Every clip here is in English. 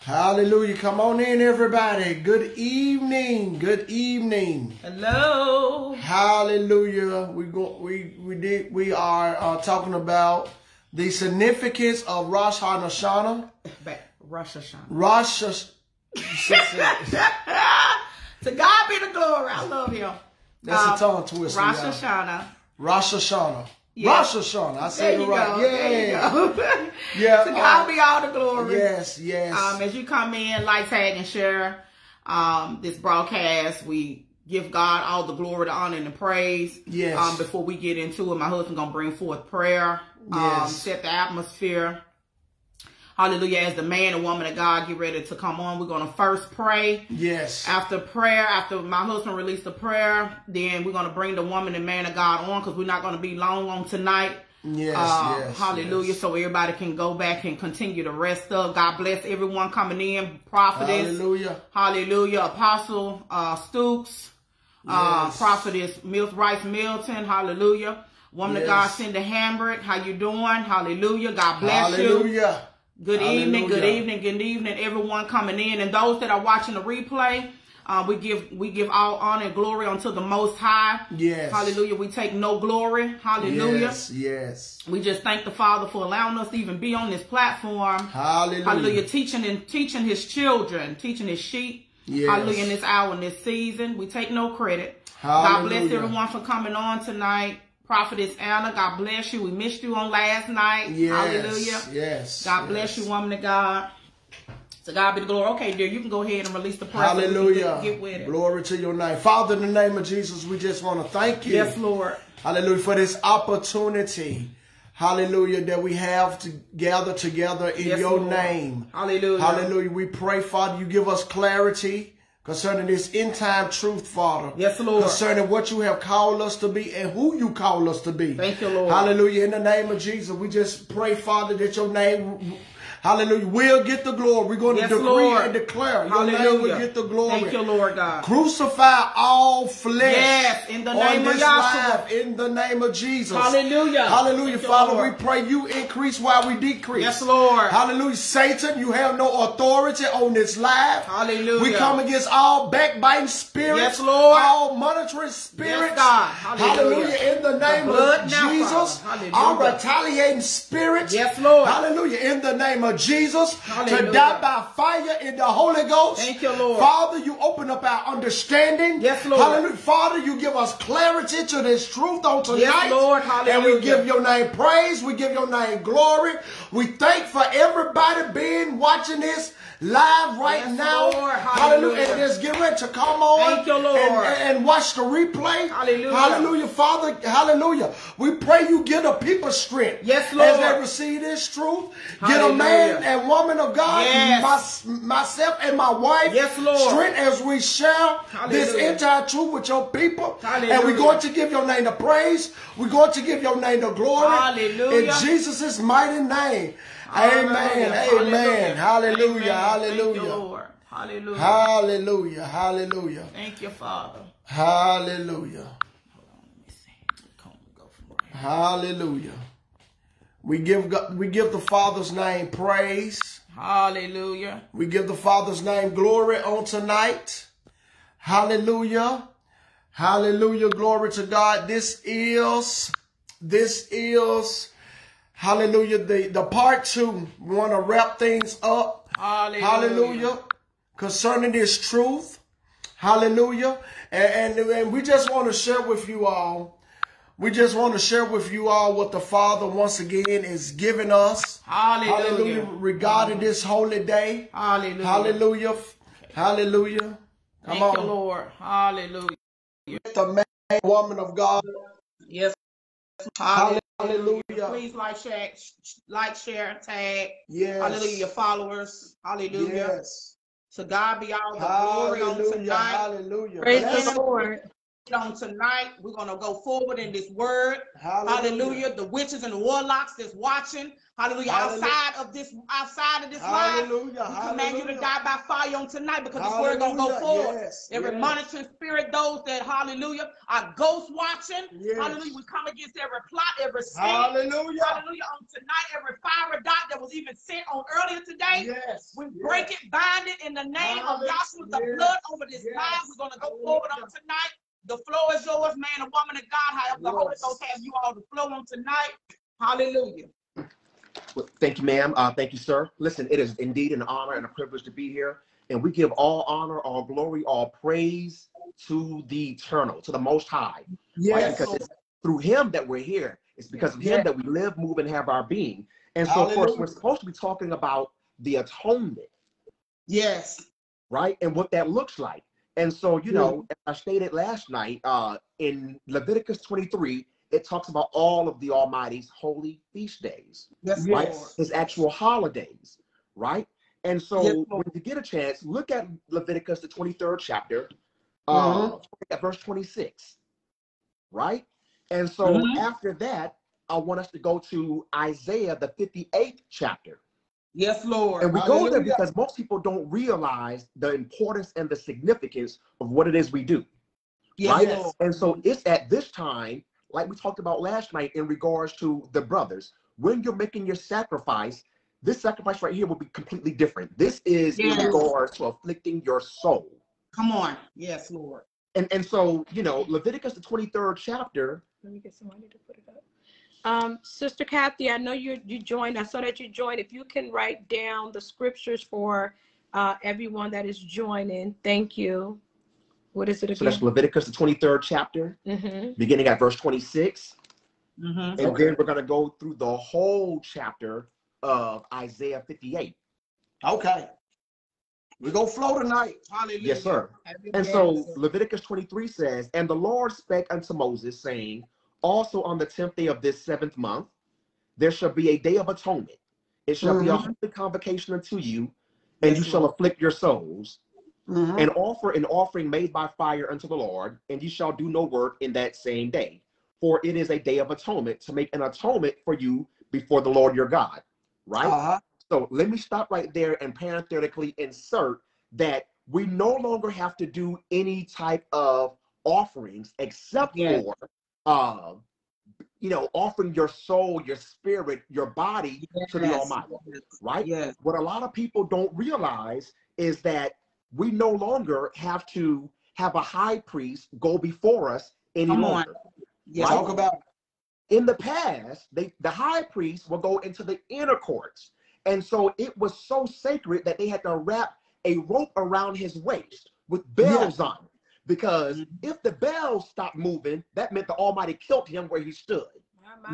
Hallelujah. Come on in, everybody. Good evening. Good evening. Hello. Hallelujah. We go we we did we are uh, talking about the significance of Rosh Hashanah. Back. Rosh Hashanah. Rosh Hash- To God be the glory. I love him. That's Um, a tongue twister. Rosh. Hashanah. Rosh Hashanah. Yeah. Rosh Hashanah. I said There it right. go. Yeah. There you go. Yeah. to God uh, be all the glory. yes, yes. Um, as you come in, like, tag, and share um, this broadcast, we give God all the glory, the honor, and the praise. Yes. Um, before we get into it, my husband gonna bring forth prayer. Um, Yes. set the atmosphere. Hallelujah. As the man and woman of God get ready to come on, we're gonna first pray. yes. After prayer, after my husband released the prayer, then we're gonna bring the woman and man of God on because we're not gonna be long on tonight. Yes, Uh, yes. hallelujah. yes. So everybody can go back and continue to rest up. God bless everyone coming in. Prophetess. Hallelujah. Hallelujah. Apostle uh, Stukes. Uh, Prophetess Mills Rice Milton. Hallelujah. Woman of God, Cindy Hambrick. How you doing? Hallelujah. God bless you. Hallelujah. Good evening, good evening, good evening, everyone coming in, and those that are watching the replay. Uh, we give we give all honor and glory unto the Most High. Yes. Hallelujah. We take no glory. Hallelujah. Yes, yes. We just thank the Father for allowing us to even be on this platform. Hallelujah. Hallelujah. Teaching and teaching His children, teaching His sheep. Yes. Hallelujah. In this hour, in this season, we take no credit. God bless everyone for coming on tonight. Prophetess Anna, God bless you. We missed you on last night. Yes. Hallelujah. Yes. God bless yes. you, woman of God. So God be the glory. Okay, dear, you can go ahead and release the prayer. so we can Hallelujah. Get with it. Glory to your name. Father, in the name of Jesus, we just want to thank you. Yes, Lord. Hallelujah. For this opportunity. Hallelujah. That we have to gather together in Yes, your Lord. name. Hallelujah. Hallelujah. We pray, Father, you give us clarity concerning this end time truth, Father. Yes, Lord. Concerning what you have called us to be and who you call us to be. Thank you, Lord. Hallelujah. In the name of Jesus, we just pray, Father, that your name, hallelujah, we will get the glory. We're going Yes, to decree Lord. and declare your name Hallelujah. will get the glory. Thank you, Lord God. Crucify all flesh. Yes, in the on name of this Yahshua. life, in the name of Jesus. Hallelujah. Hallelujah. Thank Father, Lord. we pray you increase while we decrease. Yes, Lord. Hallelujah. Satan, you have no authority on this life. Hallelujah. We come against all backbiting spirits. Yes, Lord. All monitoring spirits. Yes, God. Hallelujah. In the name The of now, Jesus. Hallelujah. All retaliating spirits. Yes, Lord. Hallelujah. In the name of Jesus. To die by fire in the Holy Ghost. Thank you, Lord. Father, you open up our understanding. Yes, Lord. Hallelujah. Father, you give us clarity to this truth on tonight. Yes, Lord. And we give your name praise. We give your name glory. We thank for everybody being watching this live right Yes, now. Lord. Hallelujah. And just get ready to come on. You. And, and- watch the replay. Hallelujah. Hallelujah, Father. Hallelujah. We pray you give the people strength. Yes, As Lord. they receive this truth. Get a man and woman of God. Yes. my- myself and my wife. Yes, Lord. Strength as we share this entire truth with your people. Hallelujah. And we're going to give your name the praise. We're going to give your name the glory. Hallelujah. In Jesus' mighty name. Amen. Amen. Hallelujah. Amen. Thank you, Hallelujah. Hallelujah. Hallelujah. Hallelujah. Thank you, Father. Hallelujah. Let me see. Come on, go from right here. Hallelujah. We give God, we give the Father's name praise. Hallelujah. We give the Father's name glory on tonight. Hallelujah. Hallelujah. Glory to God. This is, this is, hallelujah, the, the part two. We want to wrap things up. Hallelujah. Hallelujah. Concerning this truth. Hallelujah. And, and, and we just want to share with you all. We just want to share with you all what the Father once again is giving us. Hallelujah. Regarding this holy day. Hallelujah. Hallelujah. Hallelujah. Come Thank on. you, Lord. Hallelujah. The man, woman of God. Yes. Hallelujah. Hallelujah. Please like, share, like, share, tag. Yes. Hallelujah. Your followers. Hallelujah. Yes. To God be all the glory on Hallelujah. tonight. Hallelujah. Praise Let's- the Lord. On tonight. We're going to go forward in this word. Hallelujah. Hallelujah. The witches and the warlocks that's watching. Hallelujah. Hallelujah. Outside of this, outside of this line. Hallelujah. life. We command you to die by fire on tonight because this word gonna go forward. Yes. Every yes. monitoring spirit, those that hallelujah are ghost watching. Yes. Hallelujah. We come against every plot, every sin. Hallelujah. Hallelujah. On tonight, every fire dot that was even sent on earlier today. Yes. We break it, bind it in the name hallelujah. of Yahshua, the blood over this life. We're gonna go forward on tonight. The floor is yours, man, a woman of God. However, the Holy Ghost has you all the flow on tonight. Hallelujah. Well, thank you, ma'am. Uh, thank you, sir. Listen, it is indeed an honor and a privilege to be here. And we give all honor, all glory, all praise to the eternal, to the most high. Yes. Right? Because it's through him that we're here. It's because of him that we live, move, and have our being. And so, Hallelujah. of course, we're supposed to be talking about the atonement. Yes. Right? And what that looks like. And so, you know, I stated last night uh, in Leviticus 23, it talks about all of the Almighty's holy feast days, yes, right? Lord. His actual holidays, right? And so yes, when you get a chance, look at Leviticus, the 23rd chapter, uh, mm-hmm. at verse 26, right? And so mm-hmm. after that, I want us to go to Isaiah, the 58th chapter. Yes, Lord. And we Hallelujah. go there because most people don't realize the importance and the significance of what it is we do. Yes. Right? And so it's at this time, like we talked about last night in regards to the brothers, when you're making your sacrifice, this sacrifice right here will be completely different. This is yes. in regards to afflicting your soul. Come on. Yes, Lord. And and so, you know, Leviticus the 23rd chapter. Let me get somebody to put it up. Um, Sister Kathy, I know you you joined. I saw that you joined. If you can write down the scriptures for uh, everyone that is joining, thank you. What is it again? So that's Leviticus, the 23rd chapter, mm-hmm. beginning at verse 26. Mm-hmm. And okay. then we're going to go through the whole chapter of Isaiah 58. Okay. We go flow tonight. Hallelujah. Yes, sir. And so Leviticus 23 says, And the Lord spake unto Moses, saying, also on the 10th day of this seventh month, there shall be a day of atonement. It shall mm-hmm. be a mm-hmm. holy convocation unto you, and yes, you shall afflict your souls, mm-hmm. and offer an offering made by fire unto the Lord, and you shall do no work in that same day. For it is a day of atonement to make an atonement for you before the Lord your God. Right? Uh-huh. So let me stop right there and parenthetically insert that we no longer have to do any type of offerings except yes. for uh, you know, offering your soul, your spirit, your body yes. to the Almighty, right? Yes. What a lot of people don't realize is that we no longer have to have a high priest go before us any Come longer. Yes. Right? Talk about in the past, they the high priest would go into the inner courts. And so it was so sacred that they had to wrap a rope around his waist with bells yes. on it because mm-hmm. if the bell stopped moving, that meant the Almighty killed him where he stood.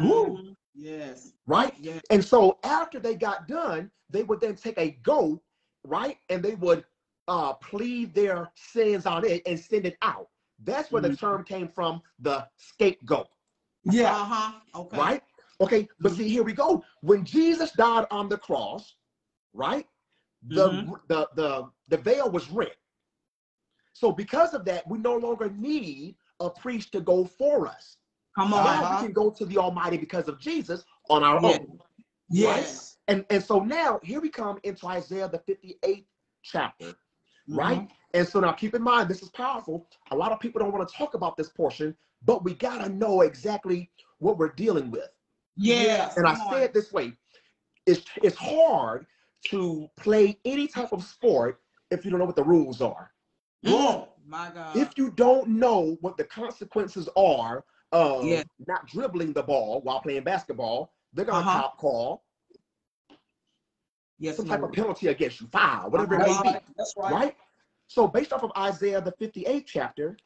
Woo. Yes. Right? Yes. And so after they got done, they would then take a goat, right? And they would uh plead their sins on it and send it out. That's where mm-hmm. the term came from, the scapegoat. Yeah. Uh-huh. Okay. Right? Okay, but mm-hmm. see, here we go. When Jesus died on the cross, right? The mm-hmm. the the the veil was rent. So because of that, we no longer need a priest to go for us. Come on. Now we can go to the Almighty because of Jesus on our yes. own. Yes. Right? And, and so now here we come into Isaiah the 58th chapter, mm-hmm. right? And so now keep in mind, this is powerful. A lot of people don't want to talk about this portion, but we got to know exactly what we're dealing with. Yeah. And I say it this way it's, it's hard to play any type of sport if you don't know what the rules are. Mm, my God. If you don't know what the consequences are of yeah. not dribbling the ball while playing basketball, they're gonna uh-huh. top call. Yes, some Lord. type of penalty against you, foul, whatever it may be. That's right. Right? So based off of Isaiah the 58th chapter,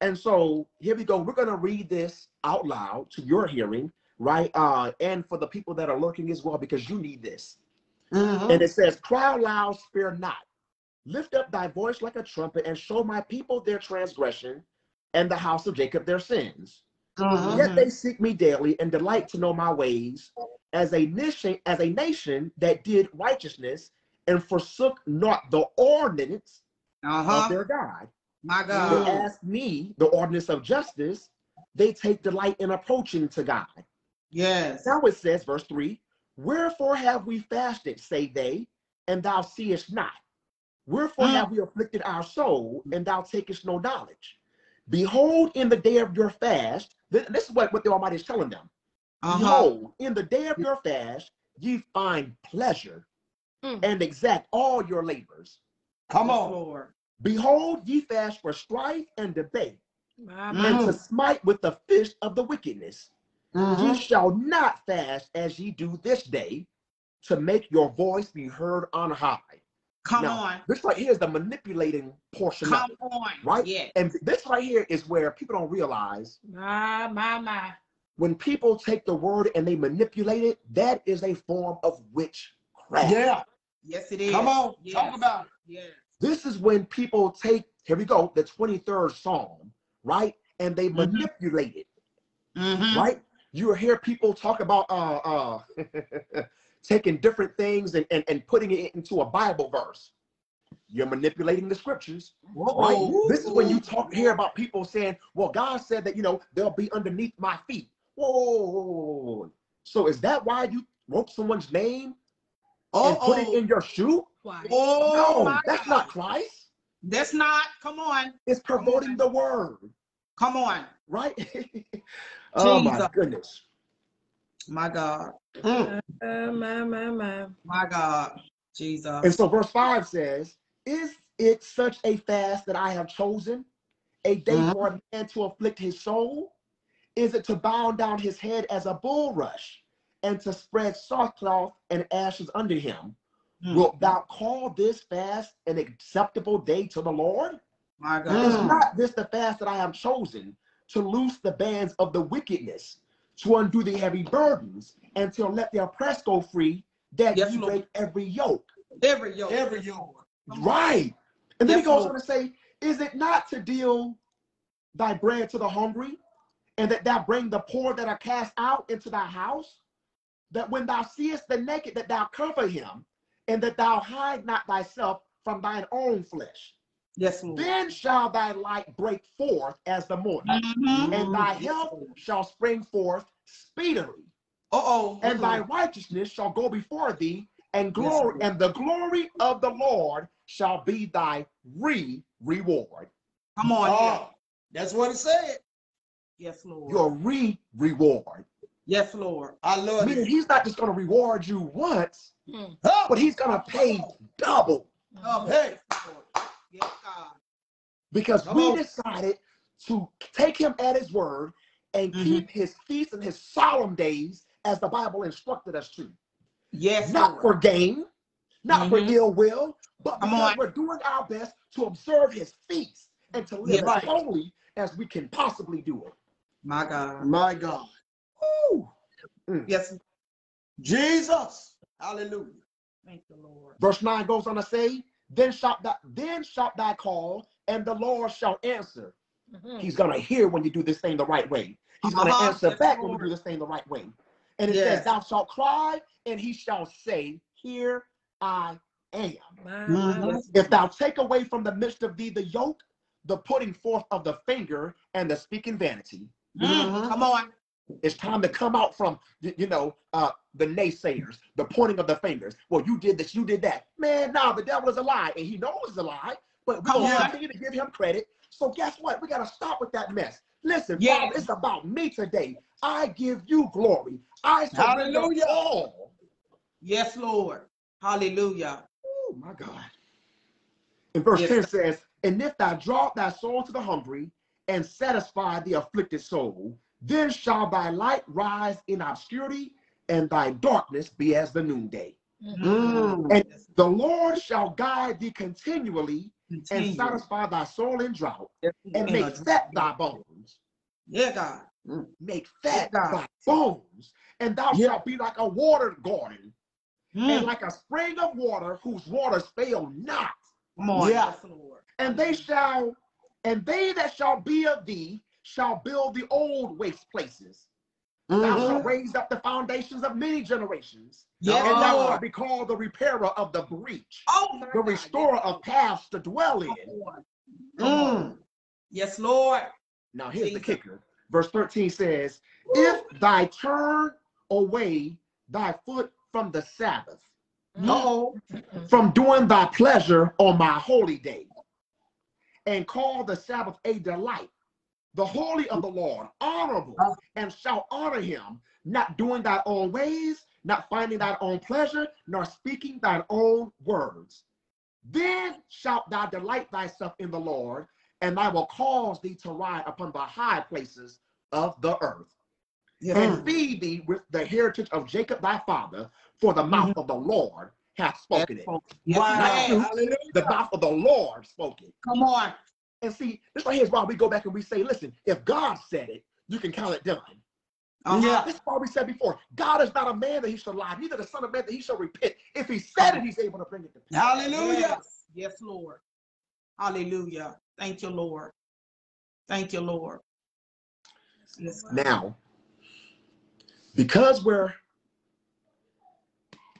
and so here we go. We're gonna read this out loud to your hearing, right? Uh, and for the people that are lurking as well, because you need this. Mm-hmm. And it says, Cry loud, spare not Lift up thy voice like a trumpet and show my people their transgression and the house of Jacob their sins. Uh-huh. Yet they seek me daily and delight to know my ways as a nation, as a nation that did righteousness and forsook not the ordinance uh-huh. of their God. My God. They ask me the ordinance of justice. They take delight in approaching to God. Yes. Now it says, verse 3 Wherefore have we fasted, say they, and thou seest not? Wherefore mm. have we afflicted our soul, and thou takest no knowledge? Behold, in the day of your fast, this, this is what, what the Almighty is telling them. Uh-huh. Behold, in the day of your fast, ye find pleasure mm. and exact all your labors. Come on, Lord. Behold, ye fast for strife and debate, mm. and to smite with the fist of the wickedness. Mm-hmm. Ye shall not fast as ye do this day, to make your voice be heard on high. Come now, on. This right here is the manipulating portion. Come it, on. Right? Yeah. And this right here is where people don't realize. My, my, my. When people take the word and they manipulate it, that is a form of witchcraft. Yeah. Yes, it is. Come on. Yes. Talk about it. Yes. This is when people take, here we go, the 23rd Psalm, right? And they mm-hmm. manipulate it. Mm-hmm. Right? You hear people talk about uh uh taking different things and, and, and putting it into a Bible verse. You're manipulating the scriptures. Right? This is when you talk hear about people saying, Well, God said that you know they'll be underneath my feet. Whoa. So is that why you wrote someone's name oh, and put it in your shoe? Oh, no, that's God. not Christ. That's not. Come on. It's promoting the word. Come on. Right? oh my goodness. My God. Mm. Uh, my, my, my. My God. Jesus. And so verse 5 says, Is it such a fast that I have chosen? A day mm-hmm. for a man to afflict his soul? Is it to bow down his head as a bulrush and to spread sackcloth and ashes under him? Mm. Wilt thou call this fast an acceptable day to the Lord? My God. Is not this the fast that I have chosen to loose the bands of the wickedness, to undo the heavy burdens, and to let the oppressed go free, that yes, you Lord. break every yoke. Every yoke. Every yoke. Right. And then yes, he goes Lord. on to say, Is it not to deal thy bread to the hungry, and that thou bring the poor that are cast out into thy house? That when thou seest the naked, that thou cover him, and that thou hide not thyself from thine own flesh. Yes, Lord. Then shall thy light break forth as the morning, mm-hmm. and thy health shall spring forth speedily. Uh-oh. And thy righteousness shall go before thee, and glory, yes, and the glory of the Lord shall be thy re reward. Come on. Oh, that's what it said. Yes, Lord. Your re reward. Yes, Lord. I love Meaning it. He's not just going to reward you once, mm. but he's going to pay double. Oh, hey. Yes, God. Because Come we on. decided to take him at his word and mm-hmm. keep his feasts and his solemn days as the Bible instructed us to. Yes. Not Lord. for gain, not mm-hmm. for ill will, but because we're doing our best to observe his feasts and to live as holy as we can possibly do it. My God. My God. Ooh. Mm. Yes. Jesus. Hallelujah. Thank the Lord. Verse 9 goes on to say, Then shalt thou, then shalt thou call, and the Lord shall answer. Mm-hmm. He's gonna hear when you do this thing the right way. He's uh-huh. gonna answer back when you do this thing the right way. And it yes. says, Thou shalt cry, and he shall say, Here I am. Mm-hmm. If thou take away from the midst of thee the yoke, the putting forth of the finger, and the speaking vanity. Mm-hmm. Come on. It's time to come out from, you know, uh, the naysayers, the pointing of the fingers. Well, you did this, you did that. Man, nah, the devil is a lie, and he knows it's a lie, but we're going to continue to give him credit. So guess what? We got to stop with that mess. Listen, yes. Father, it's about me today. I give you glory. I surrender Hallelujah. all. Yes, Lord. Hallelujah. Oh, my God. And verse yes. 10 says, And if thou draw thy soul to the hungry and satisfy the afflicted soul, then shall thy light rise in obscurity and thy darkness be as the noonday. Mm-hmm. And the Lord shall guide thee continually Continue. and satisfy thy soul in drought and make fat thy bones. Yeah, God. Mm. Make fat yeah, thy bones, and thou yeah. shalt be like a watered garden mm. and like a spring of water whose waters fail not. Come on, yeah. And they shall, and they that shall be of thee shall build the old waste places. Mm-hmm. Thou shalt raise up the foundations of many generations. Yes, and thou shalt be called the repairer of the breach, oh, the restorer of paths to dwell in. Mm. Yes, Lord. Now here's Jesus. the kicker. Verse 13 says, If thy turn away thy foot from the Sabbath, no, from doing thy pleasure on my holy day, and call the Sabbath a delight, the holy of the Lord, honorable, and shall honor him, not doing thy own ways, not finding thy own pleasure, nor speaking thine own words. Then shalt thou delight thyself in the Lord, and I will cause thee to ride upon the high places of the earth. Yes. And feed thee with the heritage of Jacob thy father, for the mouth mm-hmm. of the Lord hath spoken it. Wow. The mouth of the Lord spoke it. Come on. And see, this right here is why we go back and we say, listen, if God said it, you can count it done. Uh-huh. Yeah, this is why we said before. God is not a man that he shall lie, neither the son of man that he shall repent. If he said it, he's able to bring it to pass. Hallelujah. Yes. yes, Lord. Hallelujah. Thank you, Lord. Thank you, Lord. Yes, now, because we're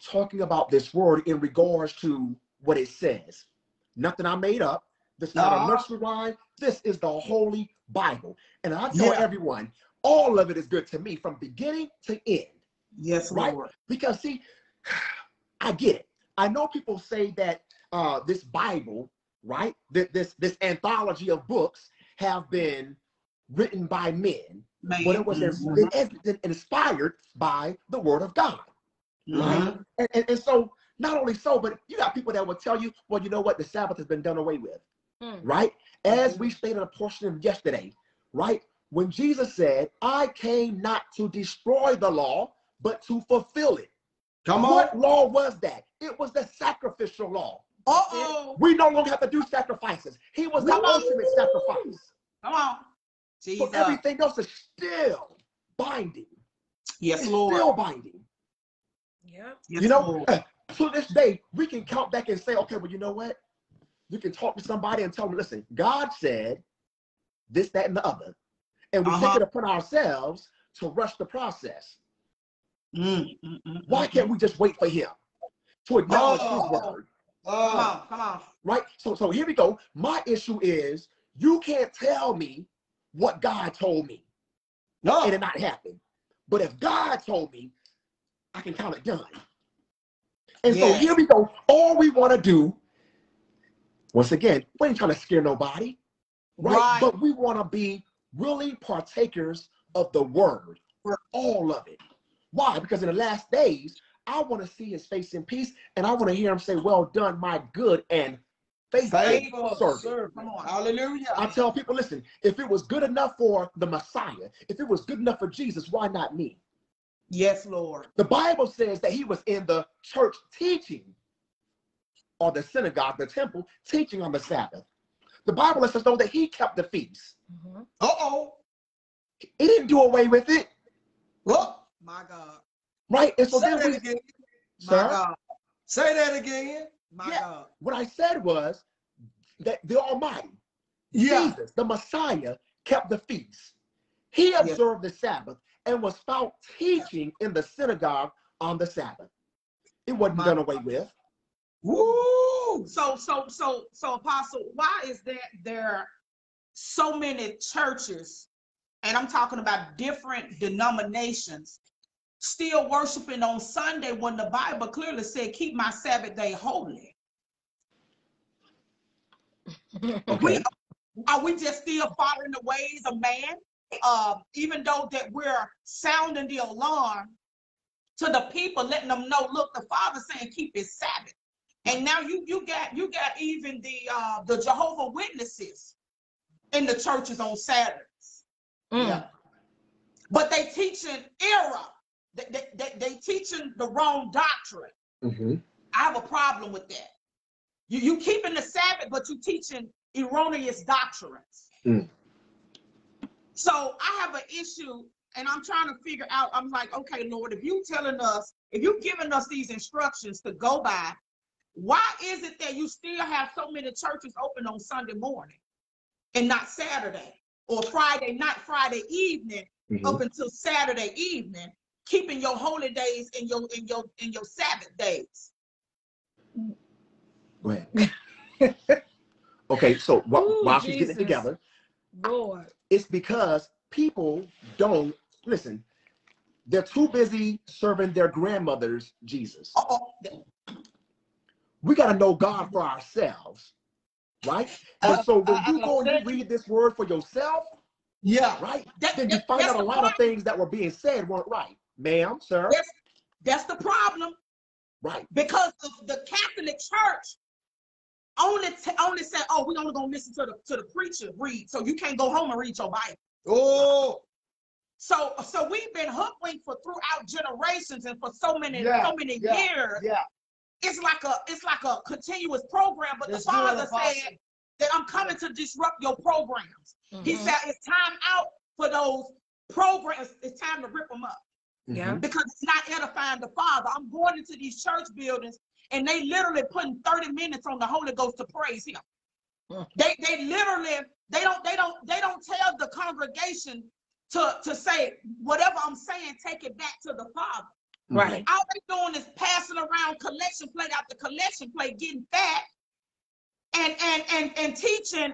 talking about this word in regards to what it says, nothing I made up. This is not a nursery rhyme. This is the Holy Bible. And I tell yeah. everyone, all of it is good to me from beginning to end. Yes, right? Lord. Because see, I get it. I know people say that uh, this Bible, right, this, this this anthology of books have been written by men, Man. but it was mm-hmm. inspired by the Word of God, mm-hmm. right? And, and, and so not only so, but you got people that will tell you, well, you know what, the Sabbath has been done away with, mm. right? As we stated a portion of yesterday, right? when Jesus said, I came not to destroy the law, but to fulfill it. Come on. What law was that? It was the sacrificial law. Uh-oh. We no longer have to do sacrifices. He was the ultimate sacrifice. Come on. Jesus. So everything else is still binding. Yes, it's Lord. Still binding. Yeah. Yes, you know, Lord. to this day, we can count back and say, okay, well, you know what? You can talk to somebody and tell them, listen, God said this, that, and the other and we uh-huh. take it upon ourselves to rush the process. Mm, mm, mm, Why mm, can't mm. we just wait for him to acknowledge oh, his word? Oh, come on, come on. Right? So, so here we go. My issue is you can't tell me what God told me. No. And it not happen. But if God told me, I can count it done. And yes. so here we go. All we want to do, once again, we ain't trying to scare nobody. Right? right. But we want to be really partakers of the word for all of it. Why? Because in the last days, I want to see his face in peace, and I want to hear him say, Well done, my good and faithful, faithful servant. servant. Come on. Hallelujah. I tell people, listen, if it was good enough for the Messiah, if it was good enough for Jesus, why not me? Yes, Lord. The Bible says that he was in the church teaching, or the synagogue, the temple, teaching on the Sabbath. The Bible lets us know that he kept the feast. Mm-hmm. Uh-oh. He didn't do away with it. What? My God. Right. And so Say then that we, again. Sir? My God. Say that again. My yeah. God. What I said was that the Almighty, yeah. Jesus, the Messiah, kept the feast. He observed the Sabbath and was found teaching in the synagogue on the Sabbath. It wasn't My done away with. Woo! So, so, so, so, Apostle, why is there there so many churches, and I'm talking about different denominations, still worshiping on Sunday when the Bible clearly said, "Keep my Sabbath day holy." Okay. We, are we just still following the ways of man? Uh, even though that we're sounding the alarm to the people, letting them know, look, the Father saying, keep his Sabbath. And now you you got you got even the uh, the Jehovah Witnesses in the churches on Saturdays. Mm. Yeah. But they teaching error. They, they, they, they teaching the wrong doctrine. Mm-hmm. I have a problem with that. You you keeping the Sabbath, but you teaching erroneous doctrines. Mm. So I have an issue, and I'm trying to figure out. I'm like, okay, Lord, if you telling us, if you giving us these instructions to go by, why is it that you still have so many churches open on Sunday morning and not Saturday or Friday night, Friday evening mm-hmm. up until Saturday evening, keeping your holy days in your in your in your Sabbath days? okay, Okay, so wh- Ooh, while she's getting it together, Lord, it's because people don't listen. They're too busy serving their grandmothers Jesus. Uh-oh. We got to know God for ourselves, right? And uh, so when uh, you uh, go and you read this word for yourself, yeah, right, that, then you find out a lot of things that were being said weren't right, ma'am, sir. That's, that's the problem, right? Because of the Catholic Church only t- only said, "Oh, we're only gonna listen to the to the preacher read, so you can't go home and read your Bible." Oh, so so we've been hoodwinked for throughout generations and for so many yeah, so many yeah, years. Yeah. It's like a it's like a continuous program, but the father said that I'm coming to disrupt your programs. Mm-hmm. He said it's time out for those programs. It's time to rip them up. Yeah. Because it's not edifying the Father. I'm going into these church buildings and they literally putting 30 minutes on the Holy Ghost to praise him. Mm. They they literally they don't they don't they don't tell the congregation to to say whatever I'm saying, take it back to the Father. Right. All they doing is passing around collection plate after collection plate, getting fat, and and and and teaching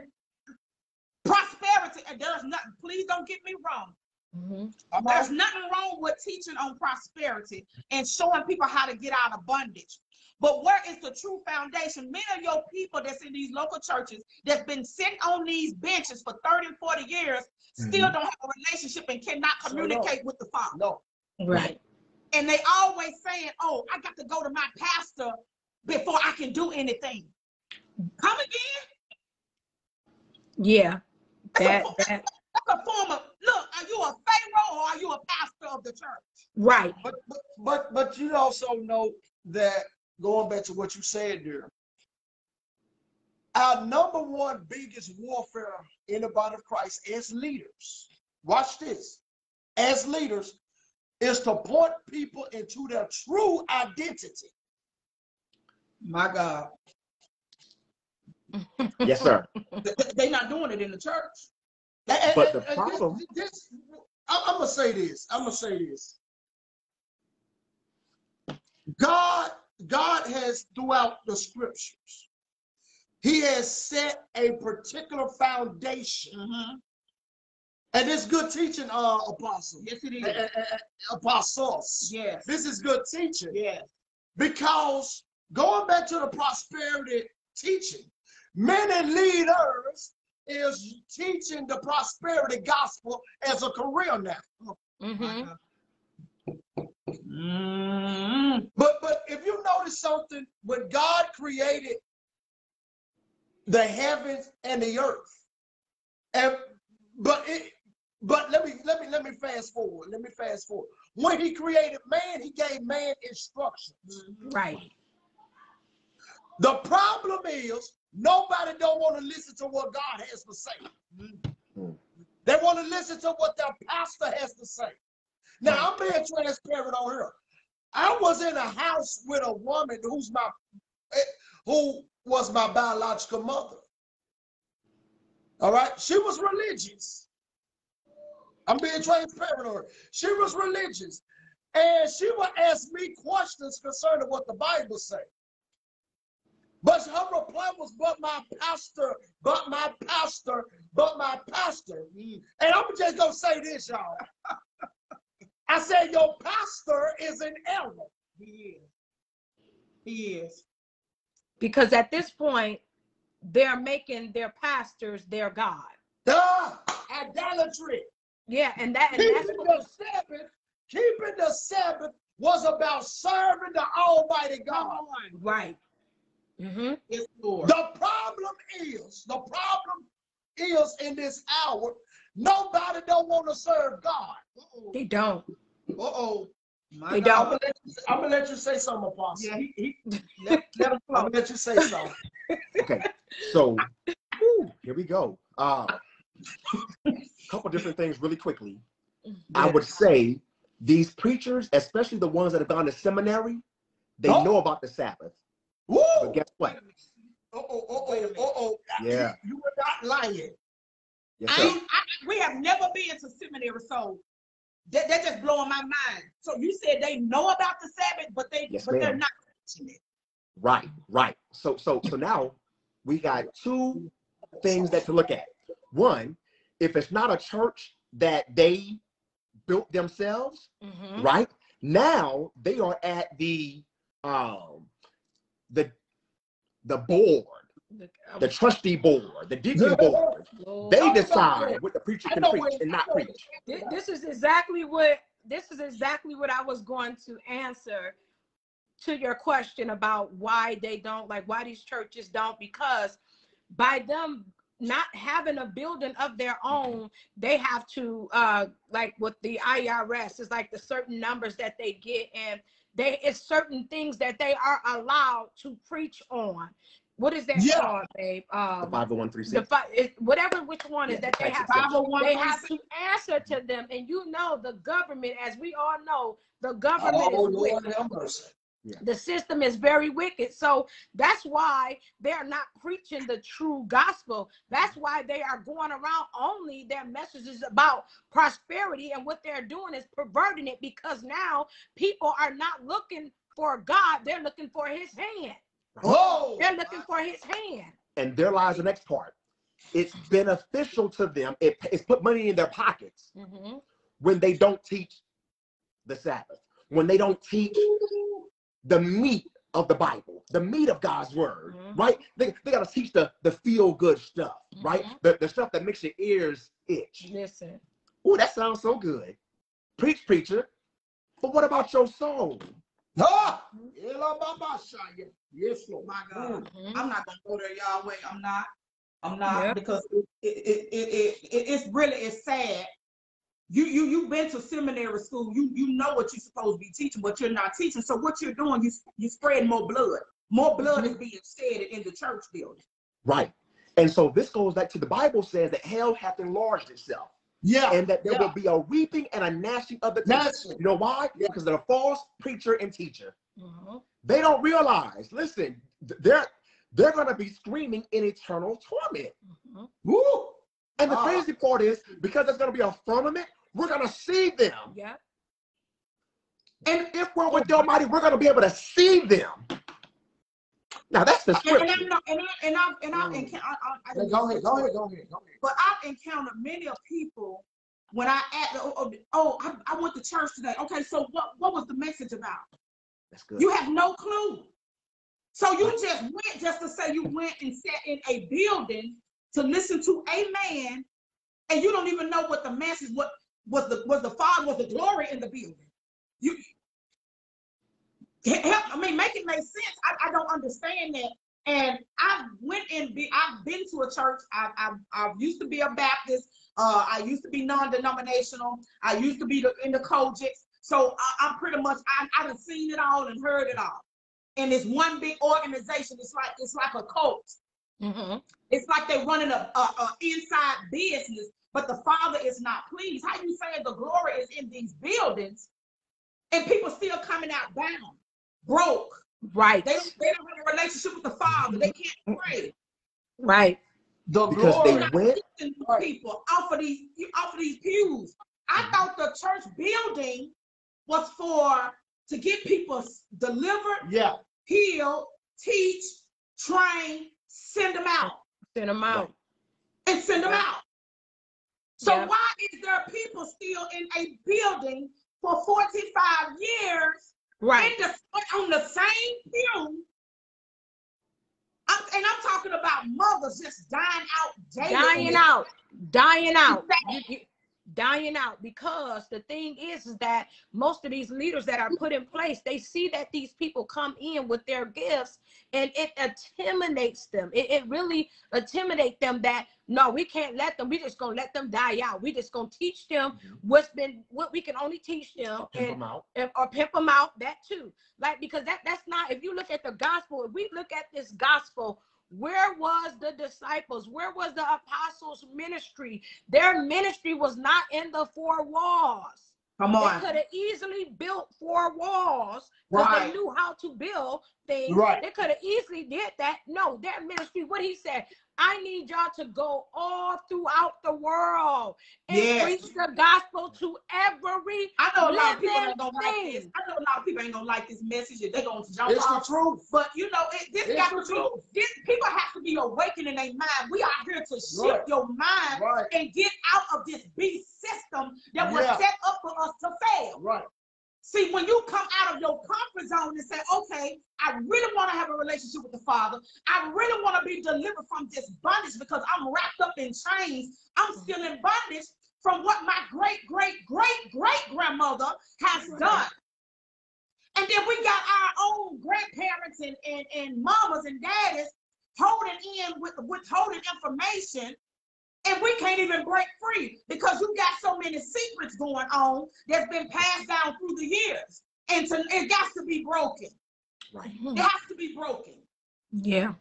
prosperity. And there's nothing. Please don't get me wrong. Mm-hmm. There's nothing wrong with teaching on prosperity and showing people how to get out of bondage. But where is the true foundation? Many of your people that's in these local churches that's been sitting on these benches for 30 and 40 years mm-hmm. still don't have a relationship and cannot communicate so no. with the Father. No. Right. And they always saying, oh, I got to go to my pastor before I can do anything. Come again? Yeah. That, that's, a, that. that's a form of look, are you a pharaoh or are you a pastor of the church? Right. But but but, but you also know that going back to what you said there, our number one biggest warfare in the body of Christ as leaders, watch this, as leaders, is to point people into their true identity. My God. yes, sir. They're not doing it in the church. But the problem. This, this, I'm gonna say this. I'm gonna say this. God, God has throughout the scriptures, He has set a particular foundation. Mm-hmm. And it's good teaching, uh, apostle. Yes, it is. Uh, uh, apostles. Yes. This is good teaching. Yes. Because going back to the prosperity teaching, many leaders is teaching the prosperity gospel as a career now. Mm-hmm. Mm-hmm. But but if you notice something, when God created the heavens and the earth, and but it but let me let me let me fast forward. Let me fast forward. When he created man, he gave man instructions. Right. The problem is nobody don't want to listen to what God has to say. Mm-hmm. They want to listen to what their pastor has to say. Now I'm being transparent on here. I was in a house with a woman who's my eh, who was my biological mother. All right, she was religious. I'm being transparent on her. She was religious. And she would ask me questions concerning what the Bible say. But her reply was, but my pastor, but my pastor, but my pastor. And I'm just gonna say this, y'all. I said, your pastor is an error. He is. He is. Because at this point, they're making their pastors their God. Duh, idolatry. Yeah, and that and keeping that's the Sabbath, keeping the Sabbath was about serving the Almighty God. Right. Mm-hmm. Yes, Lord. The problem is, the problem is in this hour, nobody don't want to serve God. Uh-oh. They don't. Uh-oh. they don't. I'm gonna, let you say something, Apostle. Yeah, he, he, let, let him I'm gonna let you say something. okay, so here we go. Uh, couple different things really quickly. Yeah. I would say these preachers, especially the ones that have gone to seminary, they oh. know about the Sabbath. Woo! But guess what? Oh, oh, oh, oh, oh, oh. Yeah. You, you were not lying. Yes, I, I, we have never been to seminary, so that, that's just blowing my mind. So you said they know about the Sabbath, but they yes, but they're not teaching it. Right, right. So so so now we got two things that to look at. One, if it's not a church that they built themselves, mm-hmm. right? Now they are at the um the the board, the, the trustee board, the deacon board. They decide what the preacher can preach and not preach. This is exactly what this is exactly what I was going to answer to your question about why they don't like why these churches don't because by them not having a building of their own, they have to uh like with the IRS, it's like the certain numbers that they get and they it's certain things that they are allowed to preach on. What is that yeah. called, babe? Um, the 50136. The whatever which one is that they have, they have to answer to them. And you know the government, as we all know, the government oh, is Lord yeah. The system is very wicked. So that's why they're not preaching the true gospel. That's why they are going around only their messages about prosperity. And what they're doing is perverting it because now people are not looking for God, they're looking for his hand. Oh, they're looking for his hand. And there lies the next part. It's beneficial to them, it, it's put money in their pockets mm-hmm. when they don't teach the Sabbath, when they don't teach the meat of the Bible, the meat of God's word, mm-hmm. right? They, they got to teach the, the feel good stuff, mm-hmm. right? The, the stuff that makes your ears itch. Listen. Oh, that sounds so good. Preach, preacher. But what about your soul? Ah! Yes, Lord, my God. Mm-hmm. I'm not gonna go there, Yahweh. I'm not. I'm not yep. because it, it, it, it, it, it's really it's sad you you you've been to seminary school. You you know what you're supposed to be teaching, but you're not teaching. So what you're doing, you you spread more blood. More blood is being shed in the church building. Right. And so this goes back to the Bible says that hell hath enlarged itself. Yeah. And that there yeah. will be a weeping and a gnashing of the teeth. You know why? Yeah. Because they're a false preacher and teacher. Mm-hmm. They don't realize, listen, they're they're gonna be screaming in eternal torment. Mm-hmm. Woo! And the uh, crazy part is because there's gonna be a firmament we're going to see them. Yeah. And if we're with the Almighty, we're going to be able to see them. Now that's the scripture. And, and, and, and I've and I've mm. encountered. Go ahead, go ahead, go ahead, go ahead. But I've encountered many of people when I asked, oh, oh, oh I, I, went to church today. Okay, so what what was the message about? That's good. You have no clue. So you just went just to say you went and sat in a building to listen to a man, and you don't even know what the message what was the was the Father, was the glory in the building. You help, I mean, make it make sense. I, I don't understand that. And I went and be, I've been to a church. I, I, I used to be a Baptist. Uh, I used to be non-denominational. I used to be the, in the COGICs. So I, am pretty much, I, I have seen it all and heard it all. And it's one big organization. It's like, it's like a cult. Mm-hmm. It's like they're running a, a, a inside business but the Father is not pleased. How you saying the glory is in these buildings and people still coming out bound, broke? Right. They, they don't have a relationship with the Father. They can't pray. Right. The because glory they went people off of these off of these pews. I thought the church building was for to get people delivered, yeah, healed, teach, train, send them out. Send them out. And send them out. So yeah. why is there people still in a building for 45 years right. The, on the same pew? I'm, and I'm talking about mothers just dying out daily. Dying out. Dying out dying out because the thing is, is that most of these leaders that are put in place they see that these people come in with their gifts and it intimidates them it, it really intimidates them that no we can't let them we just gonna let them die out we just gonna teach them mm-hmm. what's been what we can only teach them and, them out. and or pimp them out that too like because that that's not if you look at the gospel if we look at this gospel where was the disciples? Where was the apostles' ministry? Their ministry was not in the four walls. Come on. They could have easily built four walls because right. they knew how to build things. Right. They could have easily did that. No, their ministry, what he said, I need y'all to go all throughout the world and yes. preach the gospel to every. I know a lot of people ain't gonna like this. I know a lot of people ain't gonna like this message. They're gonna jump it's off. the truth. But you know, it, this it's got the truth. This people have to be be awakened in their mind. We are here to shift right. your mind right. and get out of this beast system that yeah. was set up for us to fail. Right. See, when you come out of your comfort zone and say, okay, I really want to have a relationship with the Father. I really want to be delivered from this bondage because I'm wrapped up in chains. I'm still in bondage from what my great, great, great, great grandmother has done. And then we got our own grandparents and, and, and mamas and daddies holding in with withholding information and we can't even break free because you got so many secrets going on that's been passed down through the years. And to, it got to be broken. Right. It has to be broken. Yeah.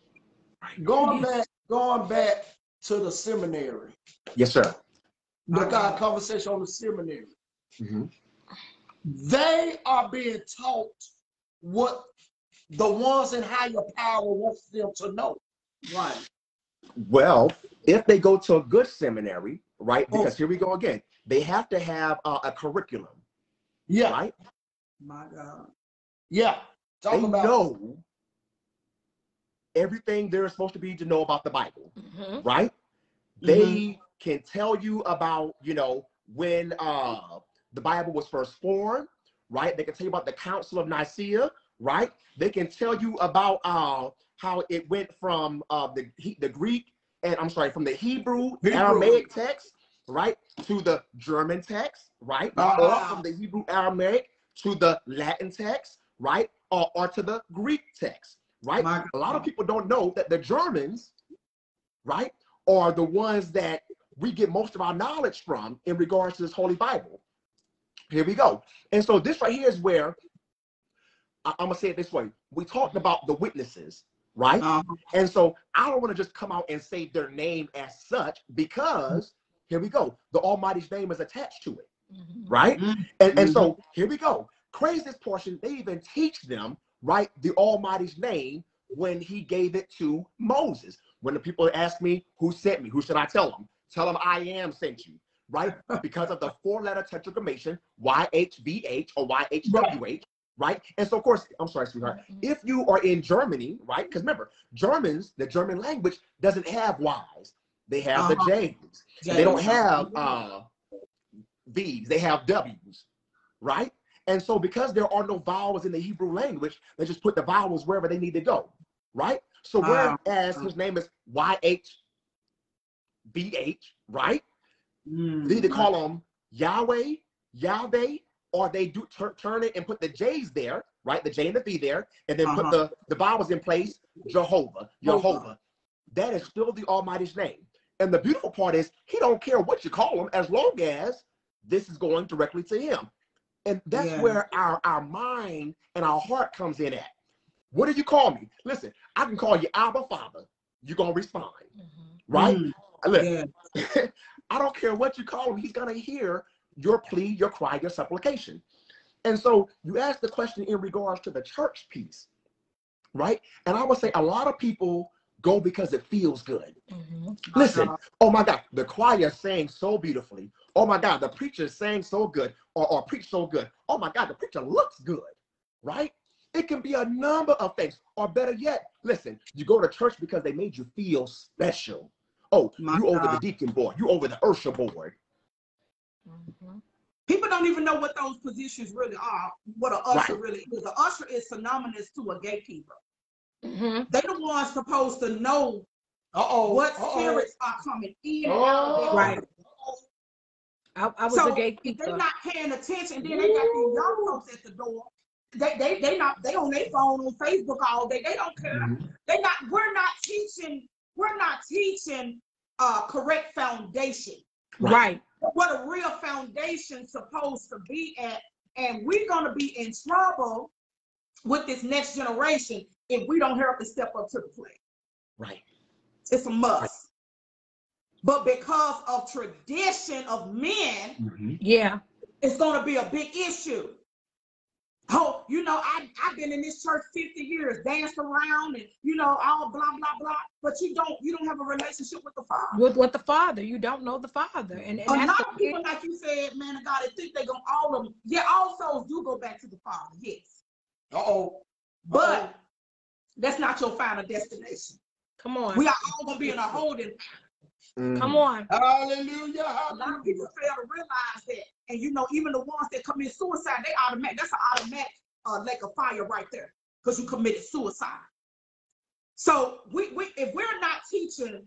Going back going back to the seminary. Yes sir. The uh, conversation on the seminary. Mm-hmm. They are being taught what the ones in higher power wants them to know. Right. Well, if they go to a good seminary, right? Oh. Because oh. here we go again. They have to have uh, a curriculum. Yeah. Right. My God. Yeah. Talk they about know everything they're supposed to be to know about the Bible. Mm-hmm. Right. Mm-hmm. They can tell you about, you know, when uh the Bible was first formed, right? They can tell you about the Council of Nicaea, right? They can tell you about uh, how it went from uh, the the Greek and I'm sorry, from the Hebrew, Hebrew. Aramaic text, right, to the German text, right, uh, or from the Hebrew Aramaic to the Latin text, right, or, or to the Greek text, right. A lot of people don't know that the Germans, right, are the ones that we get most of our knowledge from in regards to this Holy Bible. Here we go. And so this right here is where I, am gonna say it this way. We talked about the witnesses, right? Uh-huh. And so I don't want to just come out and say their name as such because here we go. The Almighty's name is attached to it, mm-hmm. right? Mm-hmm. And, and so mm-hmm. here we go. Craziest portion, they even teach them, right, the Almighty's name when he gave it to Moses. When the people ask me, who sent me? Who should I tell them? Tell them I am sent you right? because of the four letter tetragrammaton, YHVH or YHWH, right? And so, of course, I'm sorry, sweetheart, mm-hmm. if you are in Germany, right? Because remember, Germans, the German language doesn't have Y's, they have uh-huh. the J's. J's. They don't have uh, V's, they have W's, right? And so, because there are no vowels in the Hebrew language, they just put the vowels wherever they need to go, right? So, uh-huh. whereas uh-huh. his name is YHBH, right? Mm. They either call him Yahweh, Yahweh, or they do tur- turn it and put the J's there, right? The J and the V there, and then uh-huh. put the, the vowels in place, Jehovah, Jehovah. That is still the Almighty's name. And the beautiful part is he don't care what you call him as long as this is going directly to him. And that's yeah. where our, our mind and our heart comes in at. What do you call me? Listen, I can call you Abba Father. You're gonna respond, mm-hmm. right? Mm. Look, yeah. I don't care what you call him, he's going to hear your plea, your cry, your supplication. And so you ask the question in regards to the church piece, right? And I would say a lot of people go because it feels good. Mm-hmm. Listen, oh my God, the choir sang so beautifully. Oh my God, the preacher sang so good or, or preached so good. Oh my God, the preacher looks good, right? It can be a number of things. Or better yet, listen, you go to church because they made you feel special. Oh, My you God. over the deacon board. You over the usher board. Mm-hmm. People don't even know what those positions really are. What an usher right. really is. An usher is synonymous to a gatekeeper. Mm-hmm. They the ones supposed to know Uh-oh. what Uh-oh. spirits are coming in and out. Right. I, I was so a gatekeeper. they're not paying attention, then they got these young folks at the door. They they they not they on their phone on Facebook all day. They don't care. Mm-hmm. They not. We're not teaching we're not teaching uh, correct foundation. Right. What a real foundation supposed to be at. And we're going to be in trouble with this next generation if we don't help to step up to the plate. Right. It's a must. Right. But because of tradition of men, mm-hmm. yeah, it's going to be a big issue. Oh, you know, I, I've been in this church 50 years, danced around and, you know, all blah, blah, blah. But you don't, you don't have a relationship with the Father. With, with the Father. You don't know the Father. And, and a lot of people, like you said, man of God, they think they're going to, all of them, yeah, all souls do go back to the Father, yes. Uh-oh. But Uh-oh. that's not your final destination. Come on. We are all gonna be in a holding. Mm-hmm. Come on. Hallelujah. A lot of people fail to realize that. And you know, even the ones that commit suicide, they automatic. That's an automatic uh, lake of fire right there because you committed suicide. So we, we if we're not teaching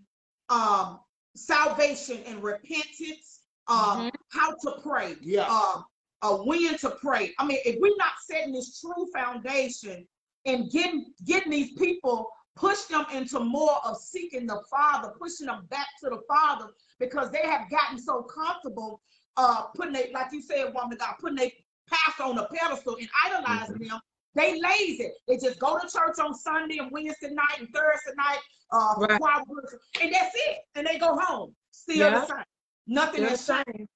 um, salvation and repentance, um, mm-hmm. how to pray, yeah. uh, uh, when to pray. I mean, if we're not setting this true foundation and getting getting these people push them into more of seeking the Father, pushing them back to the Father because they have gotten so comfortable uh putting a like you said, woman of God, putting a pastor on a pedestal and idolizing mm-hmm. them. They lazy. They just go to church on Sunday and Wednesday night and Thursday night, uh, right. and that's it. And they go home. Still yeah. the same. Nothing has changed.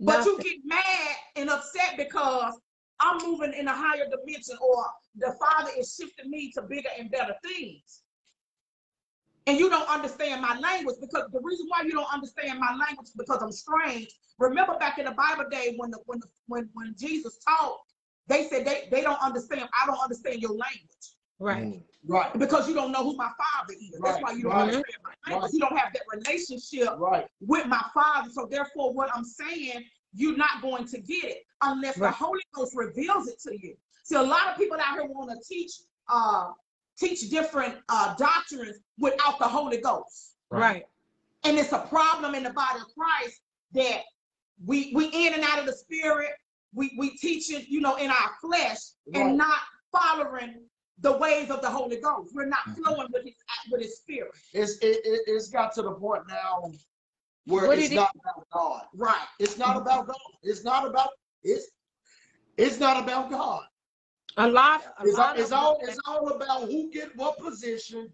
But you get mad and upset because I'm moving in a higher dimension or the Father is shifting me to bigger and better things. And you don't understand my language because the reason why you don't understand my language is because I'm strange. Remember back in the Bible day when the when the, when when Jesus taught, they said they, they don't understand. I don't understand your language. Right. Mm. Right. Because you don't know who my father is. Right. That's why you don't right. understand my language. Right. You don't have that relationship right. with my father. So therefore, what I'm saying, you're not going to get it unless the Holy Ghost reveals it to you. See, a lot of people out here want to teach uh teach different uh doctrines without the Holy Ghost. Right. And it's a problem in the body of Christ that we we in and out of the spirit, we we teach it, you know, in our flesh right. and not following the ways of the Holy Ghost. We're not mm-hmm. flowing with his with his spirit. It's it, it, has got to the point now where what it's not it? about God. Right. It's not about God. It's not about it's it's not about God. A lot. A it's, lot it's all it's all about who get what position,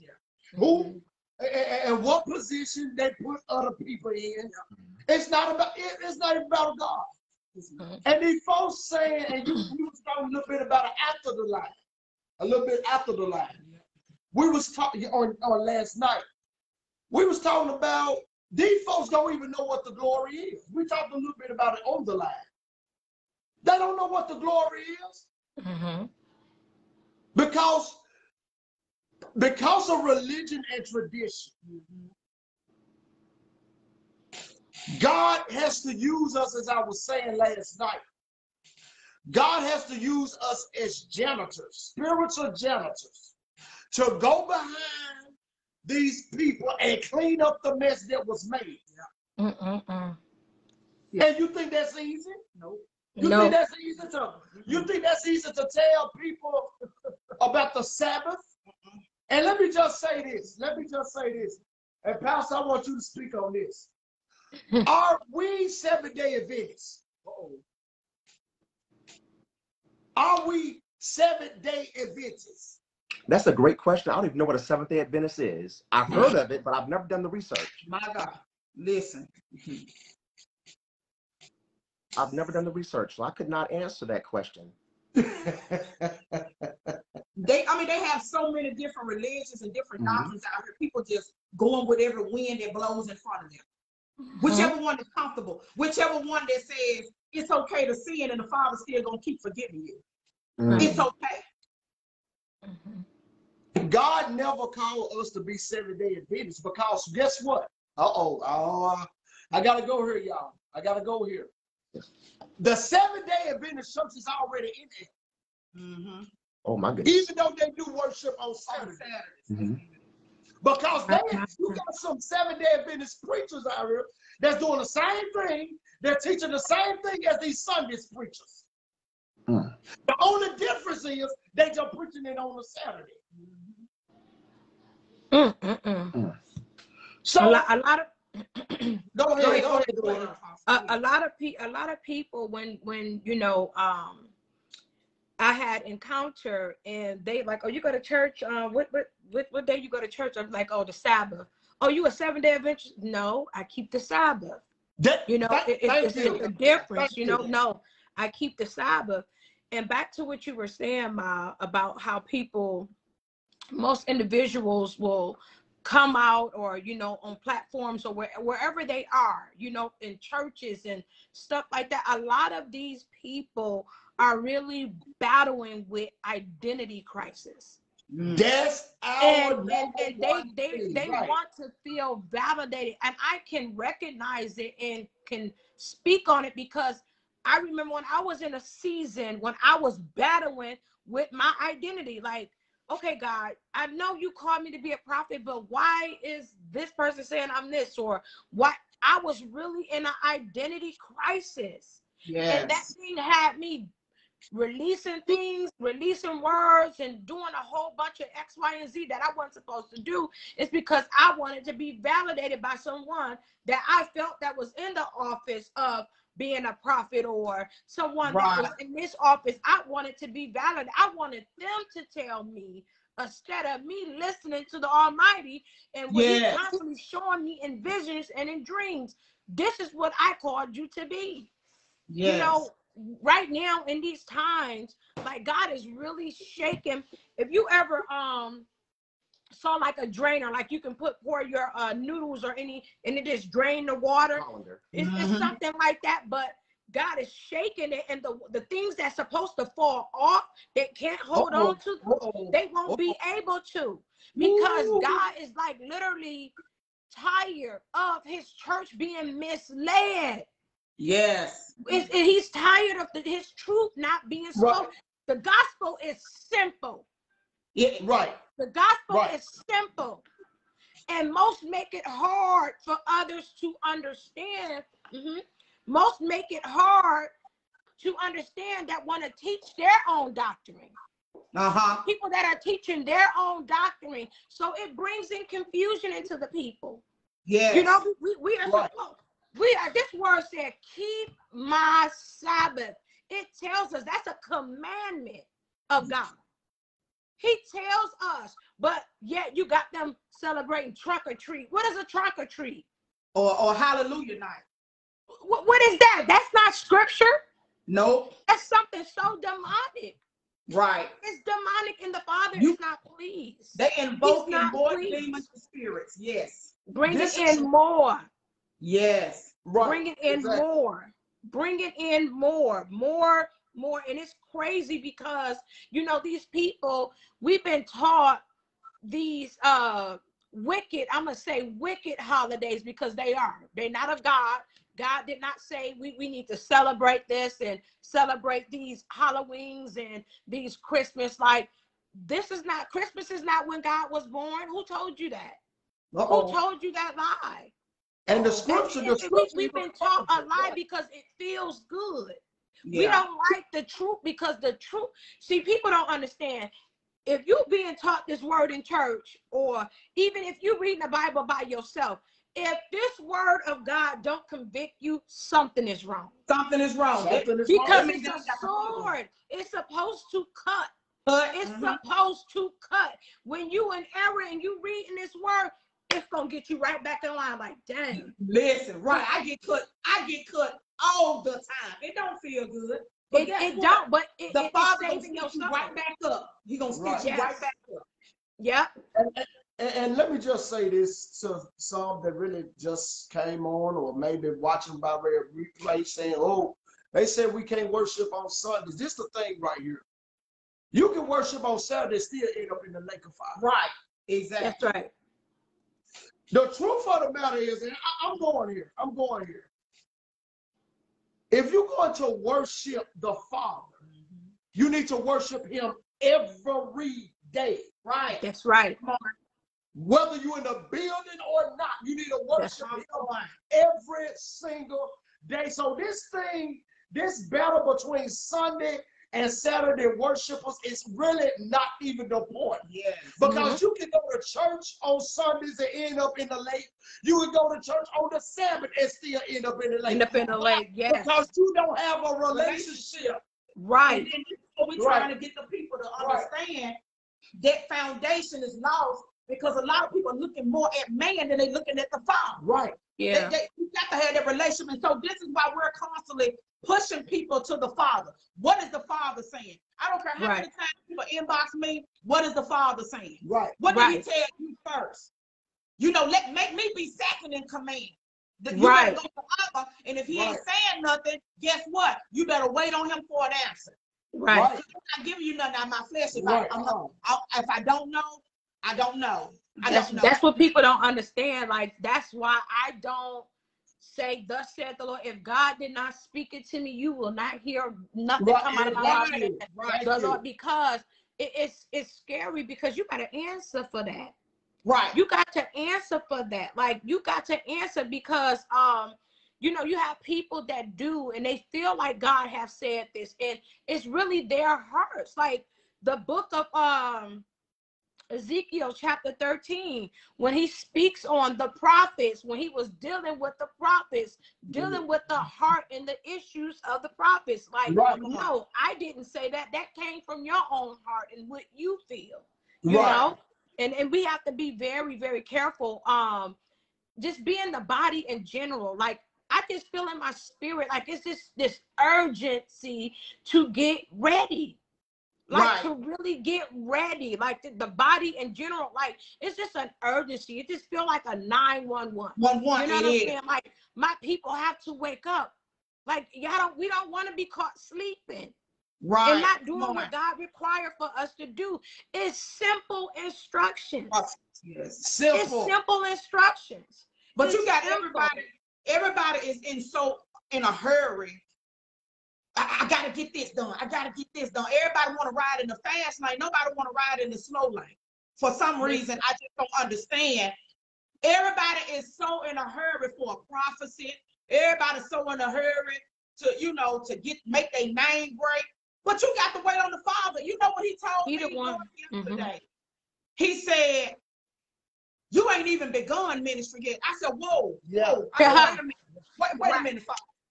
who mm-hmm. and, and, what position they put other people in. It's not about it, it's not about God. Mm-hmm. And these folks saying, and you, you was talking a little bit about it after the line, a little bit after the line. We was talking on, on last night. We was talking about these folks don't even know what the glory is. We talked a little bit about it on the line. They don't know what the glory is. Mm-hmm. Because because of religion and tradition. Mm-hmm. God has to use us, as I was saying last night. God has to use us as janitors, spiritual janitors, to go behind these people and clean up the mess that was made. Mm-mm-mm. And you think that's easy? No. You no. think that's easy to you think that's easy to tell people about the Sabbath? And let me just say this. Let me just say this. And Pastor, I want you to speak on this. Are we seven day Adventists? Uh-oh. Are we seven day Adventists? That's a great question. I don't even know what a Seventh day Adventist is. I've heard of it, but I've never done the research. My God, listen. I've never done the research, so I could not answer that question. they, I mean, they have so many different religions and different mm-hmm. doctrines out here. People just going with every wind that blows in front of them. Mm-hmm. Whichever one is comfortable, whichever one that says it's okay to sin and the Father's still gonna keep forgiving you. Mm-hmm. It's okay. Mm-hmm. God never called us to be seven day Adventists because guess what? Uh oh, uh, I gotta go here, y'all. I gotta go here. The seven day Adventist church is already in there. Mm-hmm. Oh my goodness. Even though they do worship on Saturday. Mm-hmm. Because they, you got some seven day Adventist preachers out here that's doing the same thing. They're teaching the same thing as these Sundays preachers. Mm. The only difference is they just preaching it on a Saturday. Mm, mm, mm. mm. So a lot, a lot of go ahead, go ahead, go ahead. A, a, lot of pe- a lot of people when when you know um I had encounter and they like, oh, you go to church. Uh, what what what what day you go to church? I'm like, oh, the Sabbath. Oh, you a seven day Adventist? No, I keep the Sabbath. That, you know, that, it, it's, it's a difference. you know, no, I keep the Sabbath. And back to what you were saying, Ma, about how people, most individuals will come out or you know on platforms or where, wherever they are you know in churches and stuff like that a lot of these people are really battling with identity crisis Mm. That's our and, and, and they they, they right. want to feel validated. And I can recognize it and can speak on it because I remember when I was in a season when I was battling with my identity. Like, okay, God, I know you called me to be a prophet, but why is this person saying I'm this? Or what I was really in an identity crisis. Yes. And that thing had me releasing things, releasing words, and doing a whole bunch of X, Y, and Z that I wasn't supposed to do It's because I wanted to be validated by someone that I felt that was in the office of being a prophet or someone right. that was in this office. I wanted to be validated. I wanted them to tell me instead of me listening to the Almighty and when yes. He's constantly showing me in visions and in dreams. This is what I called you to be. Yes. You know, right now in these times, like God is really shaking. If you ever um saw like a drainer, like you can put pour your uh, noodles or any and it just drain the water. It's, mm-hmm. it's something like that, but God is shaking it, and the, the things that's supposed to fall off, they can't hold Uh-oh. on to, Uh-oh. they won't Uh-oh. be able to because Ooh. God is like literally tired of his church being misled. Yes. It's, he's tired of the, his truth not being spoken. Right. The gospel is simple. Yeah, right. The gospel right. is simple. And most make it hard for others to understand. Mm-hmm. Most make it hard to understand that want to teach their own doctrine. Uh-huh. People that are teaching their own doctrine. So it brings in confusion into the people. Yeah. You know, we, we are right. supposed we are this word said, keep my Sabbath. It tells us that's a commandment of God. He tells us, but yet you got them celebrating trunk or treat. What is a trunk or treat? Or, or hallelujah night. What, what is that? That's not scripture. No. That's something so demonic. Right. It's demonic and the Father you, is not pleased. They invoke in more demons and spirits. Yes. Bring this it in is, more. Yes. Right. Bring it in exactly. more. Bring it in more. More, more. And it's crazy because, you know, these people, we've been taught these uh wicked, I'm gonna say wicked holidays because they are. They're not of God. God did not say we, we need to celebrate this and celebrate these Halloweens and these Christmas. Like this is not Christmas is not when God was born. Who told you that? Uh-oh. Who told you that lie? And the scripture, the scripture we, have been taught a lie because it feels good. Yeah. We don't like the truth because the truth. See, people don't understand. If you're being taught this word in church, or even if you're reading the Bible by yourself, if this word of God don't convict you, something is wrong. Something is wrong. Something is because wrong. it's a sword. It's supposed to cut. But it's mm-hmm. supposed to cut. When you in error and you reading this word, it's gonna get you right back in line. Like, dang. Listen, right? I get cut. I get cut all the time. It don't feel good. But it, it don't. But it, the it, father gonna get you right back up. He gonna stitch right. you yes. right back up. Yep. And, and, and, let me just say this to some that really just came on, or maybe watching by replay, saying, "Oh, they said we can't worship on Sundays." This the thing right here. You can worship on Saturday, still end up in the lake of fire. Right. Exactly. That's right. The truth of the matter is, and I, am going here, I'm going here. If you're going to worship the Father, mm-hmm. you need to worship Him every day. Right. That's right. Whether you're in the building or not, you need to worship Him every single day. So this thing, this battle between Sunday and Saturday worshipers is really not even the point. Yes. Because mm-hmm. you can go to church on Sundays and end up in the lake. You would go to church on the Sabbath and still end up in the lake. End up in the lake, yes. Because you don't have a relationship. Right. And then we're right. trying to get the people to understand right. that foundation is lost because a lot of people are looking more at man than they're looking at the Father. Right. Yeah. They, they, you got to have that relationship. And so this is why we're constantly pushing people to the Father. What is the Father saying? I don't care how right. many times people inbox me. What is the Father saying? Right. What did right. He tell you first? You know, let make me be second in command. You right. Father, and if he right. ain't saying nothing, guess what? You better wait on him for an answer. Right. right. I'm not giving you nothing out of my flesh. If, right. I, I, if I don't know, I don't know. I that's, don't know. That's what people don't understand. Like that's why I don't say, "Thus said the Lord." If God did not speak it to me, you will not hear nothing right. come out of my mouth. Right. The Lord, because it, it's it's scary because you got to answer for that. Right. You got to answer for that. Like you got to answer because um you know you have people that do and they feel like god have said this and it's really their hearts like the book of um Ezekiel chapter 13, when he speaks on the prophets, when he was dealing with the prophets, dealing with the heart and the issues of the prophets. Like, right. no, I didn't say that. That came from your own heart and what you feel. You right. know? And and we have to be very, very careful. Um, just being the body in general. Like I just feel in my spirit like it's just this urgency to get ready. Like right. to really get ready, like the, the, body in general, like it's just an urgency. It just feel like a 911. One one, you know what I'm saying? Like my people have to wake up. Like y'all don't we don't want to be caught sleeping. Right. And not doing what God required for us to do. It's simple instructions. Yes. Simple. It's simple instructions. But it's you got simple. everybody everybody is in so in a hurry. I, I, gotta get this done. I gotta get this done. Everybody want to ride in the fast lane. Nobody want to ride in the slow lane. For some reason, I just don't understand. Everybody is so in a hurry for a prophecy. Everybody's so in a hurry to, you know, to get make their name great. But you got to wait on the Father. You know what he told he me one. yesterday? Mm-hmm. He said, you ain't even begun ministry yet. I said, whoa, yeah. whoa. Said, wait a minute. Wait, wait right. a minute.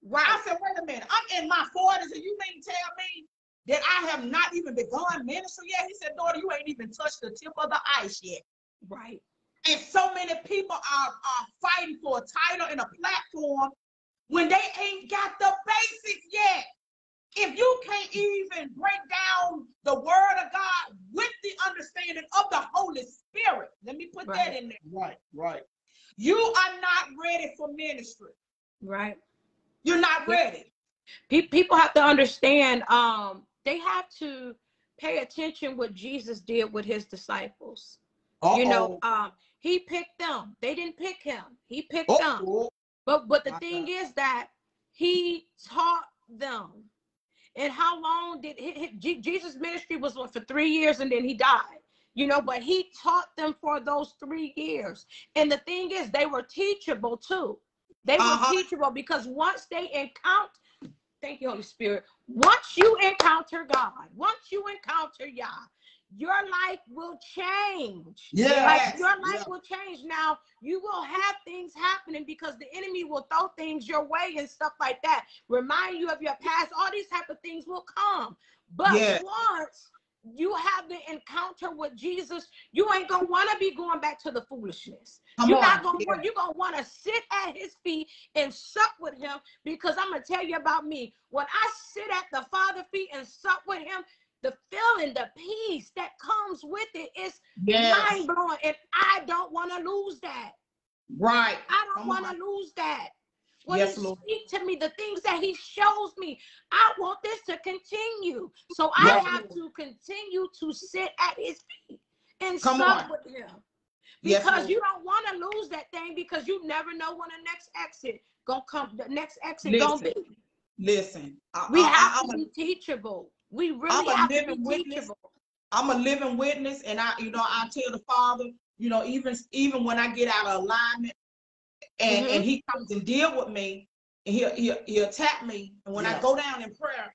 Right. I oh. said, wait a minute. I'm in my 40s and you mean to tell me that I have not even begun ministry yet? He said, daughter, you ain't even touched the tip of the ice yet. Right. And so many people are, are fighting for a title and a platform when they ain't got the basics yet. If you can't even break down the word of God with the understanding of the Holy Spirit, let me put right. that in there. Right, right. You are not ready for ministry. Right. You're not ready. People have to understand, um, they have to pay attention what Jesus did with his disciples. Uh-oh. You know, um, he picked them. They didn't pick him. He picked Uh-oh. them. But but the thing is that he taught them. And how long did he, he, Jesus' ministry was for three years and then he died, you know, but he taught them for those three years. And the thing is, they were teachable too. They were uh-huh. teachable because once they encounter, thank you, Holy Spirit, once you encounter God, once you encounter Yah, your life will change. Yeah. Like your life yeah. will change. Now you will have things happening because the enemy will throw things your way and stuff like that. Remind you of your past. All these type of things will come. But yeah. once you have the encounter with Jesus, you ain't gonna want to be going back to the foolishness. Come you're on. not gonna yeah. want, you're gonna want to sit at his feet and sup with him because I'm gonna tell you about me. When I sit at the Father feet and sup with him, the feeling, the peace that comes with it is yes. mind blowing. And I don't want to lose that. Right. I don't want to lose that. When yes, he Lord. speak to me, the things that he shows me, I want this to continue. So yes, I have Lord. to continue to sit at his feet and Come sup on. with him. Because yes, you don't want to lose that thing because you never know when the next exit gonna come, the next exit listen, gonna be. Listen, I, we I, have I, to be teachable. We really I'm a have living to be witness. teachable. I'm a living witness, and I, you know, I tell the Father, you know, even even when I get out of alignment, and mm-hmm. and He comes and deal with me, and He'll He'll, he'll tap me, and when I go down in prayer,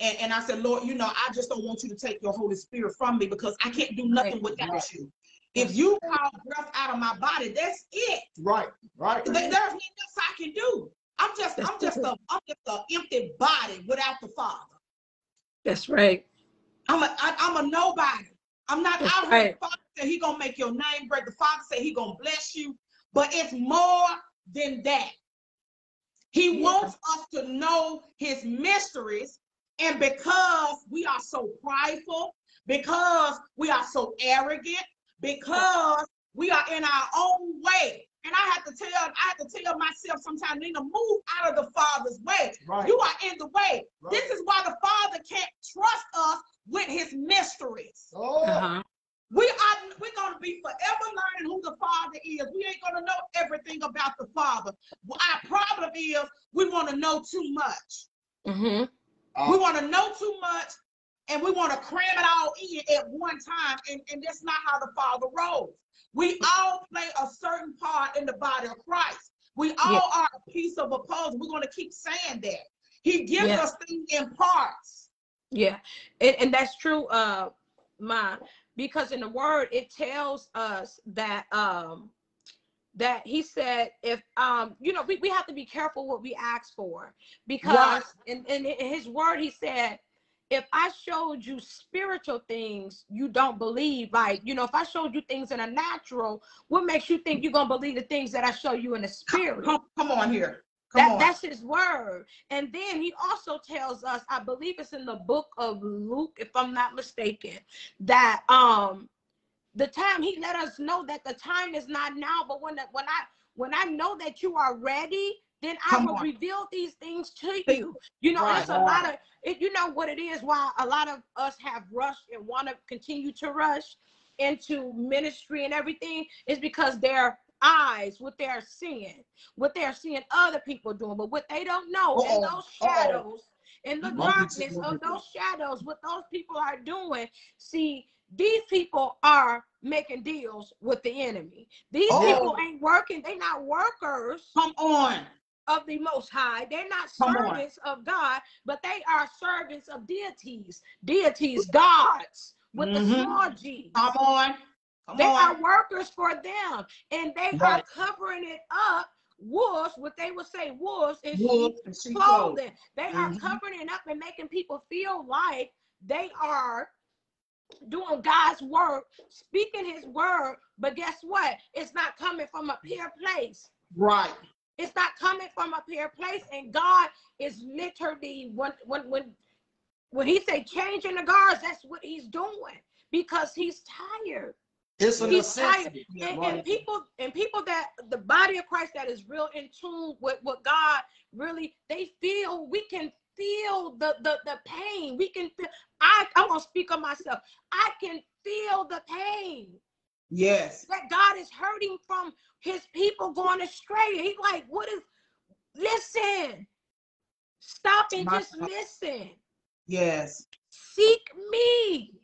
and, and I said, Lord, you know, I just don't want you to take your Holy Spirit from me because I can't do nothing right. without right. you. If you call breath out of my body, that's it. Right, right. There's nothing else I can do. I'm just, I'm just a, I'm just an empty body without the Father. That's right. I'm a I, I'm a nobody. I'm not That's out right. here. The Father said he gonna make your name great. The Father said he gonna bless you, but it's more than that. He yeah. wants us to know his mysteries, and because we are so prideful, because we are so arrogant, because we are in our own way. And I have to tell, I have to tell myself sometimes, Nina, move out of the Father's way. Right. You are in the way. Right. This is why the Father can't trust us with his mysteries. Oh. Uh-huh. We are we're gonna be forever learning who the Father is. We ain't gonna know everything about the Father. Our problem is we want to know too much. Mm-hmm. Uh, we want to know too much, and we want to cram it all in at one time, and, and that's not how the Father rolls. We all play a certain part in the body of Christ. We all yeah. are a piece of a puzzle. We're going to keep saying that. He gives yeah. us things in parts. Yeah, and, and that's true, uh, my because in the word it tells us that um that he said if um you know we, we have to be careful what we ask for because in, in his word he said if I showed you spiritual things, you don't believe. Like, you know, if I showed you things in a natural, what makes you think you're gonna believe the things that I show you in the spirit? Come, come on here. That, that's his word. And then he also tells us, I believe it's in the book of Luke, if I'm not mistaken, that um the time he let us know that the time is not now, but when when I when I know that you are ready, then I will on. reveal these things to you. You know, right. it's a lot of it, you know what it is why a lot of us have rushed and want to continue to rush into ministry and everything is because they're eyes what they're seeing, what they're seeing other people doing, but what they don't know in those shadows, in the darkness of those shadows, what those people are doing. See, these people are making deals with the enemy. These oh. people ain't working, they're not workers. Come on. Of the Most High. They're not servants of God, but they are servants of deities, deities, gods with mm-hmm. the small g. Come on. Come they on. are workers for them, and they right. are covering it up. Wolves, what they would say, wolves in sheep's clothing. They mm-hmm. are covering it up and making people feel like they are doing God's work, speaking His word. But guess what? It's not coming from a pure place. Right. It's not coming from a pure place, and God is literally when when when when He say changing the guards, that's what He's doing because He's tired. It's a tired. And, and, people and people that the body of Christ that is real in tune with what God really they feel we can feel the the, the pain. We can feel I I want to speak on myself. I can feel the pain. Yes. That God is hurting from his people going astray. He's like, what is listen? Stop and My just God. listen. Yes. Seek me.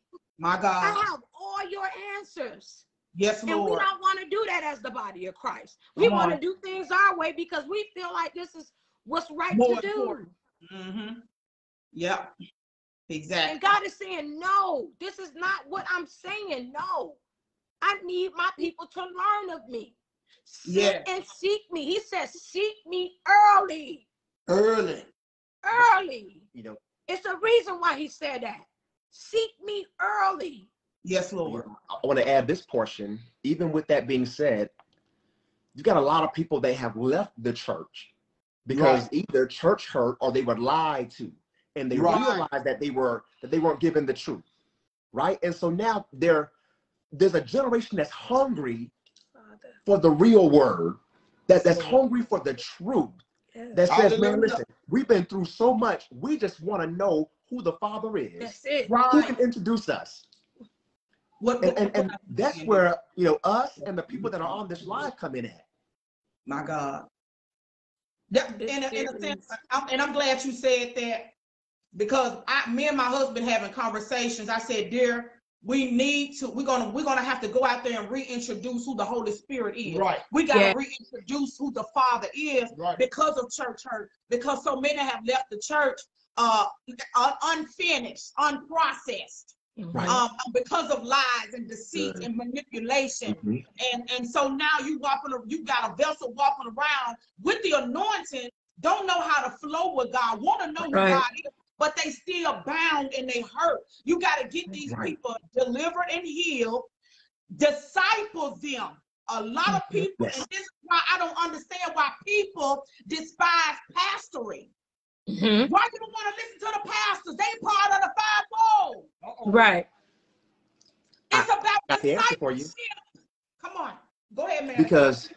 My God. I have all your answers. Yes, Lord. And we don't want to do that as the body of Christ. We want to do things our way because we feel like this is what's right More to do. Mm-hmm. Yep. Exactly. And God is saying, no, this is not what I'm saying. No. I need my people to learn of me. Seek yeah. and seek me. He says, seek me early. Early. Early. You know, it's a reason why he said that. Seek me early. Yes, Lord. I want to add this portion. Even with that being said, you got a lot of people that have left the church because right. either church hurt or they were lied to, and they right. realized that they were that they weren't given the truth, right? And so now they're there's a generation that's hungry Father. for the real word, that that's hungry for the truth. That says, man, listen, we've been through so much. We just want to know who the Father is. That's it. Right. Who can introduce us? What, and, and, and that's where you know us and the people that are on this live come in at. My God. Yeah, in a, in a sense, I'm, and I'm glad you said that because I, me and my husband having conversations. I said, dear, we need to. We're gonna we're gonna have to go out there and reintroduce who the Holy Spirit is. Right. We gotta yeah. reintroduce who the Father is right. because of church hurt. Because so many have left the church uh, unfinished, unprocessed. Right. Um, because of lies and deceit and manipulation, mm-hmm. and and so now you walking, you got a vessel walking around with the anointing, don't know how to flow with God, want to know who. God is, but they still bound and they hurt. You got to get these right. people delivered and healed, disciple them. A lot of mm-hmm. people, yes. and this is why I don't understand why people despise pastoring. Mm-hmm. Why you don't want to listen to the pastors? They part of the fivefold. Right. It's I, about got the answer for you. Come on, go ahead, man. Because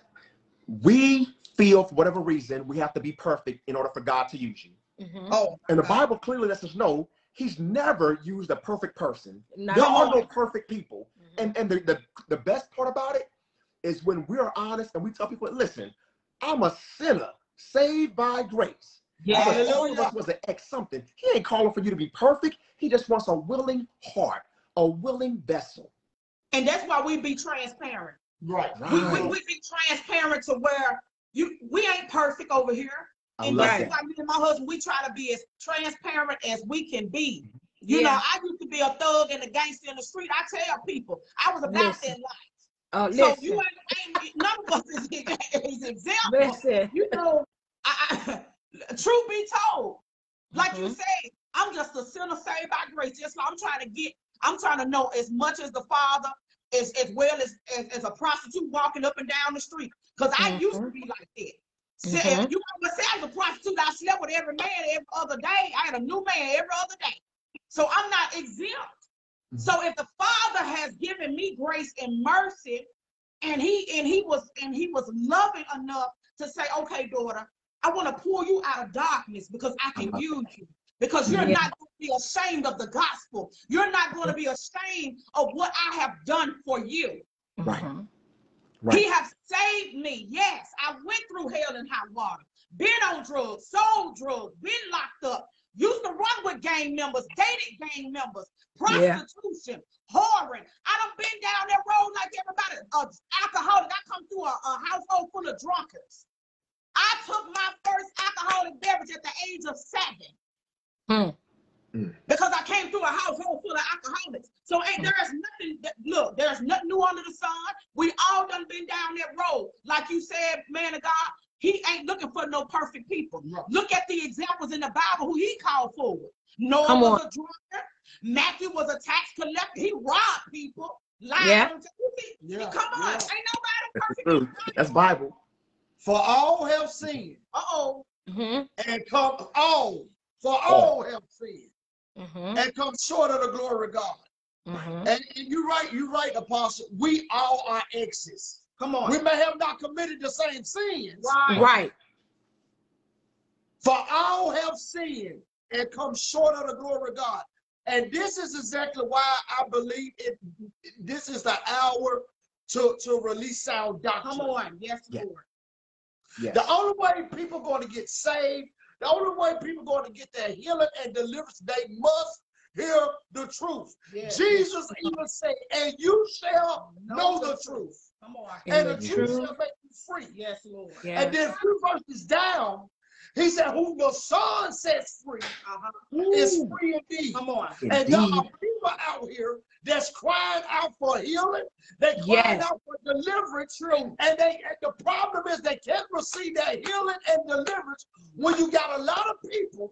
we feel for whatever reason we have to be perfect in order for God to use you. Mm-hmm. Oh, and the Bible clearly lets us know He's never used a perfect person. Not there are no perfect people. Mm-hmm. And and the, the the best part about it is when we're honest and we tell people, listen, I'm a sinner saved by grace. Yeah, all of was an ex something. He ain't calling for you to be perfect. He just wants a willing heart, a willing vessel. And that's why we be transparent. Right. We, we, we be transparent to where you we ain't perfect over here. I and that's why me and my husband, we try to be as transparent as we can be. Mm-hmm. You yeah. know, I used to be a thug and a gangster in the street. I tell people I was about listen. that uh, life. Oh, so listen. you ain't, ain't none of us is, is example. Listen. You know, I, I, truth be told, like mm-hmm. you say, I'm just a sinner saved by grace. Just like I'm trying to get, I'm trying to know as much as the Father, as, as well as, as, as a prostitute walking up and down the street. Because I mm-hmm. used to be like that. So mm-hmm. if you to say I was a prostitute, I slept with every man every other day. I had a new man every other day. So I'm not exempt. Mm-hmm. So if the Father has given me grace and mercy, and he and he was and he was loving enough to say, okay, daughter, I want to pull you out of darkness because I can uh-huh. use you. Because you're yeah. not going to be ashamed of the gospel. You're not going to be ashamed of what I have done for you. Right. Uh-huh. right. He has saved me. Yes, I went through hell and hot water, been on drugs, sold drugs, been locked up, used to run with gang members, dated gang members, prostitution, yeah. whoring. I done been down that road like everybody. Uh, alcoholic. I come through a, a household full of drunkards. I took my first alcoholic beverage at the age of seven. Hmm. Because I came through a household full of alcoholics. So ain't there is nothing that look, there's nothing new under the sun. We all done been down that road. Like you said, man of God, he ain't looking for no perfect people. Look at the examples in the Bible who he called forward. Noah Come was on. a drunkard. Matthew was a tax collector. He robbed people. Lied yeah. yeah. Come on. Yeah. Ain't nobody perfect. That's Bible. For all have sinned. Uh-oh. Mm-hmm. And come all. For oh. all have sinned. Mm-hmm. And come short of the glory of God. Mm-hmm. And, and you right, you're right, Apostle. We all are exes. Come on. We may have not committed the same sins. Right. Right. For all have sinned and come short of the glory of God. And this is exactly why I believe it. This is the hour to, to release sound doctrine. Come on. Yes, Lord. Yes. The only way people are going to get saved, the only way people are going to get their healing and deliverance, they must hear the truth. Yes. Jesus even said, and you shall know, know the, truth. truth. Come on. And, and the truth shall make you free. Yes, Lord. Yes. And then three verses down, he said, Who the Son sets free uh-huh. is free indeed. Come on. Indeed. And there are people out here that's crying out for healing. They crying yes. out for deliverance. True. And they and the problem is they can't receive that healing and deliverance when you got a lot of people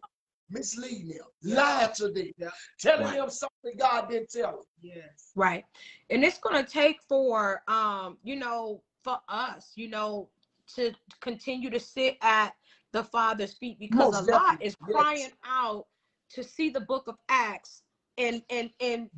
misleading them, yeah. lying to them, yeah. telling right. them something God didn't tell them. Yes. Right. And it's gonna take for um, you know, for us, you know, to continue to sit at the Father's feet because Most a lot is crying yes. out to see the book of Acts and and and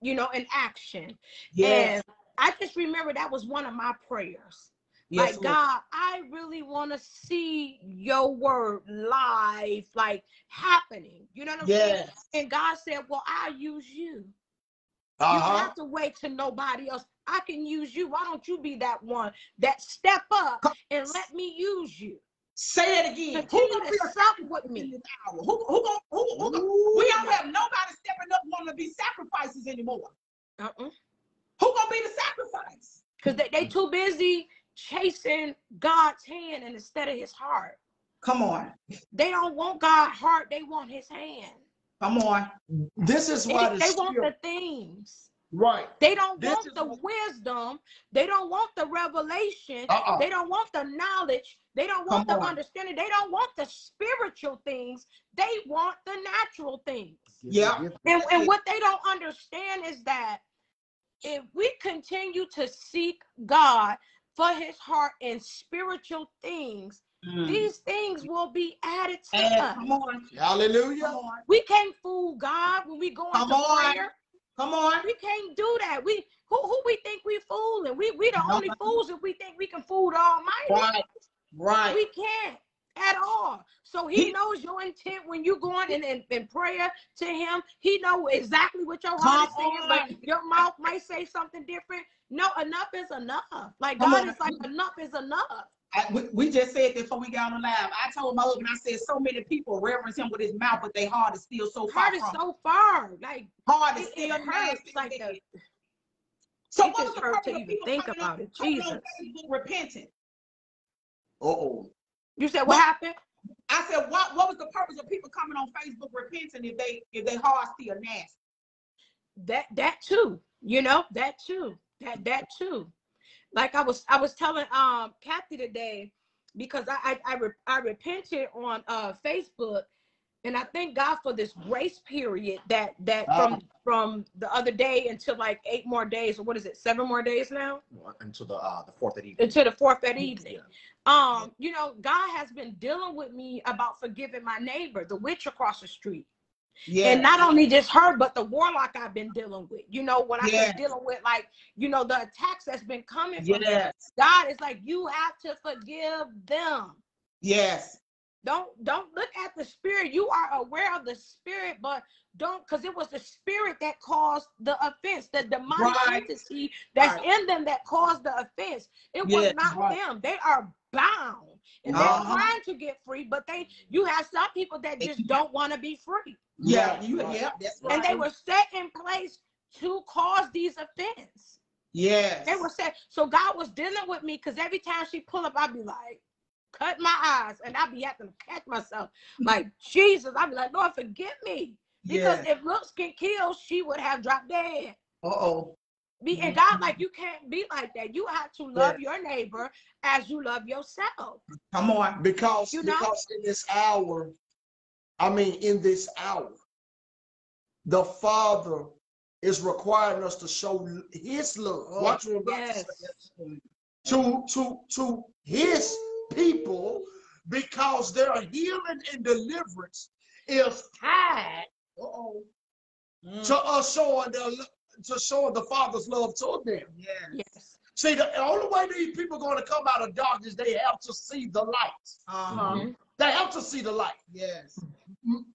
you know in action. Yes. And I just remember that was one of my prayers. Yes, like God, I really want to see your word live, like happening. You know what I'm yes. saying? And God said, Well, I'll use you. Uh-huh. You don't have to wait to nobody else. I can use you. Why don't you be that one that step up and let me use you? Say it again. Who gonna to suffer with me? Who, who, gonna, who, who, we don't have nobody stepping up wanting to be sacrifices anymore. Uh-uh. Who gonna be the sacrifice? Because they, they too busy chasing God's hand and instead of his heart. Come on. They don't want God's heart, they want his hand. Come on. This is why they, they want the things. Right. They don't this want the what... wisdom. They don't want the revelation. Uh-uh. They don't want the knowledge. They don't want Come the on. understanding. They don't want the spiritual things. They want the natural things. Yeah. And, and what they don't understand is that if we continue to seek God for his heart and spiritual things, mm. these things will be added to and us. Come on. Hallelujah. Come on. We can't fool God when we go into prayer. Come on. We can't do that. We who who we think we fooling? We we the only fools if we think we can fool the Almighty. Right. Right. We can't at all. So he, he knows your intent when you go on in, in, in, prayer to him. He know exactly what your heart is saying, but your mouth might say something different. No, enough is enough. Like God is like, enough is enough. I, we, we, just said this before we got on the live. I told my husband, I said, so many people reverence him with his mouth, but their heart is still so far. Heart is so far. Like heart is still hurts. Like the, so what was the hurt to even think about it? Jesus. Repenting. Uh oh. You said what, what happened? I said, what what was the purpose of people coming on Facebook repenting if they if they heart still nasty? That that too, you know, that too, that that too. Like I was I was telling um Kathy today because I I I, re, I repented on uh Facebook and I thank God for this grace period that that from from the other day until like eight more days or what is it seven more days now until the uh the fourth at evening until the fourth at evening. Yeah. Um, you know, God has been dealing with me about forgiving my neighbor, the witch across the street. Yeah. And not only just her, but the warlock I've been dealing with. You know, what I've yes. been dealing with like, you know, the attacks that's been coming from yes. God is like, you have to forgive them. Yes. Don't don't look at the spirit. You are aware of the spirit, but don't because it was the spirit that caused the offense, the demonic right. entity that's right. in them that caused the offense. It was not right. them. They are bound and uh-huh. they're trying to get free, but they you have some people that just don't want to be free. Yeah, you yeah, that's right. And they were set in place to cause these offense. Yes. They were set. So God was dealing with me because every time she pull up, I'd be like, cut my eyes and I'd be having to catch myself. Like, Jesus, I'd be like, Lord, forgive me. Because if looks get killed, she would have dropped dead. Uh-oh. Be, and God, like you can't be like that. You have to love your neighbor as you love yourself. Come on. Because, you know? because in this hour, I mean, in this hour, the Father is requiring us to show his love. Oh, Watch what yes. to, to, to his people because their healing and deliverance is tied uh-oh, mm. to us showing the to showing the Father's love to them. Yes. See, the only way these people are going to come out of darkness, they have to see the light. Uh-huh. Mm-hmm. They have to see the light. Yes.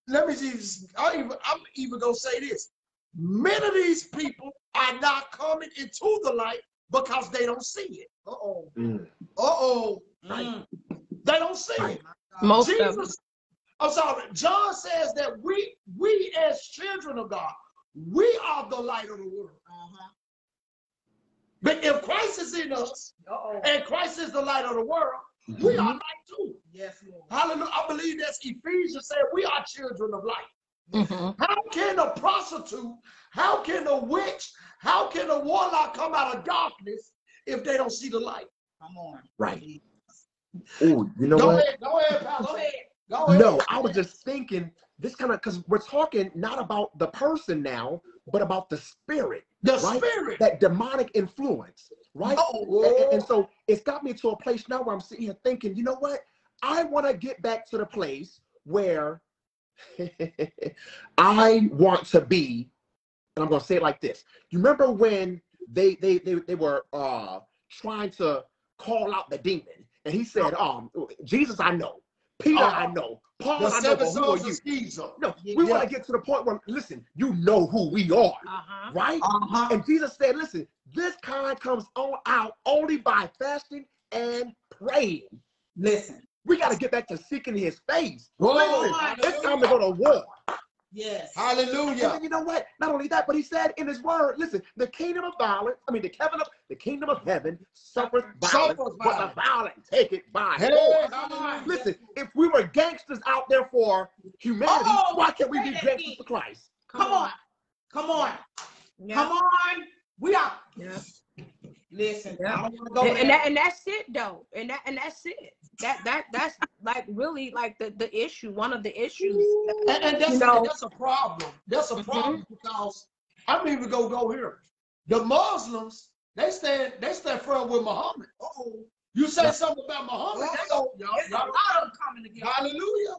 Let me see. I'm even, I'm even going to say this. Many of these people are not coming into the light because they don't see it. Uh-oh. Mm. Uh-oh. Mm. They don't see it. Most Jesus, I'm sorry. John says that we, we as children of God, we are the light of the world. Uh-huh. But if Christ is in us, Uh-oh. and Christ is the light of the world, mm-hmm. we are light too. Yes, Lord. Hallelujah. I believe that's Ephesians said we are children of light. Mm-hmm. How can a prostitute, how can a witch, how can a warlock come out of darkness if they don't see the light? Come on. Right. Oh, you know go what? Ahead, go ahead, Pastor. Go ahead. No, I was just thinking this kind of because we're talking not about the person now, but about the spirit. The right? spirit. That demonic influence, right? Oh, and, and, so it's got me to a place now where I'm sitting here thinking, you know what? I want to get back to the place where I want to be, and I'm gonna say it like this. You remember when they they they, they were uh trying to call out the demon, and he said, um, Jesus, I know. Peter, uh, I know. Paul, I know, but who are you? Caesar. No, we yeah. want to get to the point where, listen, you know who we are, uh-huh. right? Uh-huh. And Jesus said, listen, this kind comes on out only by fasting and praying. Listen. We got to get back to seeking his face. Listen, it's time to go to war. Yes. Hallelujah. And you know what? Not only that, but he said in his word, listen, the kingdom of violence, I mean the kingdom of the kingdom of heaven suffers violence, but the violent take it by hey, force. Listen, if we were gangsters out there for humanity, oh, why can't we be gangsters for Christ? Come, Come on. on. Come on. Yeah. Come on. We are. Yeah. Listen, yeah. and, and, that, and that's it though. And that and that's it. That that that's like really like the the issue, one of the issues. And, and that's, you know, that's a problem. That's a mm-hmm. problem mm-hmm. because I'm even gonna go here. The Muslims, they stand they stand firm with Muhammad. oh You say yeah. something about Muhammad, they go, y'all, y'all, a lot of them coming together. Hallelujah.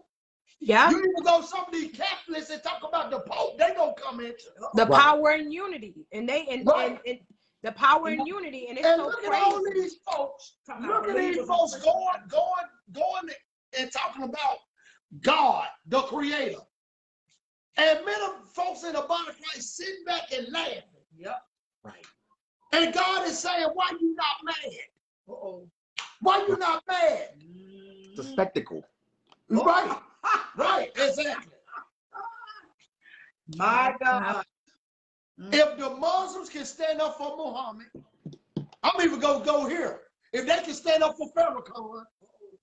Yeah. You even go some of these Catholics and talk about the Pope, they gonna come in. The right. power and unity. And they and, right. and, and The power and unity, and it's and so look crazy. at all these folks. Look at these folks going, going, going, and talking about God, the Creator, and many folks in the body of Christ sitting back and laughing. Yep. Right. And God is saying, "Why you not mad? Uh-oh. Why you not mad?" Mm. It's a spectacle. Right, right, exactly. My God. If the Muslims can stand up for Muhammad, I'm even gonna go here. If they can stand up for Farrakhan,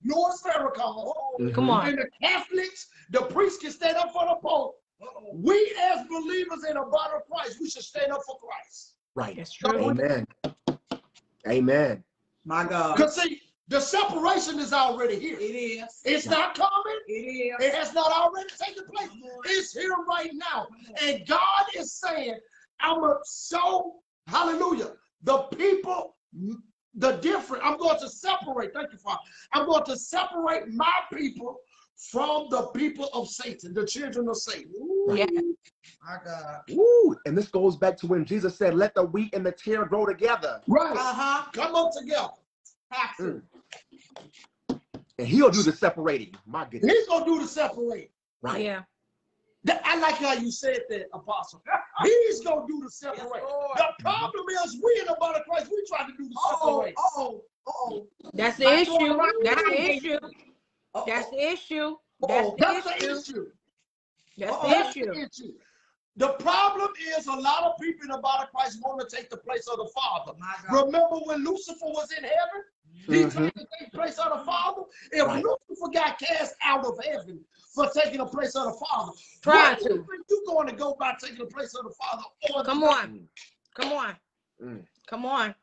Louis Farrakhan, Mhm. Come on. and the Catholics, the priests can stand up for the Pope. We as believers in the body of Christ, we should stand up for Christ. Right. That's true. Amen. Amen. My God. Because see, the separation is already here. It is. It's not coming. It is. It has not already taken place. It's here right now. And God is saying, I'm going to show, hallelujah, the people, the different. I'm going to separate, thank you, Father. I'm going to separate my people from the people of Satan, the children of Satan. Yeah. My God. Woo. And this goes back to when Jesus said, Let the wheat and the tare grow together. Right. Uh-huh. Come on together. Have to. And he'll do the separating. My goodness. He's going to do the separating. Right. Yeah. That- I like how you said that, Apostle. He's going to do the separate. Lord. the problem is, we in the body of Christ, we try to do the Oh, separate. oh, oh. That's the My issue. That's the issue. That's the issue. That's oh, the the issue. issue. That's the issue. The problem is a lot of people in the body of Christ want to take the place of the Father. Remember when Lucifer was in heaven? He Mhm. tried to take the place of the Father. If Right. Lucifer got cast out of heaven for taking the place of the Father, Trying what do you to. you going to go by taking the place of the Father? Or Come on. Come on. Mm. Come on.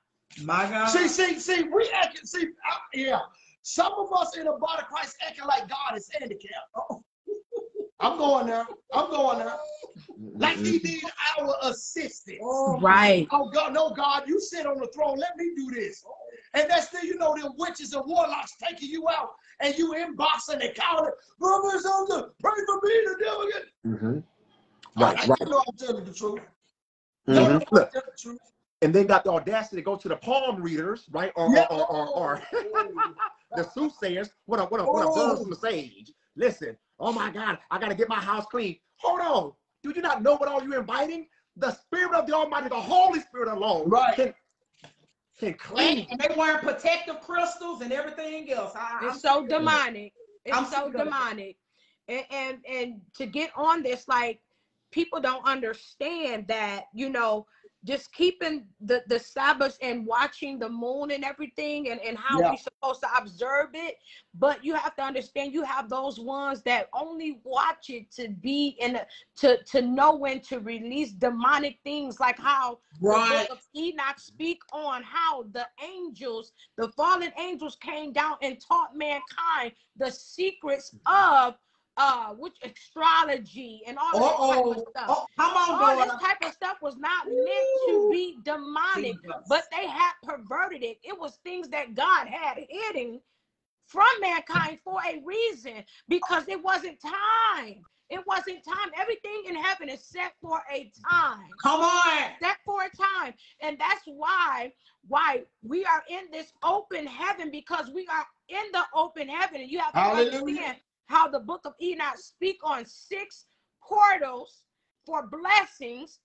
My God. See, see, see, we acting, see, uh, yeah. Some of us in the body of Christ acting like God is handicapped. Oh. I'm going there. I'm going there. Like he need our assistance. Oh, Right. Oh God, no God, you sit on the throne. Let me do this. And that's still, you know, them witches and warlocks taking you out, and you inboxing and calling, brother, something, pray for me, the devil. Get... Mhm. Right, I, right. you know I'm telling the truth. Mhm. You Look, the truth. and then got the audacity to go to the palm readers, right? Or, Yeah. or, or, or, or the soothsayers. What a what a what a Oh. bird from the sage. Listen, oh my God, I gotta get my house clean. Hold on. Do you not know what all you're inviting? The spirit of the Almighty, the Holy Spirit alone, Right. can can clean. And they wearing protective crystals and everything else. I, I'm It's so serious. demonic. It's I'm so sick of it. demonic. And, and and to get on this, like people don't understand that, you know, just keeping the, the Sabbath and watching the moon and everything and, and how Yeah. we're supposed to observe it. But you have to understand you have those ones that only watch it to be in a, to to know when to release demonic things like how Right. Enoch speak on how the angels, the fallen angels came down and taught mankind the secrets of uh which astrology and all this type of stuff. Oh, come on, all this type of stuff was not meant to be demonic, Jesus. but they had perverted it. It was things that God had hidden from mankind for a reason because it wasn't time. It wasn't time. Everything in heaven is set for a time Come on. set for a time and that's why why we are in this open heaven because we are in the open heaven and you have to Hallelujah. understand how the book of enoch speak on six portals for blessings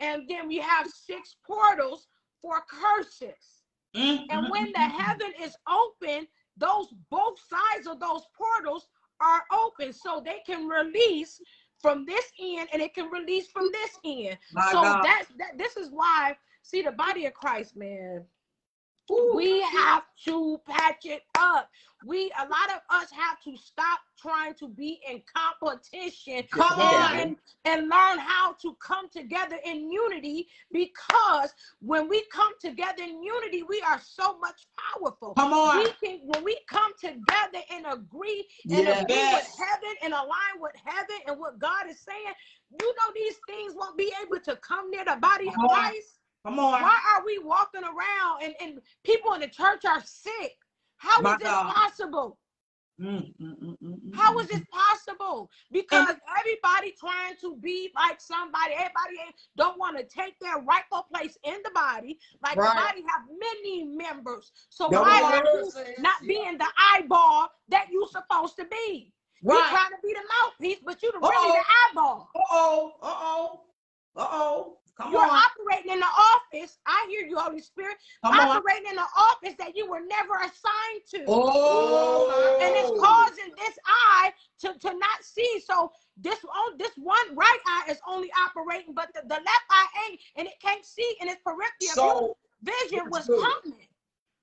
and then we have six portals for curses. Mm, and when the heaven is open those both sides of those portals are open so they can release from this end and it can release from this end. My so God. that's that this is why see the body of christ man Ooh. we have to patch it up we a lot of us have to stop trying to be in competition Come on. and, and learn how to come together in unity because when we come together in unity we are so much powerful Come on. we can when we come together and agree and Yes. agree with heaven and align with heaven and what God is saying, you know these things won't be able to come near the body of Christ. Come on. Why are we walking around and, and people in the church are sick? How My is this God. possible? Mm, mm, mm, mm, mm How is this possible? Because and, everybody trying to be like somebody, everybody don't want to take their rightful place in the body. Like right. the body have many members. So why are you not being the eyeball that you supposed to be? Right. You're trying to be the mouthpiece, but you're really the eyeball. Uh-oh, uh-oh, uh-oh. Come You're on. operating in the office. I hear you, Holy Spirit. Come operating on. in the office that you were never assigned to. Oh. And it's causing this eye to, to not see. So this on this one right eye is only operating, but the, the left eye ain't, and it can't see, and its peripheral so, vision was good. coming.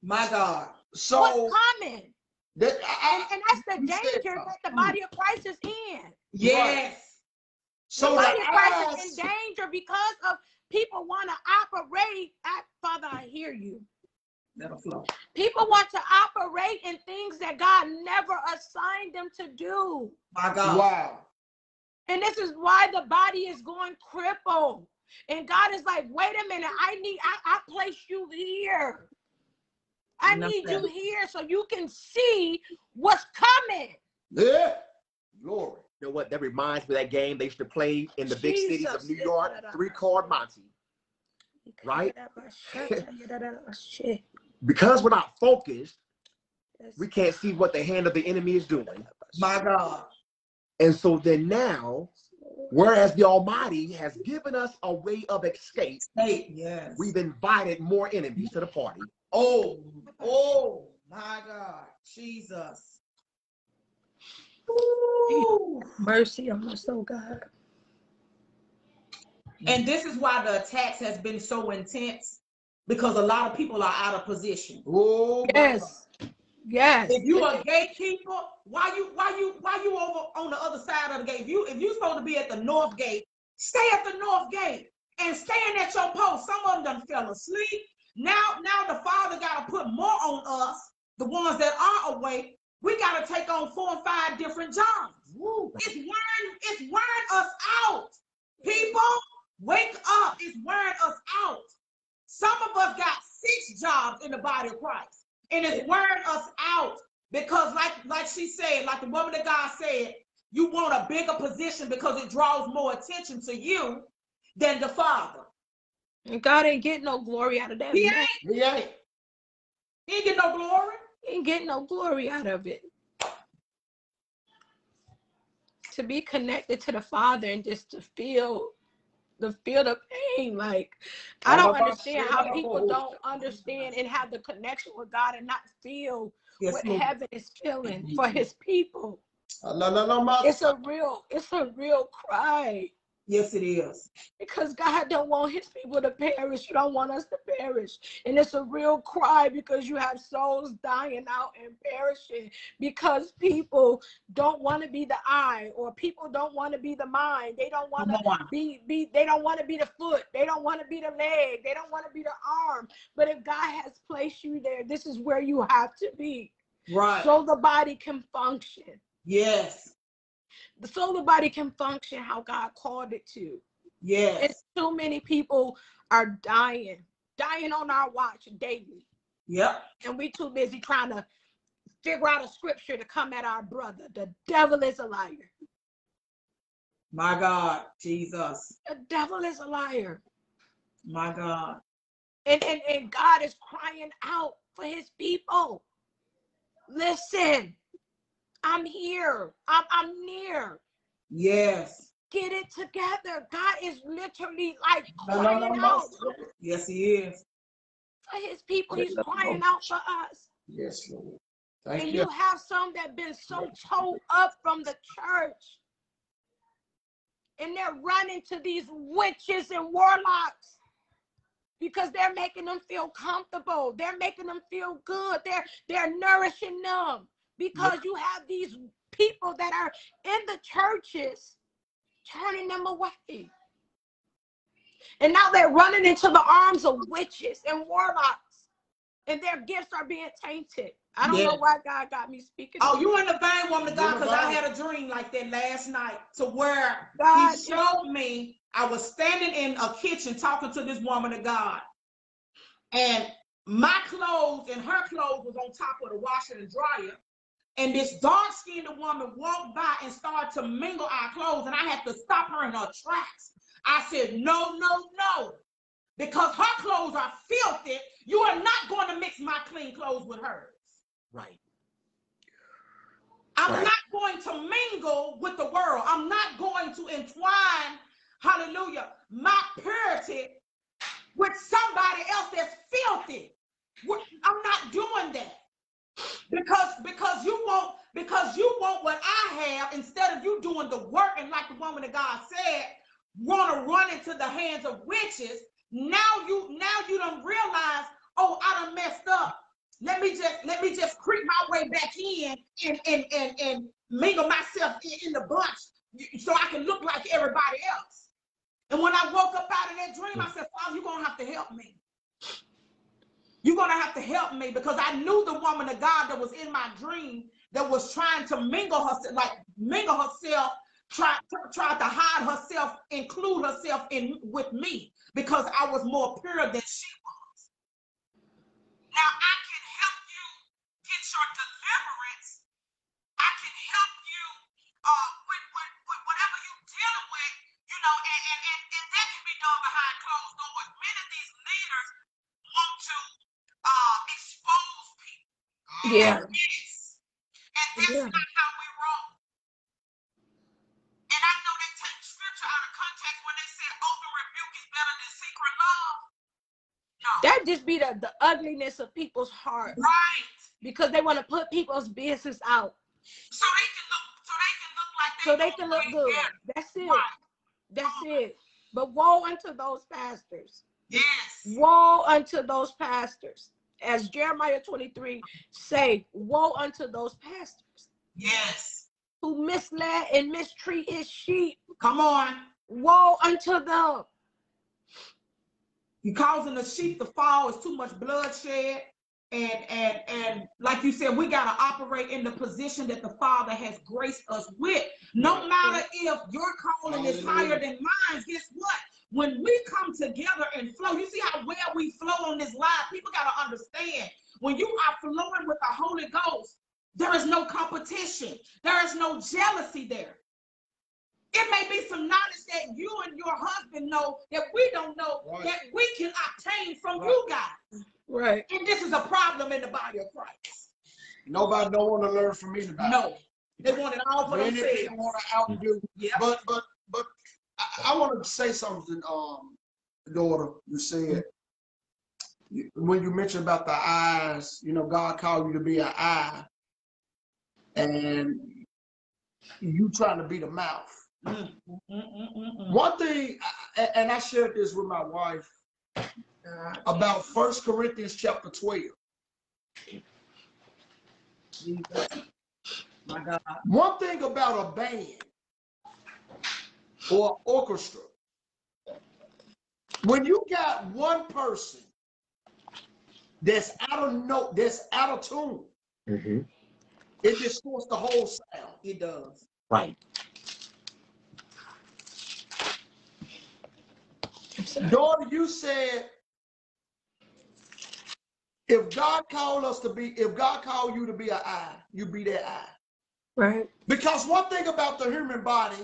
My God. So was coming. That, I, and, and that's the danger that the body of Christ is in. Yes. So the body of Christ is in danger because of people want to operate at Father, I hear you. That'll flow. People want to operate in things that God never assigned them to do. My God. Wow. And this is why the body is going crippled. And God is like, wait a minute, I need, I, I place you here. I need you here so you can see what's coming. Yeah. Glory. You know what? That reminds me of that game they used to play in the Jesus. big cities of New York, three card Monte. Right? because we're not focused, we can't see what the hand of the enemy is doing. My God. And so then now, whereas the Almighty has given us a way of escape, hey, yes. we've invited more enemies to the party. Oh, oh, my God. Jesus. Ooh. Mercy on us, oh God. And this is why the attacks has been so intense because a lot of people are out of position. Oh yes. Yes. If you are a gatekeeper, why you why you why you over on the other side of the gate? If you if you supposed to be at the north gate, stay at the north gate and stand at your post. Some of them done fell asleep. Now, now the father got to put more on us, the ones that are awake, we got to take on four and five different jobs. Woo. It's wearing, it's wearing us out. People, wake up. It's wearing us out. Some of us got six jobs in the body of Christ, and it's wearing us out because, like, like she said, like the woman that God said, you want a bigger position because it draws more attention to you than the Father. And God ain't getting no glory out of that. He ain't. He ain't. He ain't getting no glory ain't getting no glory out of it. To be connected to the Father and just to feel the feel the pain. Like I don't understand how people don't understand and have the connection with God and not feel yes, what heaven is feeling for his people. It's a real, it's a real cry. Yes, it is. Because God don't want his people to perish. You don't want us to perish. And it's a real cry because you have souls dying out and perishing because people don't want to be the eye or people don't want to be the mind. They don't want to be, be they don't want to be the foot. They don't want to be the leg. They don't want to be the arm. But if God has placed you there, this is where you have to be. Right. So the body can function. Yes the solar body can function how God called it to. Yes. It's too many people are dying, dying on our watch daily. Yep. And we too busy trying to figure out a scripture to come at our brother. The devil is a liar. My God, Jesus. The devil is a liar. My God. And, and, and God is crying out for his people. Listen, I'm here. I'm, I'm near. Yes. Get it together. God is literally like crying no, no, no, out. Yes, He is. For His people, He's crying out for us. Yes, Lord. Thank and you. you have some that been so towed up from the church. And they're running to these witches and warlocks because they're making them feel comfortable. They're making them feel good. They're they're nourishing them because you have these people that are in the churches turning them away. And now they're running into the arms of witches and warlocks, and their gifts are being tainted. I don't yeah. know why God got me speaking. Oh, you in the vein, woman of God, because I had a dream like that last night to where God, He showed me I was standing in a kitchen talking to this woman of God, and my clothes and her clothes was on top of the washer and dryer, and this dark-skinned woman walked by and started to mingle our clothes, and I had to stop her in her tracks. I said, no, no, no. Because her clothes are filthy. You are not going to mix my clean clothes with hers. Right. I'm right. not going to mingle with the world. I'm not going to entwine, hallelujah, my purity with somebody else that's filthy. I'm not doing that. Because because you want because you want what I have instead of you doing the work and like the woman of God said, want to run into the hands of witches. Now you now you don't realize, oh, I done messed up. Let me just let me just creep my way back in and and and, and mingle myself in, in the bunch so I can look like everybody else. And when I woke up out of that dream, I said, Father, you're gonna have to help me. You're gonna have to help me because I knew the woman of God that was in my dream that was trying to mingle herself, like mingle herself, try try to hide herself, include herself in with me because I was more pure than she was. Now I can help you get your deliverance. I can help you uh, with, with, with whatever you're dealing with, you know, and, and, and, and that can be done behind closed doors. Many of these leaders want to. Yeah. And, that's yeah. not how we roll. And I know they take scripture out of context when they say open rebuke is better than secret love. No. That just be the, the ugliness of people's hearts. Right. Because they want to put people's business out. So they can look so they can look like they So they can look good. Better. That's it. Right. That's oh. it. But woe unto those pastors. Yes. Woe unto those pastors as Jeremiah 23 say, woe unto those pastors. Yes. Who misled and mistreat his sheep. Come on. Woe unto them. You causing the sheep to fall is too much bloodshed. And and and like you said, we gotta operate in the position that the Father has graced us with. No matter if your calling is higher than mine, guess what? When we come together and flow, you see how well we flow on this live. People got to understand when you are flowing with the Holy Ghost, there is no competition, there is no jealousy there. It may be some knowledge that you and your husband know that we don't know right. that we can obtain from right. you guys. Right. And this is a problem in the body of Christ. Nobody don't want to learn from anybody. No. They want it all for themselves. They want to outdo. Yeah. But but but I, I want to say something, um, daughter. You said when you mentioned about the eyes, you know, God called you to be an eye, and you trying to be the mouth. Mm, mm, mm, One thing, and I shared this with my wife about First Corinthians chapter twelve. My God. One thing about a band or orchestra. When you got one person that's out of note, that's out of tune, mm-hmm. it distorts the whole sound. It does. Right. Daughter, you said if God called us to be, if God called you to be an eye, you be that eye. Right. Because one thing about the human body,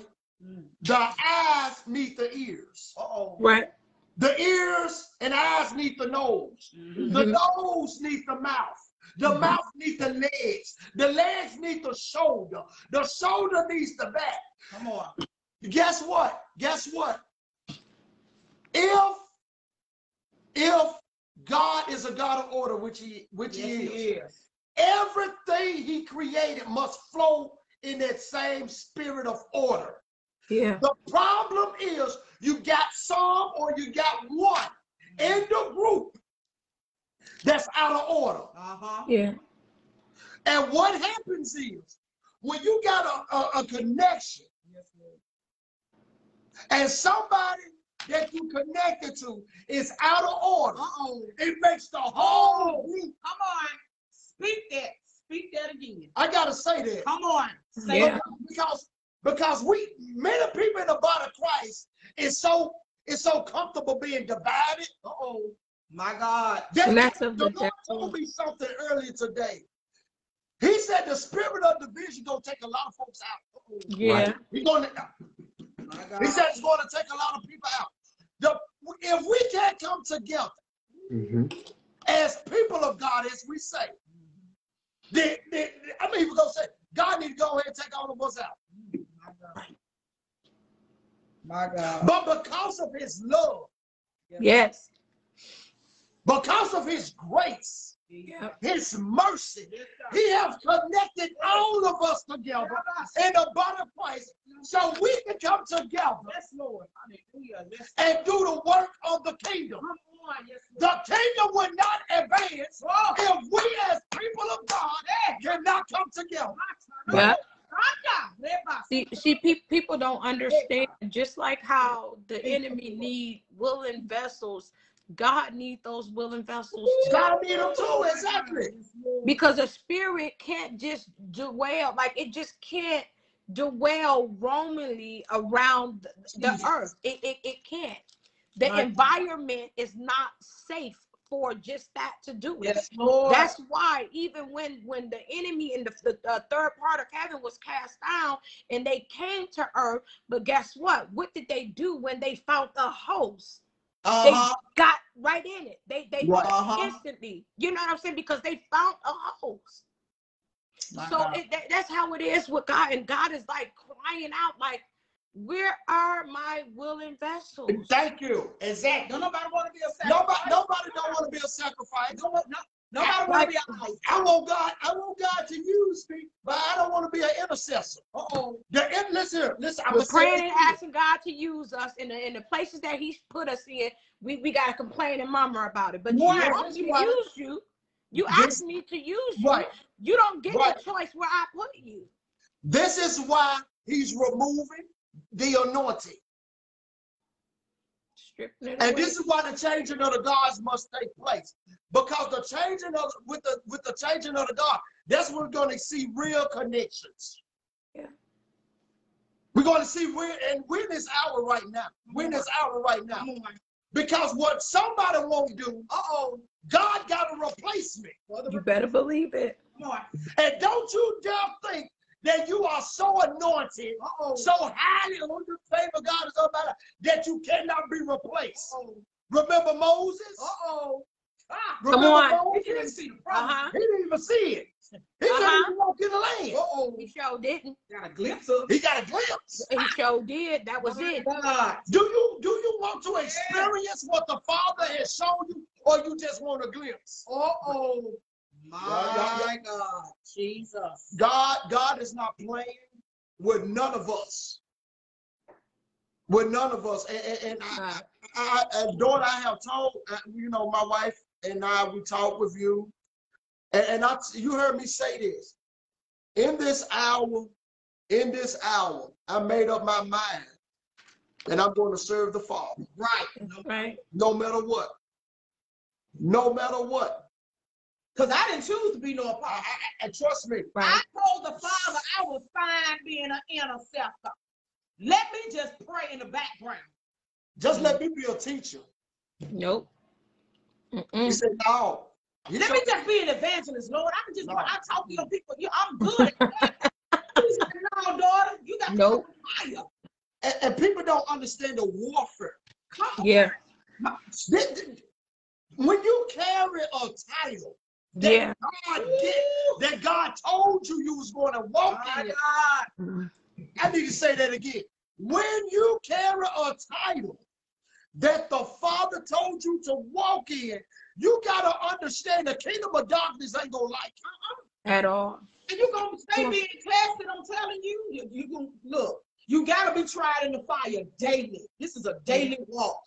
the eyes meet the ears. Uh-oh. Right. The ears and eyes meet the nose. Mm-hmm. The nose needs the mouth. The mm-hmm. mouth needs the legs. The legs need the shoulder. The shoulder needs the back. Come on. Guess what? Guess what? If if God is a God of order, which he which yes, he, is, he is, everything he created must flow in that same spirit of order. Yeah. The problem is you got some or you got one in the group that's out of order. Uh-huh. Yeah. And what happens is when you got a, a, a connection yes, and somebody that you connected to is out of order, Uh-oh. it makes the whole group. Come on. Speak that. Speak that again. I gotta say that. Come on. Say yeah. Because because we many people in the body of Christ is so is so comfortable being divided. oh, my God. That, the Lord told me something earlier today. He said the spirit of division gonna take a lot of folks out. Yeah. Right. He gonna. He said it's going to take a lot of people out. The, if we can't come together mm-hmm. as people of God, as we say, the, the, I mean, we're gonna say God need to go ahead and take all of us out. My God. But because of His love, yes, because of His grace, his mercy. He has connected all of us together in a better place so we can come together yes, Lord. and do the work of the kingdom. The kingdom will not advance if we as people of God cannot come together. Yeah. See, see, people don't understand. Just like how the enemy need willing vessels God needs those willing vessels. Too. God need them too, exactly. Because a spirit can't just dwell, like it just can't dwell roamingly around the, the earth. It, it, it can't. The environment is not safe for just that to do it. Yes, Lord. That's why even when when the enemy in the, the uh, third part of heaven was cast down and they came to earth, but guess what? What did they do when they found the host? Uh-huh. They got right in it. They they uh-huh. instantly. You know what I'm saying? Because they found a host. so it, that, that's how it is with God, and God is like crying out, like, "Where are my willing vessels?" Thank you. Exactly. Don't nobody want to be a sacrifice. Nobody, nobody don't want to be a sacrifice. No, no, Nobody want to be a I want God. I want God to use me, but I don't want to be an intercessor. Uh oh. The listen, listen. I'm praying and asking God to use us in the in the places that He's put us in. We we gotta complain and murmur about it. But you want me to use you. You asked me to use you. Right. You don't get right. the choice where I put you. This is why He's removing the anointing. And this is why the changing of the gods must take place. Because the changing of with the with the changing of the God, that's when we're going to see real connections. Yeah. We're going to see real and we're in this hour right now. We're in this hour right now. Because what somebody won't do, uh-oh, God got to replace me. You better believe it. And don't you dare think that you are so anointed, Uh-oh. so highly on the favor God is about that you cannot be replaced. Uh-oh. Remember Moses? Uh-oh. Ah, Come on. Moses? He didn't see the problem. Uh-huh. He didn't even see it. He uh-huh. couldn't even walk in the land. Uh-oh. He sure didn't. Got a glimpse of. He got a glimpse. He sure did. That was it. God. Do you do you want to experience what the Father has shown you, or you just want a glimpse? Uh-oh. My God, Jesus. God, God is not playing with none of us. With none of us. And, and, and I, I, I, daughter, I have told, uh, you know, my wife and I, we talk with you. And, and I, you heard me say this. In this hour, in this hour, I made up my mind and I'm going to serve the Father. Right. Right. No matter what. No matter what. Because I didn't choose to be no apostle. And trust me. Right. I told the Father I was fine being an intercessor. Let me just pray in the background. Just let me be a teacher. Nope. Mm-mm. He said, no. You let me just be an evangelist, Lord. I can just no. I talk to your people. You, I'm good. he said, no, daughter, you got nope. fire. And, and, people don't understand the warfare. Come yeah. On. When you carry a title, that yeah. God did, that God told you you was going to walk in. God. Mm-hmm. I need to say that again. When you carry a title that the Father told you to walk in, you got to understand the kingdom of darkness ain't going to like uh-uh. At all. And you're going to stay being class that I'm telling you. You, you going look, you got to be tried in the fire daily. This is a daily walk.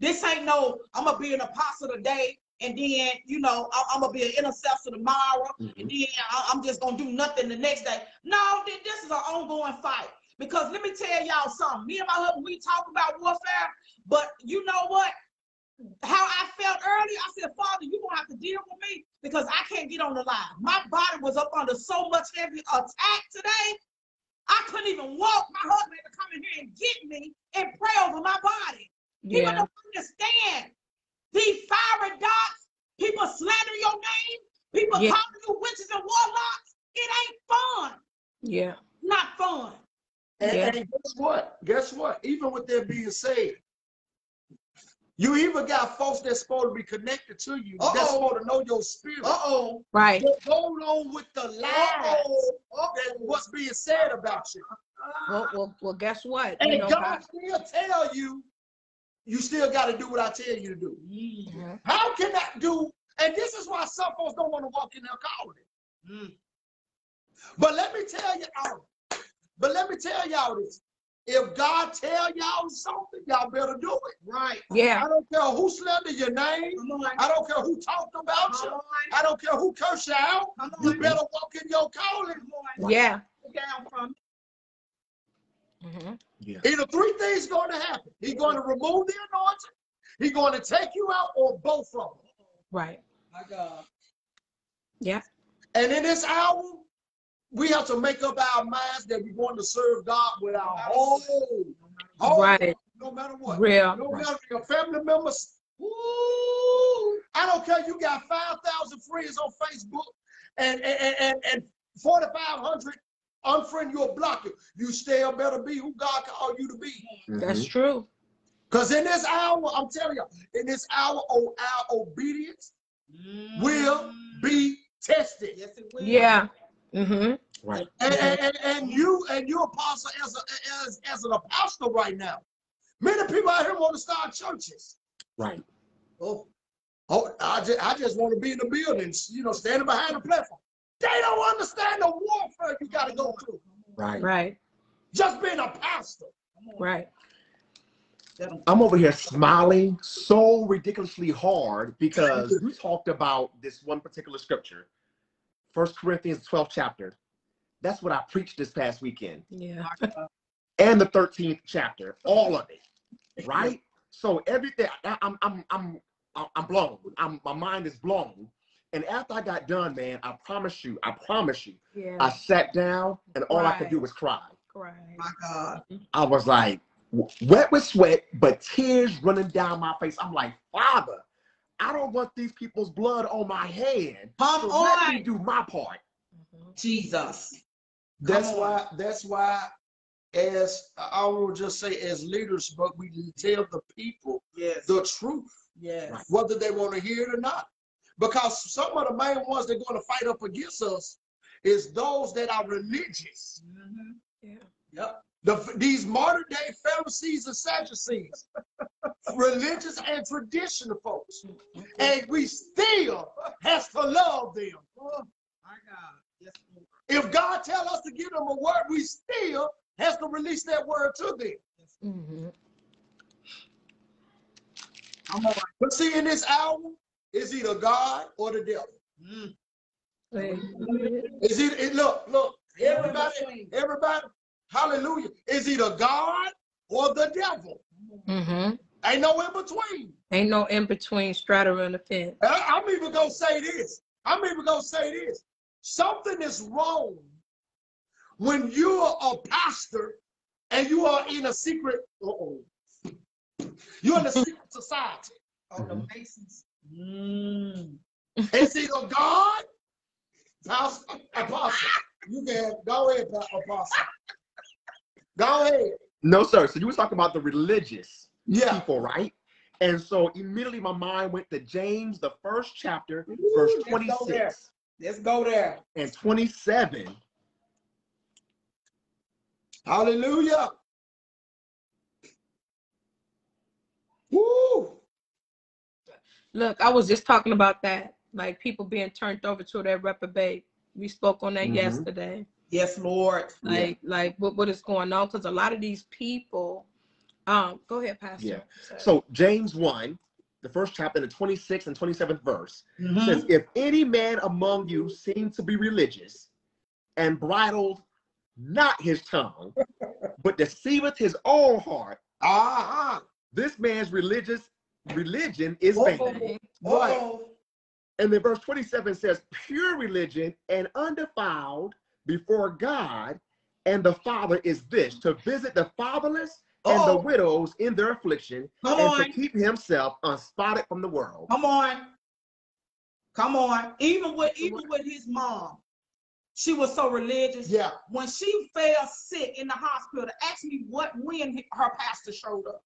This ain't no, I'm going to be an apostle today and then you know I, am gonna be an intercessor tomorrow, mm-hmm. and then I, am just gonna do nothing the next day. No, this is an ongoing fight. Because let me tell y'all something. Me and my husband, we talk about warfare, but you know what? How I felt earlier, I said, Father, you're gonna have to deal with me because I can't get on the line. My body was up under so much heavy attack today. I couldn't even walk. My husband had to come in here and get me and pray over my body. Yeah. People don't understand these fiery dots, people slander your name, people yeah. calling you witches and warlocks. it ain't fun. Yeah. Not fun. And, yeah. and guess what? Guess what? Even with that being said, you even got folks that's supposed to be connected to you. Uh-oh. That's supposed to know your spirit. Uh-oh. Right. Go on with the lies that what's being said about you. Well, well, well guess what? And you know, God, God still tell you, you still got to do what I tell you to do. Mm-hmm. How can I do? And this is why some folks don't want to walk in their calling. Mm. But let me tell you, but let me tell y'all this. If God tell y'all something, y'all better do it. Right. Yeah. I don't care who slandered your name. I don't care who talked about Come you. On. I don't care who cursed you out. You better walk in your calling. Yeah. Down from Mm-hmm. Yeah. Either three things going to happen. He's going to remove the anointing, he's going to take you out, or both of them. Right. My God. Yeah. And in this hour, we have to make up our minds that we're going to serve God with our whole, whole right. no matter what. Real. No matter your family members. Woo, I don't care. You got 5,000 friends on Facebook and, and, and, and 4,500 unfriend you or block you. You still better be who God called you to be. Mm-hmm. That's true. Because in this hour, I'm telling you, in this hour, oh, our obedience mm. will be tested. Yes, it will. Yeah. Mm-hmm. Right. And, and, and, you and you apostle as a as as an apostle right now. Many people out here want to start churches. Right. Oh, oh I just I just want to be in the buildings, you know, standing behind the platform. They don't understand the warfare you got to go through. Right. Right. Just being a pastor. Right. I'm over here smiling so ridiculously hard because we talked about this one particular scripture First Corinthians 12th chapter. That's what I preached this past weekend. Yeah. and the 13th chapter, all of it. Right? So everything I, am I'm I'm I'm blown. I'm my mind is blown. And after I got done, man, I promise you, I promise you, yeah. I sat down and all I could do was cry. Cry. My God. I was like wet with sweat, but tears running down my face. I'm like, Father, I don't want these people's blood on my hand. Come so on. Let me do my part. Mm-hmm. Jesus. That's why. That's why. As I will just say, as leaders, but we tell the people yes. the truth. Yes. Whether they want to hear it or not. Because some of the main ones that are going to fight up against us is those that are religious. Mm-hmm. Yeah. Yep. The, these modern day Pharisees and Sadducees, religious and traditional folks, and we still has to love them. Oh, my God. Yes, if God tell us to give them a word, we still has to release that word to them. Mm-hmm. But see, in this hour, it's either God or the devil. Mm. Is it, look, look, everybody, everybody, Hallelujah. Is either God or the devil. Mm-hmm. Ain't no in between. Ain't no in between straddle and the fence. I'm even gonna say this. I'm even gonna say this. Something is wrong when you're a pastor and you are in a secret. oh You're in a secret society. Oh, the Masons. Mm. It's either God, Pastor, Apostle. You can go ahead, Apostle. Go ahead. No, sir. So you were talking about the religious yeah. people, right? And so immediately my mind went to James, the first chapter, Ooh, verse 26. Let's, go, let's go there. And 27. Hallelujah. Woo. Look, I was just talking about that, like people being turned over to their reprobate. We spoke on that mm-hmm. yesterday. Yes, Lord. Like, yeah. like what, what is going on? Because a lot of these people, um, go ahead, Pastor. Yeah. So James 1, the first chapter, in the 26th and 27th verse mm-hmm. says, If any man among you seem to be religious and bridled not his tongue, but deceiveth his own heart, uh-huh. this man's religious religion is vain. Right. And then verse 27 says, Pure religion and undefiled before God and the Father is this to visit the fatherless and the oh. widows in their affliction Come and on. to keep himself unspotted from the world. Come on. Come on. Even with even with his mom. She was so religious. Yeah. When she fell sick in the hospital, ask me what when her pastor showed up.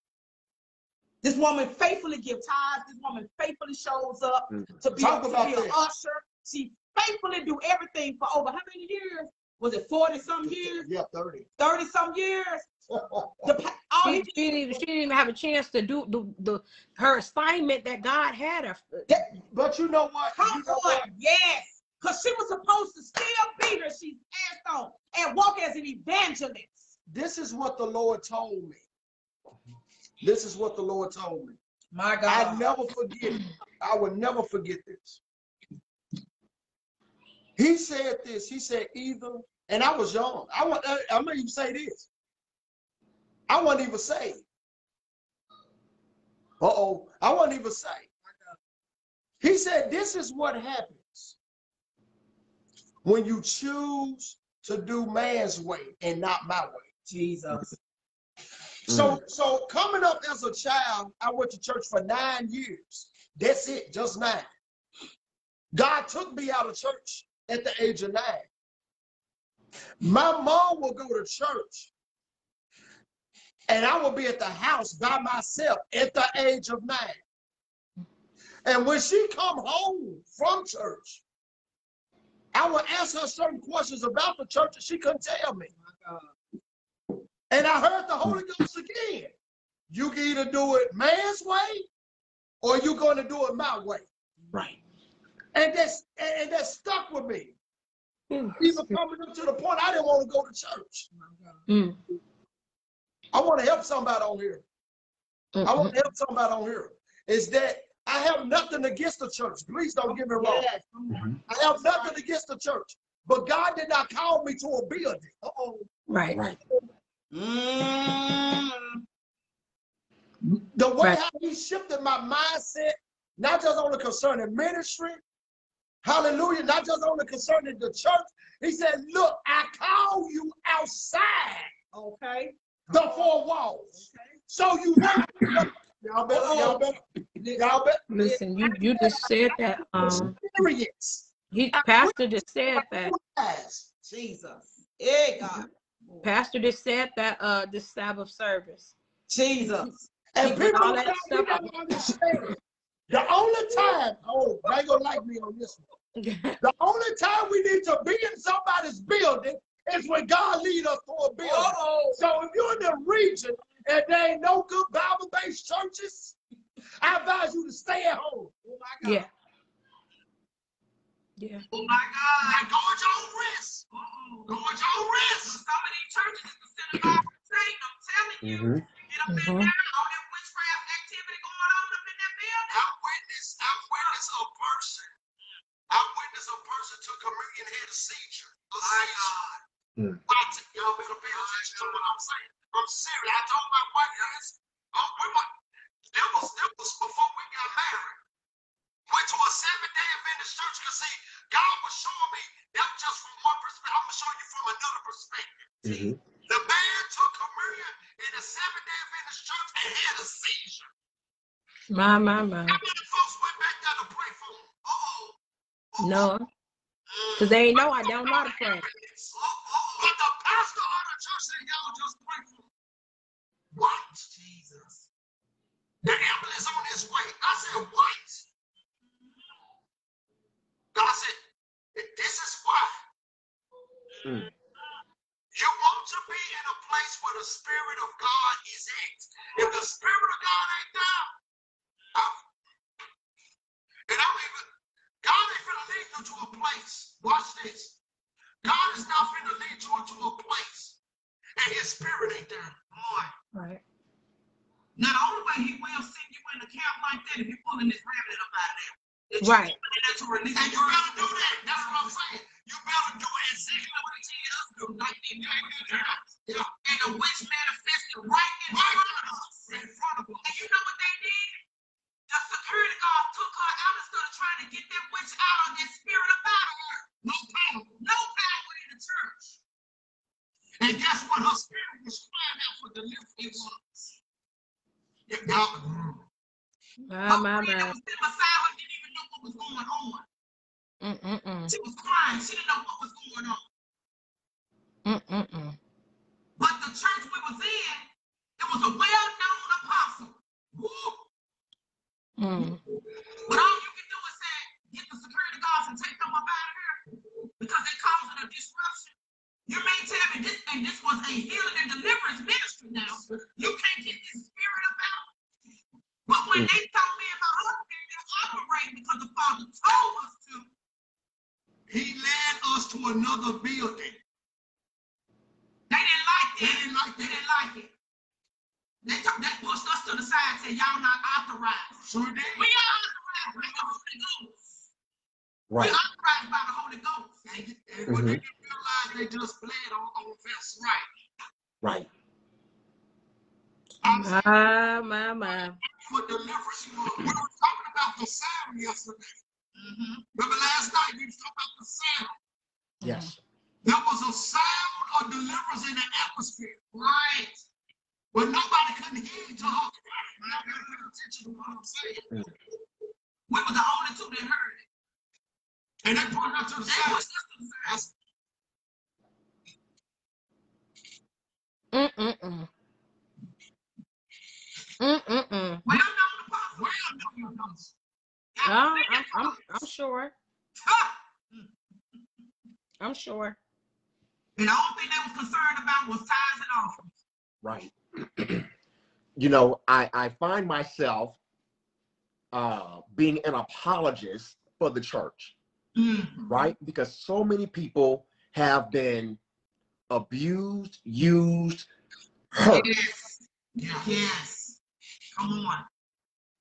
This woman faithfully gives tithes. This woman faithfully shows up mm-hmm. to be, Talk about to be an usher. She faithfully do everything for over how many years? Was it 40 some years? Yeah, 30. 30 some years. the, she, he, she, didn't even, she didn't even have a chance to do the, the her assignment that God had her. That, but you know what? Come you know on, what? yes. Because she was supposed to still be there. She's passed on and walk as an evangelist. This is what the Lord told me. This is what the Lord told me. My God. I never forget. I will never forget this. He said this. He said either, and I was young. I want. I'm gonna even say this. I wasn't even say. Uh oh. I wasn't even say. He said, "This is what happens when you choose to do man's way and not my way." Jesus. So, mm. so coming up as a child, I went to church for nine years. That's it, just nine. God took me out of church at the age of nine. My mom will go to church and I will be at the house by myself at the age of nine. And when she come home from church, I will ask her certain questions about the church and she couldn't tell me. And I heard the Holy Ghost again. You can either do it man's way or you're going to do it my way. Right. And that's and that stuck with me. Mm. Even coming up to the point I didn't want to go to church. Mm. I want to help somebody on here. Mm-hmm. I want to help somebody on here. Is that I have nothing against the church. Please don't get me wrong. Yes. Mm-hmm. I have nothing against the church. But God did not call me to a building. Uh-oh. Right. Right. Mm. The way right. how he shifted my mindset, not just on the concerning ministry, hallelujah, not just on the concerning the church. He said, Look, I call you outside. Okay. The four walls. Okay. So you y'all better, y'all better, y'all better. Listen, you, you just said that. Um, experience. He, Pastor just said that. Jesus. Hey, God. Pastor just said that uh this Sabbath service. Jesus. And people all that stuff. understand. The only time, oh, they gonna like me on this one. the only time we need to be in somebody's building is when God lead us to a building. Uh-oh. So if you're in the region and there ain't no good Bible-based churches, I advise you to stay at home. Oh my God. Yeah. Yeah. Oh my God. Now go at your own risk. Uh-oh. Go at your own risk. Some of these churches is considered by Satan. I'm telling you. Mm-hmm. Get up mm-hmm. and down. All that witchcraft activity going on up in that building. I witnessed, I witnessed a person. I witnessed a person took communion and had a seizure. A my God. Mm. Y'all better pay attention to what I'm saying. I'm serious. I told my wife this. Oh, we might, that was that was before we got married. Went to a seven-day Adventist church because see, God was showing me that just from one perspective. I'm gonna show you from another perspective. Mm-hmm. The man took communion in a seven-day Adventist church and had a seizure. My, my, my. How many folks went back there to pray for him? Oh, no. Because they ain't know I don't know how to pray. But the pastor of the church said, y'all just pray for him. What? Jesus. The ambulance on his way. I said, what? God said, this is why. Mm. You want to be in a place where the Spirit of God is at. If the Spirit of God ain't there, I'm, and I'm even, God ain't going to lead you to a place. Watch this. God is not going to lead you into a place, and His Spirit ain't there. Boy. Right. Now, the only way He will send you in a camp like that if you're pulling this rabbit up out of there. Right. And you better do that. That's what I'm saying. You better do it exactly what Jesus do. Like they yeah. And the witch manifested right in front of us. In front of us. And you know what they did? The security guard took her out instead of trying to get that witch out of that spirit about her. No power. No power in the church. And guess what? Her spirit was crying out for deliverance. It was. My, my, my. was sitting beside her didn't even know what was going on. Mm-mm-mm. She was crying. She didn't know what was going on. Mm-mm-mm. But the church we was in, it was a well-known apostle. Mm. But all you can do is say, get the security guards and take them up out of here because they're causing a disruption. You may tell me this, and this was a healing and deliverance ministry now. You can't get this spirit about. But when mm. they told me and my husband to operate because the Father told us to, he led us to another building. They didn't like it. They didn't like, they didn't like it. They, took, they pushed us to the side and said, y'all not authorized. Sure did. We are authorized by the Holy Ghost. Right. We authorized by the Holy Ghost. And, and mm-hmm. when they didn't realize they just bled on, on verse right. Right. My, my, my. For deliverance, you know, we were talking about the sound yesterday. Mm-hmm. Remember last night we was talking about the sound. Yes. Mm-hmm. There was a sound of deliverance in the atmosphere. Right. But nobody couldn't hear you talk. Nobody pay attention to what I'm saying. Mm. We were the only two that heard it. And they pushed us to the side. Pushed us to the side. Mm-mm-mm. Mm-mm-mm. Well known apostle. Well known apostle. Oh, I'm, I'm, I'm sure. I'm sure. And the only thing they was concerned about was tithes and offerings. Right. you know, I, I find myself uh, being an apologist for the church, mm-hmm. right? Because so many people have been abused, used, hurt. Yes. Yes. Come on.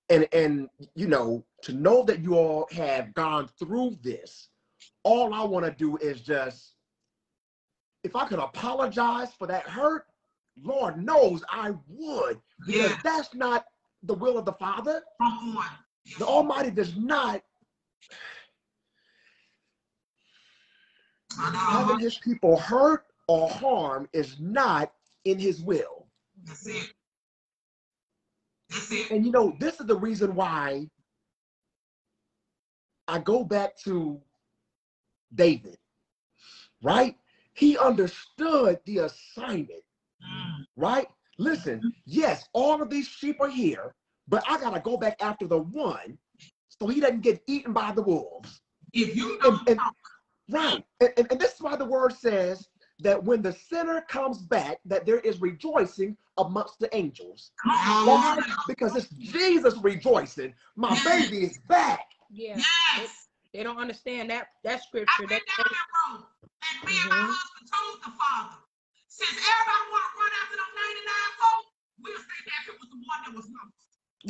And and you know, to know that you all have gone through this, all I want to do is just if I could apologize for that hurt, Lord knows I would. Because yeah. that's not the will of the Father. Come on. The Almighty does not having his people hurt or harm is not in his will. That's it. And you know, this is the reason why I go back to David, right? He understood the assignment, right? Listen, yes, all of these sheep are here, but I got to go back after the one so he doesn't get eaten by the wolves. If you and, and, right. And, and, and this is why the word says that when the sinner comes back, that there is rejoicing amongst the angels. Why? Because it's Jesus rejoicing. My yes. baby is back. Yeah. Yes. They, they, don't understand that that scripture. I've been down that road. And me mm-hmm. and my mm-hmm. husband told the father, since everybody want to run after them 99 folks, we'll stay back here with the one that was lost.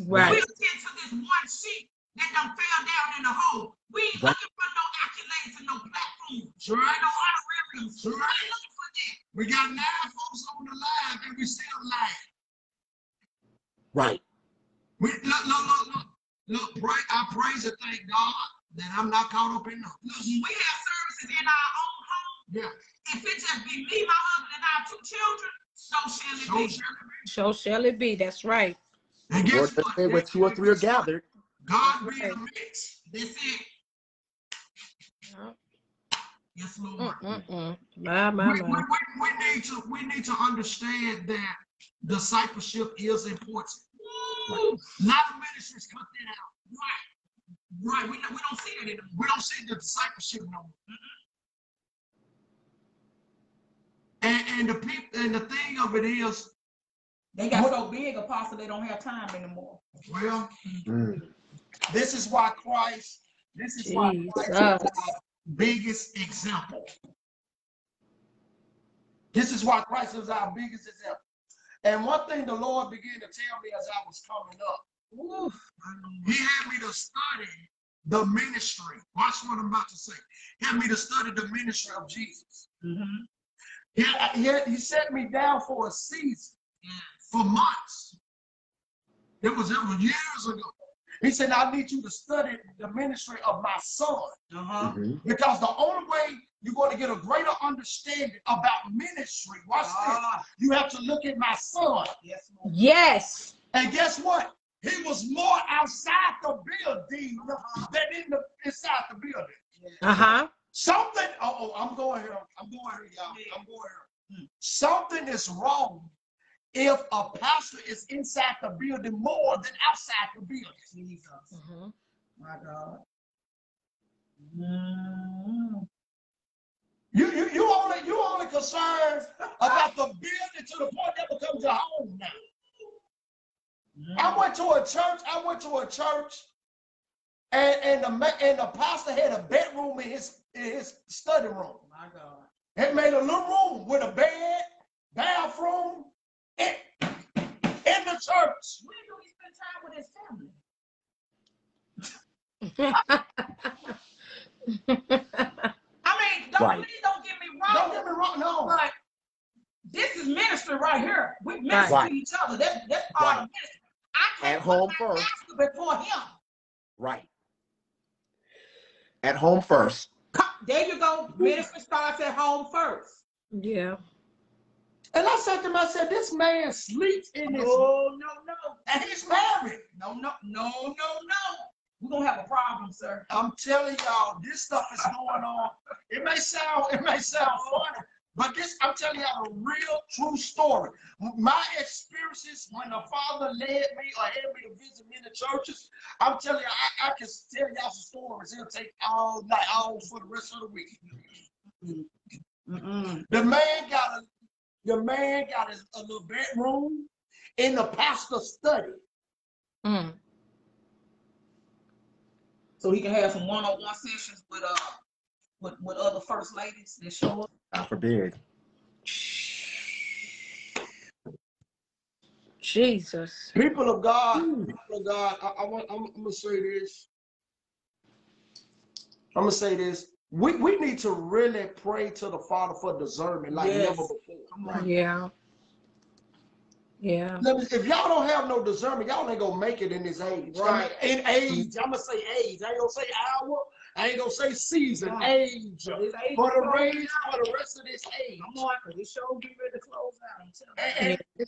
Right. We'll get to this one sheep that don't fell down in the hole. We ain't right. looking for no accolades and no platforms. Sure. Right? No honorariums. Sure. We ain't looking for that. We got nine folks on the line and we still lying. Right. We, look, look, look, look. Look, pray, I praise and thank God that I'm not caught up in no. Look, we have services in our own home. yeah. If it just be me, my husband, and our two children, so shall it so be. Shall it be. So shall it be. That's right. And guess Lord, what? Where two or three are gathered. God be in the mix. That's it. Yes, Lord. Mm-mm-mm. My, my, we, we, we, we, need to we need to understand that discipleship is important. Right. A lot of ministries cut that out. Right. Right. We, we don't see that anymore. We don't see the discipleship no more. Mm-mm. And, and the people and the thing of it is, they got what, so big, apostle, they don't have time anymore. Well, mm. This is why Christ. This is Jesus. why Christ is our biggest example. This is why Christ is our biggest example. And one thing the Lord began to tell me as I was coming up, He had me to study the ministry. Watch what I'm about to say. He had me to study the ministry of Jesus. Mm-hmm. He, he, he set me down for a season, for months. It was, it was years ago. He said, I need you to study the ministry of my son. Uh-huh. Mm-hmm. Because the only way you're going to get a greater understanding about ministry, watch uh-huh. this, you have to look at my son. Yes. yes. And guess what? He was more outside the building than in the inside the building. Uh-huh. Something, oh, I'm going here. I'm going here, y'all. I'm going here. Something is wrong if a pastor is inside the building more than outside the building. Jesus. Mm-hmm. My God. Mm. You, you, you only you only concerned about the building to the point that becomes your home now. Mm. I went to a church. I went to a church, and and the and the pastor had a bedroom in his in his study room. My God. It made a little room with a bed, bathroom, in, in the church. When do he spend time with his family? I mean, don't, right. please don't get me wrong. Don't get me wrong, no. But this is ministry right here. We minister right. to each other. That's, that's part right. of ministry. I can't At home first. before him. Right. At home first. There you go. Ministry starts at home first. Yeah. And I said to myself, this man sleeps in his. Oh, no, no. And he's married. No, no, no, no, no. We're gonna have a problem, sir. I'm telling y'all, this stuff is going on. It may sound, it may sound funny, but this, I'm telling y'all a real true story. My experiences when the father led me or had me to visit many churches, I'm telling you, I, I can tell y'all some stories. It'll take all night, all for the rest of the week. Mm-mm. The man got a the man got a, a little bedroom in the pastor's study. Mm. So he can have some one-on-one sessions with uh with, with other first ladies that show up. God forbid. Jesus. People of God, people of God, I, I want I'm, I'm gonna say this. I'm gonna say this we, we need to really pray to the Father for discernment like yes. never before. Yeah. Yeah. If y'all don't have no discernment, y'all ain't gonna make it in this age. Right. I mean, in age, I'm gonna say age. I ain't gonna say hour. I ain't gonna say season. Right. Age. age. For the range, for the rest of this age. Come on, cause this show get ready to close out. I'm telling you.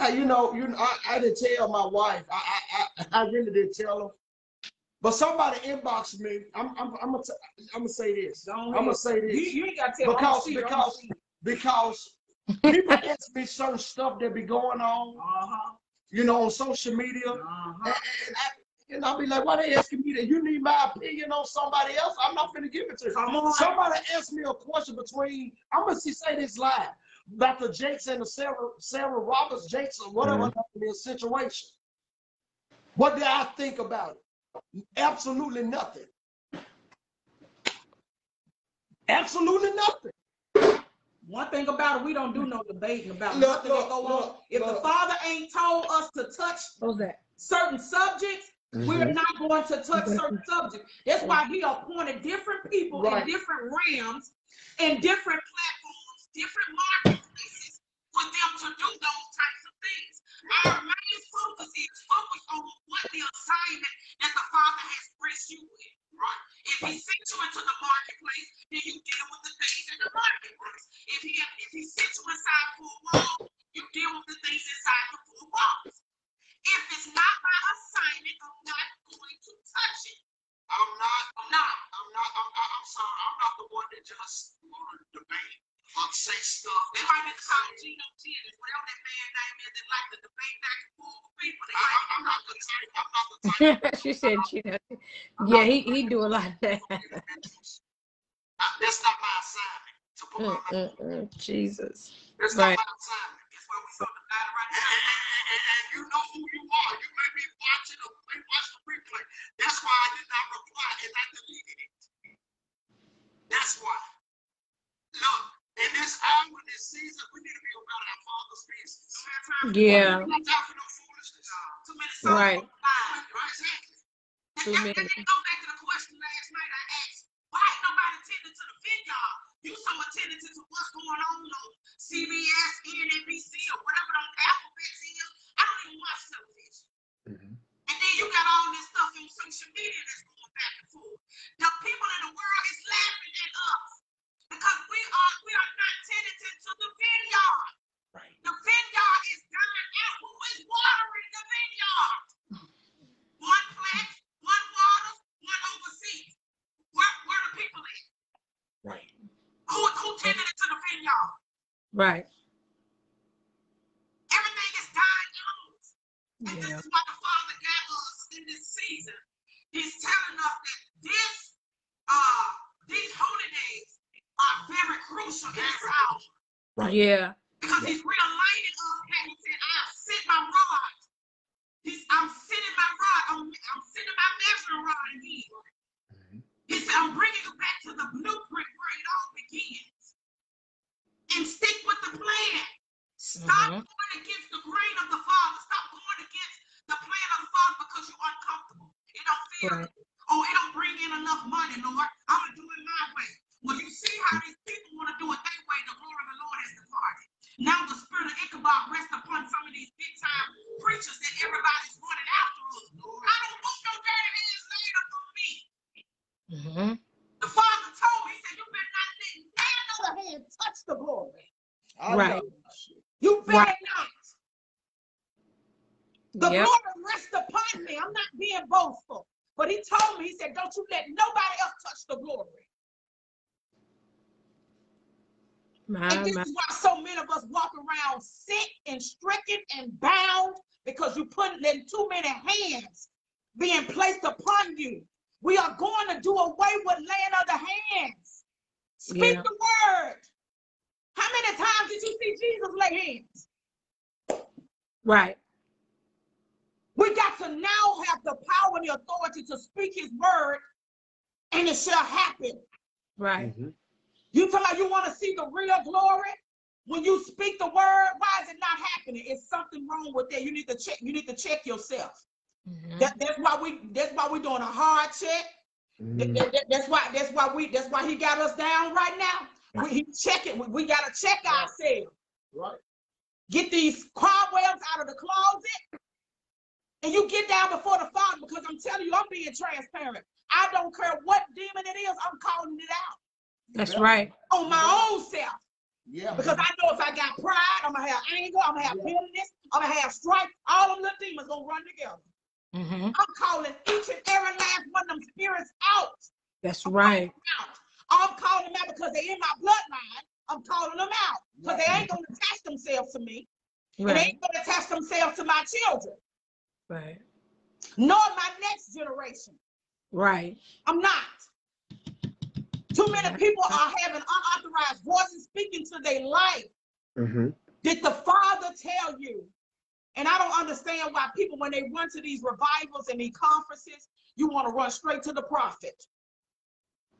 And, you know, you know, I, I didn't tell my wife. I, I, I, I really didn't tell her. But somebody inboxed me. I'm I'm I'm gonna t- I'm gonna say this. Don't I'm gonna say this. You, you ain't gotta tell because because because people ask me certain stuff that be going on. Uh-huh. You know, on social media, uh-huh. and, and, I, and I'll be like, why they asking me that? You need my opinion on somebody else? I'm not gonna give it to you. Come on. Somebody asked me a question between. I'm gonna see say this live. Dr. Jakes and the Sarah Sarah Roberts Jakes or whatever mm-hmm. situation. What did I think about it? Absolutely nothing. Absolutely nothing. One thing about it, we don't do no debating about look, nothing look, that go look, on. If the Father ain't told us to touch certain subjects, mm-hmm. we're not going to touch certain subjects. That's why He appointed different people right. in different realms and different platforms, different marketplaces for them to do those types Our main focus is focus on what the assignment that the Father has placed you with. Right? If He sent you into the marketplace, then you deal with the things in the marketplace. If He if He sent you inside four walls, you deal with the things inside the four walls. If it's not my assignment, I'm not going to touch it. I'm not. I'm not. I'm not. I'm, I'm sorry. I'm not the one that just want to debate or say stuff. They might be calling Gino Tennis, whatever that man name is, that like to debate back and forth with people. I, I'm not the type. I'm not the type. she said Gino. Yeah, he he do a lot of that. That's not my assignment. To put mm, my mm, mm, Jesus. That's right. not my assignment. It's where we from the battle right now. And, and, and, and, you know who you are. You may be watching or may watch the replay. That's why I did not reply and I deleted it. That's why. Look, in this hour, this season, we need to be about our Father's business. Yeah. We're not time for no foolishness. Too many souls right. Right, exactly. Too many. And, and, go back to the question last night I asked, why ain't nobody attending to the vineyard? You so attentive to what's going on on CBS, NBC, or whatever those alphabets is. I don't even watch television. Mm-hmm. And then you got all this stuff on social media that's going back and forth. The people in the world is laughing at us because we are we are not tended to the vineyard. Right. The vineyard is dying and Who is watering the vineyard? One plant, one water, one overseas. Where where the people at? Right. Who who tended to the vineyard? Right. Everything is dying out. And yeah. this is why the Father gave in this season. He's telling us that this uh these holy days are very crucial in this hour. Right. Yeah. Because he's realigning us and he said, I sent my rod. He's, I'm sending my rod. I'm, I'm sending my measuring rod again. Mm-hmm. He said, I'm bringing you back to the blueprint where it all begins. And stick with the plan. Stop mm-hmm. going against the grain of the Father. Stop going against the plan of the Father because you're uncomfortable. It don't feel, right. oh, it don't bring in enough money, Lord. I'm going to do it my way. Well, you see how these people want to do it their way, the glory of the Lord has departed. Now the spirit of Ichabod rests upon some of these big time preachers that everybody's running after us. I don't want no dirty hands laid up on me. Mm-hmm. The father told me, he said, You better not let another hand touch the glory. Right. You better right. not. The yep. glory rests upon me. I'm not being boastful. But he told me, he said, Don't you let nobody else touch the glory. My, and this my. is why so many of us walk around sick and stricken and bound because you put in too many hands being placed upon you. We are going to do away with laying of the hands. Speak yeah. the word. How many times did you see Jesus lay hands? Right. We got to now have the power and the authority to speak his word, and it shall happen. Right. Mm-hmm. You tell about you want to see the real glory? When you speak the word, why is it not happening? It's something wrong with that. You need to check. You need to check yourself. Mm-hmm. That, that's why we. That's why we're doing a hard check. Mm-hmm. That, that, that's why. That's why we. That's why he got us down right now. We, he checking. We, we got to check ourselves. Right. Get these cobwebs out of the closet, and you get down before the Father. Because I'm telling you, I'm being transparent. I don't care what demon it is. I'm calling it out. That's yeah. right. On my own self. Yeah. Because I know if I got pride, I'm gonna have anger, I'm gonna have yeah. bitterness, I'm gonna have strife. All them little demons gonna run together. Mm-hmm. I'm calling each and every last one of them spirits out. That's I'm right. I'm calling them out because they're in my bloodline. I'm calling them out because they ain't gonna attach themselves to me. Right. And they ain't gonna attach themselves to my children. Right. Nor my next generation. Right. I'm not. Too many people are having unauthorized voices speaking to their life. Mm-hmm. Did the Father tell you? And I don't understand why people, when they run to these revivals and these conferences, you want to run straight to the prophet.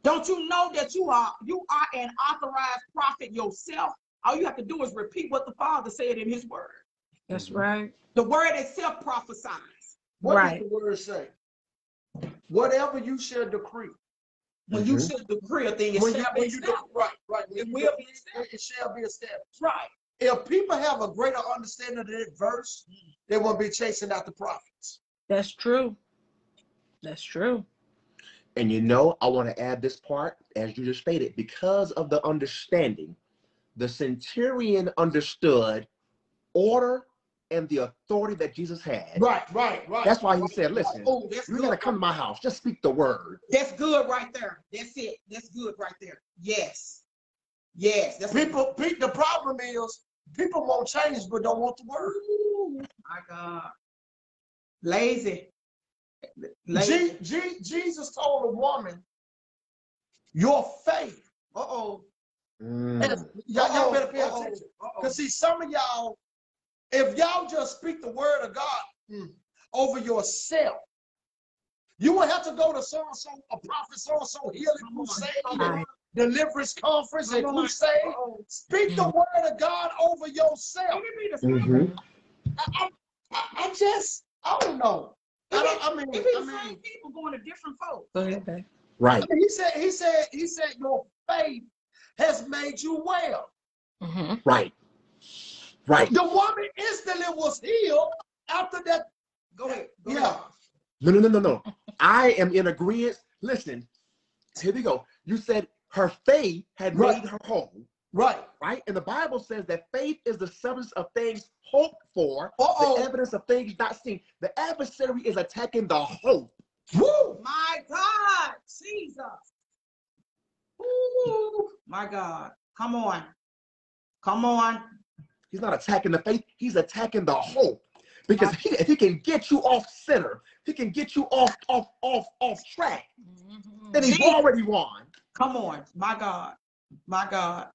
Don't you know that you are you are an authorized prophet yourself? All you have to do is repeat what the Father said in His Word. That's right. The Word itself prophesies. What right. does the Word say? Whatever you shall decree when mm-hmm. you should decree a thing, it when shall you, be established. right, right. When it will be established. It shall be established. Right. If people have a greater understanding of that verse, they won't be chasing out the prophets. That's true. That's true. And you know, I want to add this part, as you just stated, because of the understanding, the centurion understood order and the authority that Jesus had. Right, right, right. That's why he said, listen, oh, you're going to come to my house. Just speak the word. That's good right there. That's it. That's good right there. Yes. Yes. That's people, people, the problem is people won't change but don't want the word. Ooh, my God. Lazy. Lazy. G, G, Jesus told a woman, your faith. Uh-oh. Mm. Y'all, y'all better pay attention. Because see, some of y'all if y'all just speak the word of God mm, over yourself, you will have to go to so and so, a prophet, so and so healing crusade, deliverance conference, and crusade. Speak the word of God over yourself. Mm-hmm. I, I, I, just, I don't know. I, don't, I mean, I mean, people going to different folks. Okay. Right. Mean, he said, he said, he said, your faith has made you well. Mm-hmm. Right. Right. The woman instantly was healed after that. Go ahead. Go yeah. Ahead. No, no, no, no, no. I am in agreement. Listen, here we go. You said her faith had right. made her whole. Right. Right. And the Bible says that faith is the substance of things hoped for, Uh-oh. the evidence of things not seen. The adversary is attacking the hope. Woo! My God, Jesus. Ooh, my God. Come on. Come on. He's not attacking the faith, he's attacking the hope. Because he, if he can get you off center, he can get you off, off, off, off track, mm-hmm. then he's already won. Come on, my God, my God.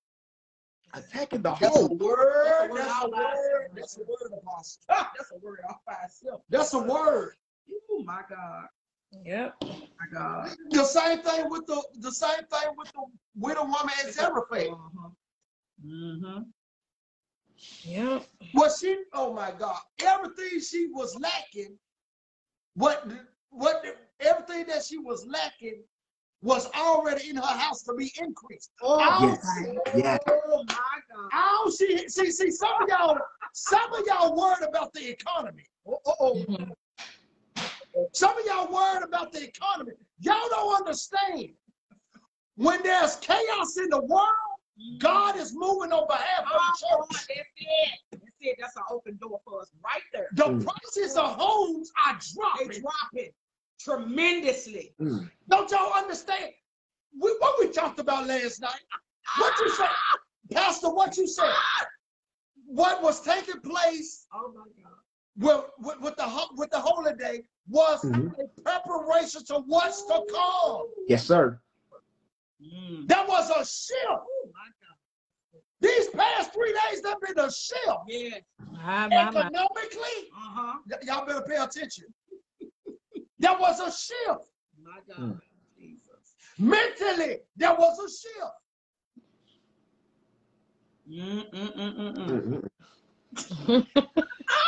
Attacking the that's whole word. That's a word. That's a word, Apostle. That's a word all by itself. That's a word. Oh my God. Yep. My God. The same thing with the the same thing with the widow woman at Zarephath. Uh-huh. Mm-hmm. Yep. What she? Oh my God! Everything she was lacking, what what everything that she was lacking was already in her house to be increased. Oh, yes. yes. oh my God. How she see see some of y'all some of y'all worried about the economy. Oh, oh, oh. Mm-hmm. Some of y'all worried about the economy. Y'all don't understand. When there's chaos in the world, God is moving on behalf of the church. That's it. That's it. That's an open door for us right there. The mm. prices of homes are dropping. They're dropping tremendously. Mm. Don't y'all understand? We, what we talked about last night? What you said, Pastor? What you said? What was taking place? Oh my God. With, with, with the with the holiday was mm-hmm. a preparation to what's to come. Yes, sir. Mm. That was a shift. Oh These past three days, there been a shift. Yes. Economically, uh-huh. y- y'all better pay attention. there was a shift. My God. Mm. Jesus. Mentally, there was a shift. Mm-mm-mm-mm.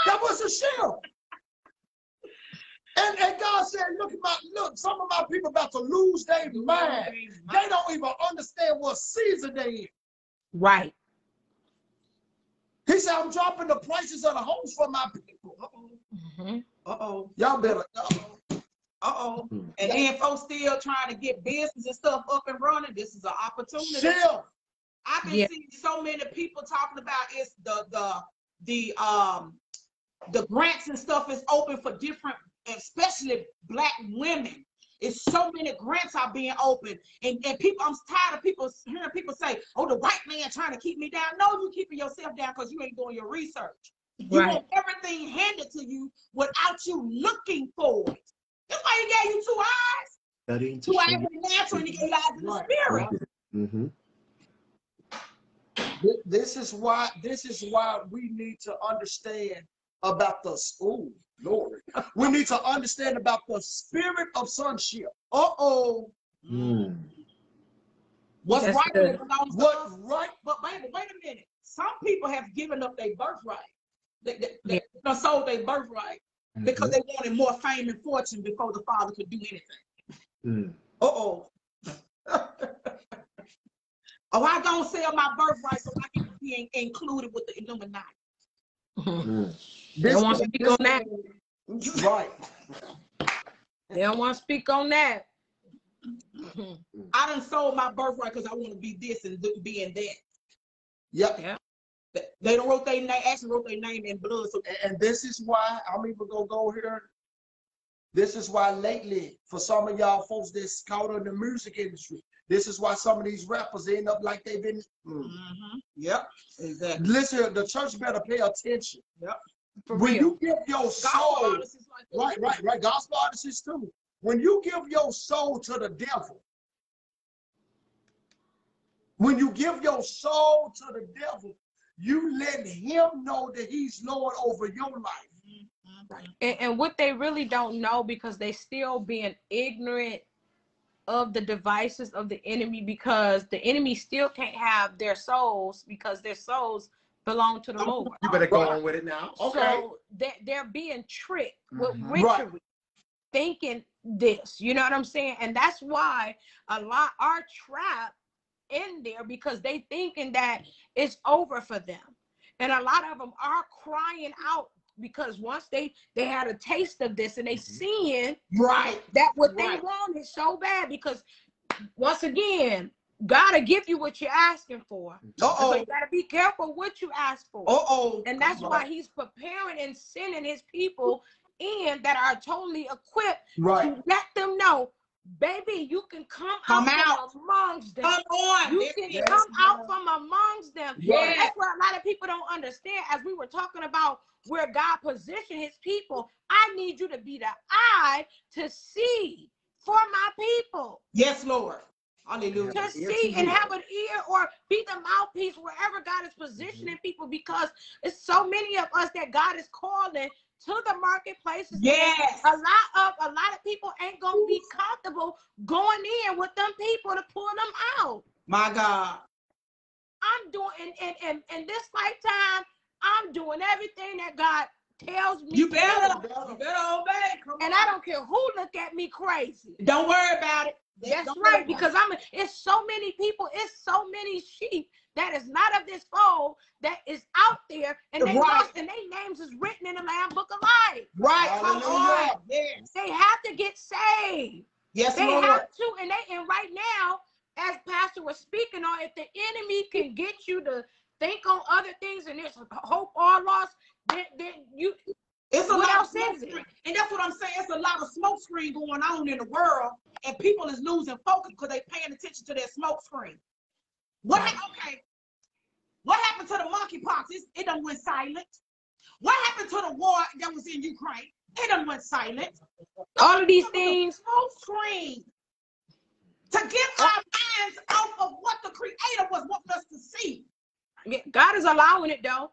that was a shift. And, and God said, look at my look, some of my people about to lose their mind. They don't even understand what season they in. Right. He said, I'm dropping the prices of the homes for my people. Uh-oh. Mm-hmm. Uh-oh. Y'all better. Uh-oh. Uh-oh. Mm-hmm. And then folks still trying to get business and stuff up and running. This is an opportunity. Chill. I've been yeah. seeing so many people talking about it's the the the um the grants and stuff is open for different especially black women. It's so many grants are being opened. And, and people, I'm tired of people hearing people say, oh, the white man trying to keep me down. No, you keeping yourself down because you ain't doing your research. You right. want everything handed to you without you looking for it. That's why he gave you two eyes. Studying two eyes in the natural and he gave you eyes in the spirit. Mm-hmm. This is why this is why we need to understand about the school. Lord. We need to understand about the spirit of sonship. Uh-oh. Mm. What's That's right good. What's right? But wait, wait a minute. Some people have given up their birthright. They, they, they sold their birthright mm-hmm. because they wanted more fame and fortune before the father could do anything. Mm. Uh-oh. oh, I don't sell my birthright so I can be included with the Illuminati. Mm. They don't want to speak on that. Right. They don't want to speak on that. I done sold my birthright because I want to be this and be in that. Yep. Yeah. They don't wrote their name, actually wrote their name in blood. So and, and this is why I'm even gonna go here. This is why lately, for some of y'all folks that's caught in the music industry, this is why some of these rappers end up like they've been. Mm. Mm-hmm. Yep, exactly. Listen, the church better pay attention. Yep. For when real. you give your soul, like right, right, right, gospel artists too. When you give your soul to the devil, when you give your soul to the devil, you let him know that he's Lord over your life. Mm-hmm. And, and what they really don't know because they still being ignorant of the devices of the enemy because the enemy still can't have their souls because their souls belong to the Lord. You better go on with it now. Okay. So they're, they're being tricked with mm-hmm. witchery, right. thinking this. You know what I'm saying? And that's why a lot are trapped in there because they thinking that it's over for them. And a lot of them are crying out because once they they had a taste of this and they mm-hmm. seeing right that what right. they want is so bad because once again gotta give you what you're asking for. Uh-oh. So you gotta be careful what you ask for. Uh-oh. And that's why he's preparing and sending his people in that are totally equipped right. to let them know baby, you can come, come out, out, from amongst them. Come on. You can yes, come out from amongst them. Yes. That's what a lot of people don't understand. As we were talking about where God positioned his people, I need you to be the eye to see for my people. Yes, Lord. Hallelujah. To see and have an ear or be the mouthpiece wherever God is positioning mm-hmm. people because it's so many of us that God is calling to the marketplaces. Yes. A lot of a lot of people ain't gonna be comfortable going in with them people to pull them out. My God. I'm doing in in, in, in this lifetime, I'm doing everything that God tells me. You better, you better obey. Come and on. I don't care who look at me crazy. Don't worry about it. That's right, because I'm it's so many people, it's so many sheep that is not of this fold that is out there and they right. lost and their names is written in the Lamb Book of Life. Right. Come on. Yes. They have to get saved. Yes, they Lord. have to, and they and right now, as Pastor was speaking on, if the enemy can get you to think on other things and there's hope or loss, then, then you it's a what lot of smoke screen. And that's what I'm saying. It's a lot of smoke screen going on in the world, and people is losing focus because they paying attention to their smoke screen. What okay? What happened to the monkeypox? It, it done went silent. What happened to the war that was in Ukraine? It done went silent. All of these things. Smoke screen. To get oh. our minds off of what the creator was wanting us to see. God is allowing it though.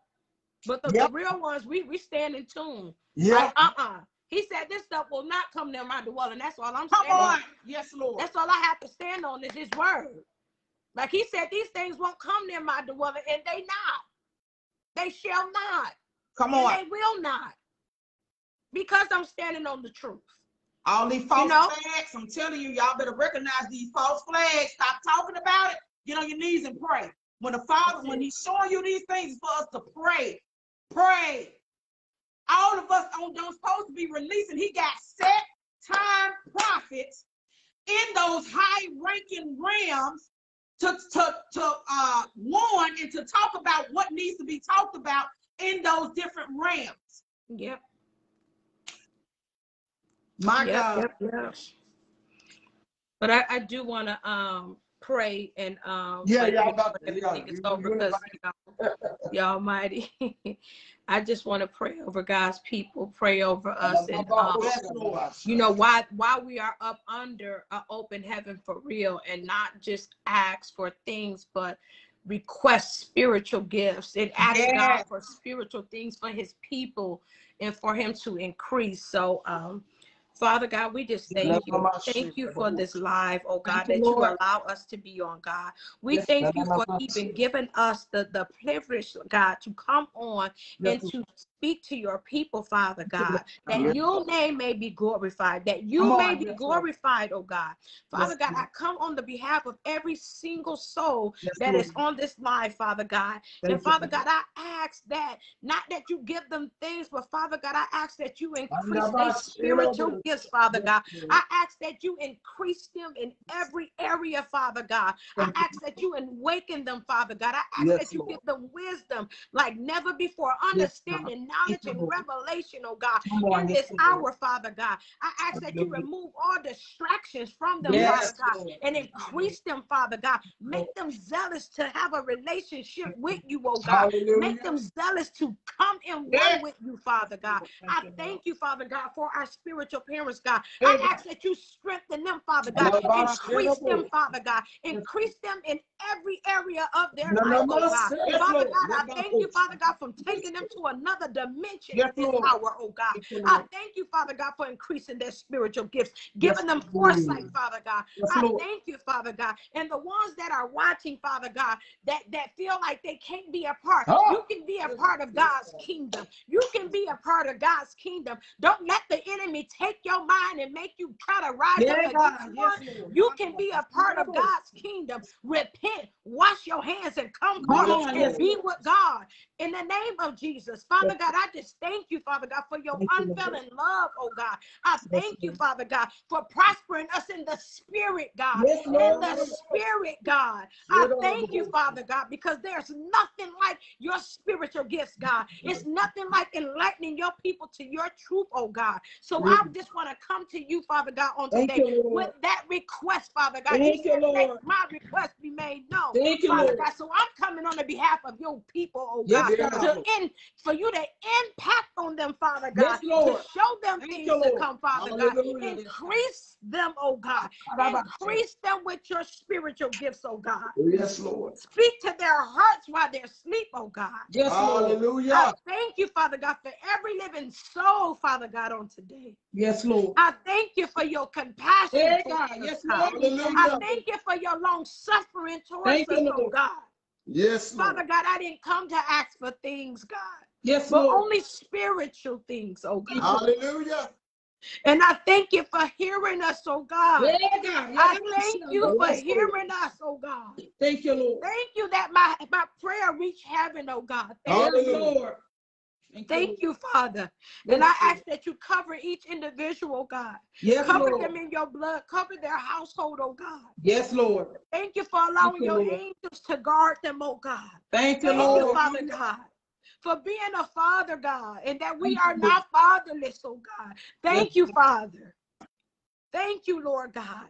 But the, yep. the real ones, we we stand in tune. Yeah. Like, uh-uh. He said this stuff will not come near my dwelling. That's all I'm saying. Come on. Yes, Lord. That's all I have to stand on is his word. Like he said, these things won't come near my dwelling, and they not. They shall not. Come on. they will not. Because I'm standing on the truth. All these false you know? flags, I'm telling you, y'all better recognize these false flags. Stop talking about it. Get on your knees and pray. When the Father, when He's showing you these things, for us to pray. Pray. All of us on don't supposed to be releasing. He got set time prophets in those high ranking realms to, to, to uh, warn and to talk about what needs to be talked about in those different realms. Yep. My yep, God. Yep, yep. But I, I do want to um pray and um yeah, yeah, about yeah, is over because you almighty. I just want to pray over God's people, pray over us, and um, you know why why we are up under an open heaven for real, and not just ask for things, but request spiritual gifts and ask. God for spiritual things for His people and for Him to increase. So um, Father God, we just thank you. Thank you for this live, oh God, that you allow us to be on, God. We thank you for even giving us the, the privilege, God, to come on and to speak to your people, Father God, that your name may be glorified, that you may be glorified, oh God. Father God, I come on the behalf of every single soul that is on this live, Father God. And Father God, I ask that, not that you give them things, but Father God, I ask that you increase their spiritual gifts, Father God. I ask that you increase them in every area, Father God. I ask that you awaken them, Father God. I ask that you give them wisdom like never before, understanding knowledge and revelation, oh God, in this hour, Father God. I ask that you remove all distractions from them, yes, Father God, and increase them, Father God. Make them zealous to have a relationship with you, oh God. Make them zealous to come in one with you, Father God. I thank you, Father God, for our spiritual parents, God. I ask that you strengthen them, Father God. Increase them, Father God. Increase them in every area of their life, oh God. Father God, I thank you, Father God, from taking them to another dimension yes, in this Lord. hour, oh God. Yes, I thank you, Father God, for increasing their spiritual gifts, giving yes, them foresight, Father God. I Lord. thank you, Father God. And the ones that are watching, Father God, that, that feel like they can't be a part, oh. you can be a part of God's kingdom. You can be a part of God's kingdom. Don't let the enemy take your mind and make you try to rise up against one. You can be a part of God's kingdom. Repent, wash your hands, and come and be with God. In the name of Jesus, Father God, I just thank you, Father God, for your unfailing love, oh God. I thank you, Father God, for prospering us in the spirit, God. in the spirit, God. I thank you, Father God, because there's nothing like your spiritual gifts, God. It's nothing like enlightening your people to your truth, oh God. So. I just want to come to you, Father God, on today with that request, Father God. Thank you, Lord. my request be made known. Thank you, Father Lord. God. So I'm coming on the behalf of your people, oh God, yes, to in, for you to impact on them, Father God, yes, to show them Thank things you, to come, Father Hallelujah. God. Increase them, oh God. Increase them with your spiritual gifts, oh God. Oh, yes, Lord. Speak to their hearts while they're asleep, oh God. Yes, Hallelujah. I thank you, Father God, for every living soul, Father God, on today. Yes, Lord. I thank you for your compassion. Hey, God. Yes, Lord. Hallelujah. I thank you for your long suffering towards thank us, you, oh God. Yes, Lord. Father God, I didn't come to ask for things, God. Yes, but Lord. only spiritual things, oh God. Hallelujah. And I thank you for hearing us, oh God. Yeah, God. Yeah, I thank you for hearing us, oh God. Thank you, Lord. Thank you that my, my prayer reached heaven, oh God. Thank you, Lord. Thank, Thank you, Father. Yes, and I ask that you cover each individual, God. Yes, cover Lord. them in your blood. Cover their household, oh God. Yes, Lord. Thank you for allowing you, your Lord. angels to guard them, oh God. Thank you, Thank Lord. You, Father God for being a father, God, and that we are not fatherless, oh God. Thank you, Father. Thank you, Lord God.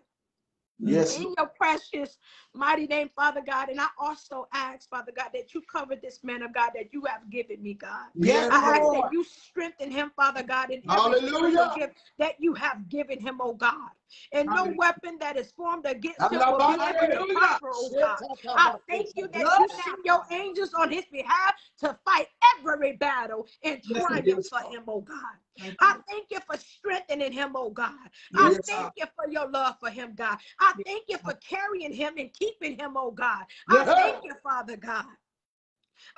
Yes. In your precious, mighty name, Father God. And I also ask, Father God, that you cover this man of God that you have given me, God. Yes, I Lord. ask that you strengthen him, Father God, in Hallelujah. gift that you have given him, oh God. And no weapon that is formed against him will be able to prosper, oh God. I thank you that you send your angels on his behalf to fight every battle and triumph for him, oh God. I thank you for strengthening him, oh God. I thank you for your love for him, God. I thank you for carrying him and keeping him, oh God. I thank you, Father God.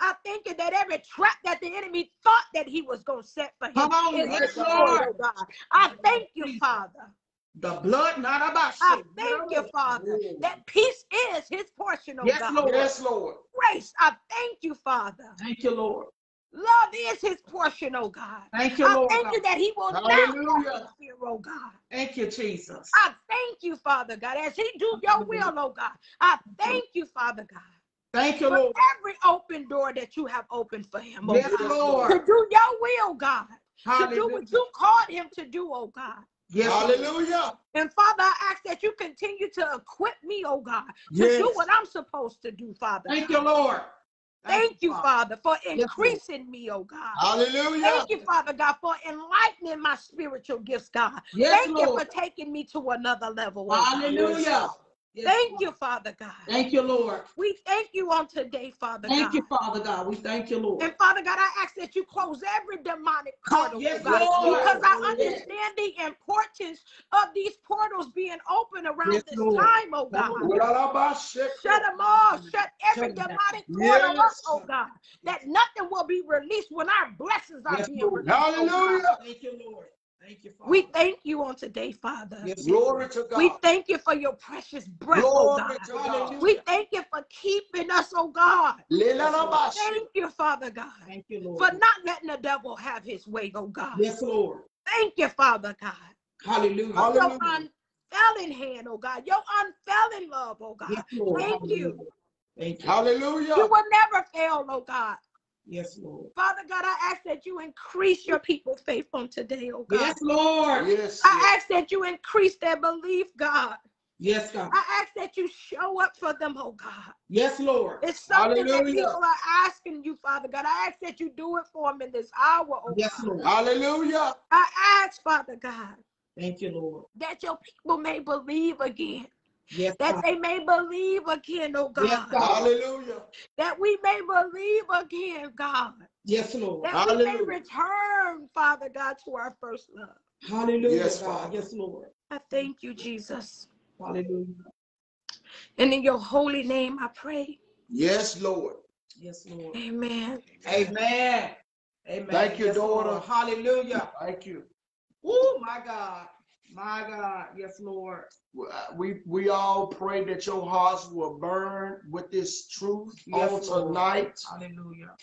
I thank you that every trap that the enemy thought that he was going to set for him on, is yes, Lord. Oh God. I thank you, Father. The blood, not about I thank you, Father, that peace is his portion, oh yes, God. Lord. Yes, Lord. Grace, I thank you, Father. Thank you, Lord. Love is his portion, oh God. Thank you, I Lord. thank God. you that he will Hallelujah. not fear, oh God. Thank you, Jesus. I thank you, Father God, as he do your will, oh God. I thank you, Father God. Thank you, for Lord. every open door that you have opened for him, oh yes, God. Lord. To do your will, God. Hallelujah. To do what you called him to do, oh God. Yes, Hallelujah. And Father, I ask that you continue to equip me, oh God, to Yes. do what I'm supposed to do, Father. Thank you, Lord. Thank you, Father, for increasing me, oh God. Hallelujah. Thank you, Father God, for enlightening my spiritual gifts, God. Yes, Thank Lord. you for taking me to another level. oh God. Yes, Thank Lord. you, Father God. Thank you, Lord. We thank you on today, Father Thank God. Thank you, Father God. We thank you, Lord. And Father God, I ask that you close every demonic portal, Yes, oh God, Lord. because I Yes. understand the importance of these portals being open around Yes, this Lord. time, oh God. Shut them all. Shut every demonic portal up, oh God. That nothing will be released when our blessings are Yes, being released. oh Hallelujah. Thank you, Lord. Thank you, Father. We thank you on today, Father. Yes, Glory to God. We thank you for your precious breath, oh God. to God. We thank you for keeping us, oh God. Lelalabashi. Thank you, Father God, Thank you, Lord. for not letting the devil have his way, oh God. Yes, Lord. Thank you, Father God. Hallelujah. Hallelujah. Your unfailing hand, oh God. Your unfailing love, oh God. Yes, Thank Hallelujah. you. Thank you. Hallelujah. You Hallelujah. will never fail, oh God. Yes, Lord. Father God, I ask that you increase your people's faith on today, oh God. Yes, Lord. Yes. I ask that you increase their belief, God. Yes, God. I ask that you show up for them, oh God. Yes, Lord. It's something that people are asking you, Father God. I ask that you do it for them in this hour, oh Yes, God. Lord. Hallelujah. I ask, Father God, Thank you, Lord. that your people may believe again. Yes, That God. they may believe again, oh God. Yes, God. Hallelujah. That we may believe again, God. Yes, Lord. That we may Hallelujah. return, Father God, to our first love. Hallelujah. Yes, God. Father. Yes, Lord. I thank you, Jesus. Hallelujah. And in your holy name I pray. Yes, Lord. Yes, Lord. Amen. Amen. Amen. Thank you, Yes, daughter. Lord. Hallelujah. Thank you. Oh, my God. My God. Yes, Lord. Uh, we we all pray that your hearts will burn with this truth Yes, on Lord. tonight. Hallelujah.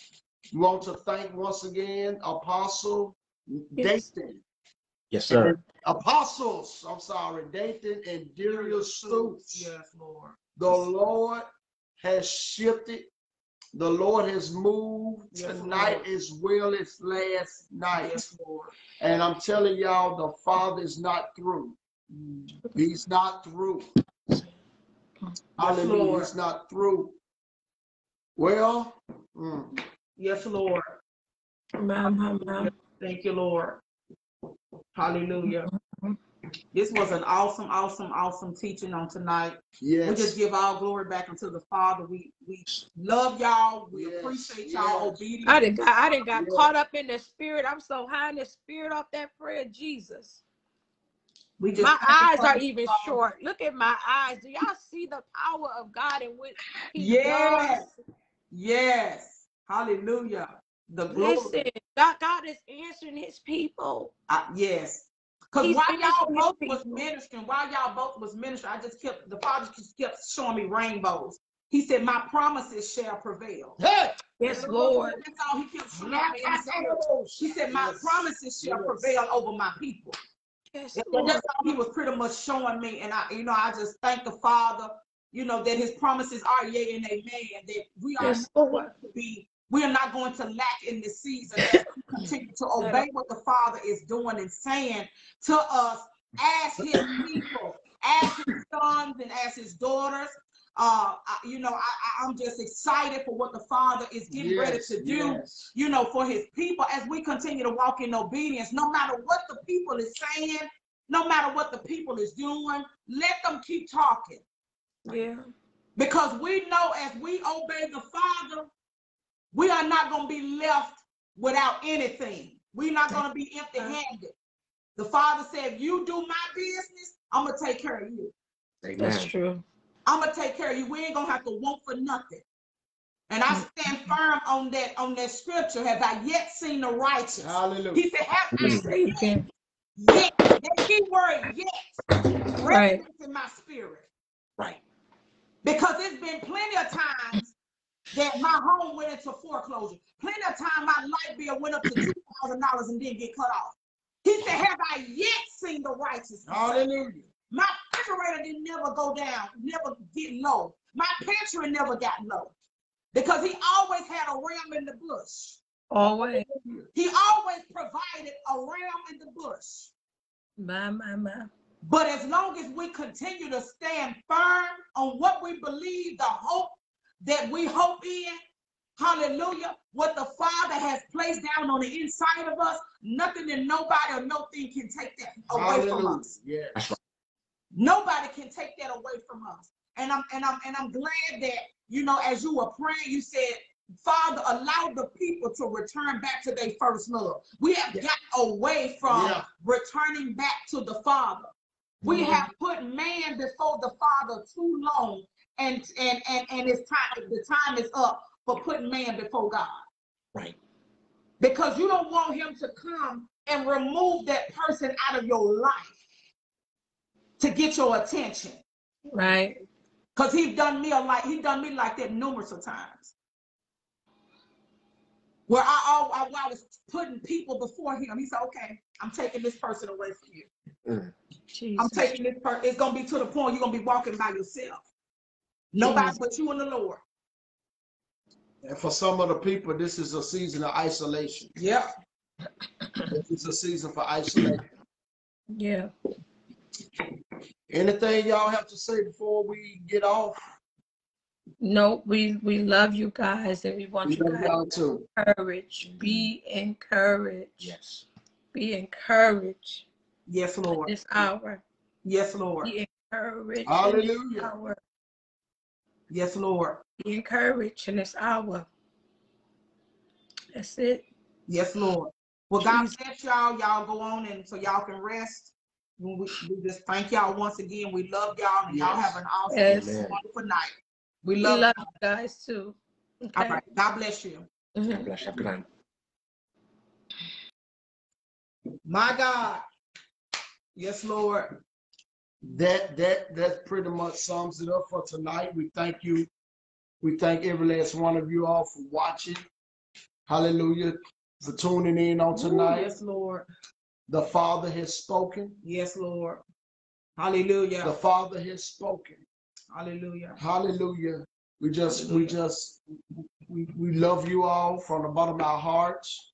We want to thank once again Apostle Yes. Dathan. Yes, sir. Apostles, I'm sorry, Dathan and Deria Stukes. Yes, Lord. The Lord has shifted The Lord has moved. Yes, Tonight Lord. is well as last night. Yes, Lord. And I'm telling y'all, the Father is not through. He's not through. Yes, Hallelujah. Lord. He's not through. Well, mm. yes, Lord. Thank you, Lord. Hallelujah. This was an awesome, awesome, awesome teaching on tonight. Yes. We just give all glory back unto the Father. We we love y'all. We yes. appreciate y'all yes. obedience. I didn't got I didn't got yes. caught up in the spirit. I'm so high in the spirit off that prayer, Jesus. We just my eyes are even short. Look at my eyes. Do y'all see the power of God in which He yes. does? Yes. Hallelujah. The glory. Listen, God, God is answering His people. Uh, yes. Because while y'all both was ministering, while y'all both was ministering, I just kept the father just kept showing me rainbows. He said, My promises shall prevail. Hey! Yes, Lord. That's all he kept showing me. He said, My promises shall yes. prevail over my people. Yes, and that's all he was pretty much showing me. And I, you know, I just thank the Father, you know, that his promises are yea and amen, that we are yes, to be we are not going to lack in this season as we continue to obey what the Father is doing and saying to us as his people, as his sons and as his daughters. Uh, you know, I, am just excited for what the Father is getting yes, ready to do, yes. you know, for his people as we continue to walk in obedience, no matter what the people is saying, no matter what the people is doing, let them keep talking. Yeah. Because we know as we obey the Father, we are not going to be left without anything. We're not going to be empty handed. The Father said, You do my business, I'm going to take care of you. Amen. That's true. I'm going to take care of you. We ain't going to have to want for nothing. And I mm. stand firm on that on that scripture. Have I yet seen the righteous? Hallelujah. He said, Have I mm. seen yet? Yet. That key word yet. Right. in my spirit. Right. Because it's been plenty of times that my home went into foreclosure. Plenty of time my light bill went up to two thousand dollars and didn't get cut off. He said, "Have I yet seen the righteous?" Hallelujah. My refrigerator didn't never go down, never get low. My pantry never got low because he always had a ram in the bush. Always. He always provided a ram in the bush. My, my, my. But as long as we continue to stand firm on what we believe, the hope that we hope in, hallelujah, what the Father has placed down on the inside of us, nothing and nobody or nothing can take that away hallelujah. from us. Yeah. Nobody can take that away from us. And I'm and I'm and I'm glad that you know as you were praying, you said, Father, allow the people to return back to their first love. We have yeah. got away from yeah. returning back to the Father. We mm-hmm. have put man before the Father too long and and and and it's time the time is up for putting man before God. Right. Because you don't want him to come and remove that person out of your life to get your attention. Right. Because he done me a like he done me like that numerous of times. Where I, I, I was putting people before him. He said, okay, I'm taking this person away from you. Mm. I'm taking this person. It's gonna be to the point you're gonna be walking by yourself. Nobody but you and the Lord. And for some of the people, this is a season of isolation. Yeah. This is a season for isolation. Yeah. Anything y'all have to say before we get off? No, we we love you guys and we want we you guys to encourage. Be encouraged. Yes. Be encouraged. Yes, Lord. This hour. Yes, Lord. Be encouraged. Hallelujah. Yes, Lord. Be encouraged in this hour. That's it. Yes, Lord. Well, God bless y'all. Y'all go on and so y'all can rest. We, we just thank y'all once again. We love y'all and yes. y'all have an awesome, yes. wonderful night. We love, we love you guys too. Okay. All right. God bless you. Mm-hmm. God bless you. Good night. My God. Yes, Lord that that that pretty much sums it up for tonight. We thank you. We thank every last one of you all for watching. Hallelujah. For tuning in on tonight. Ooh, yes, Lord. The Father has spoken. Yes, Lord. Hallelujah. The Father has spoken. Hallelujah. Hallelujah. We just Hallelujah. we just we, we love you all from the bottom of our hearts.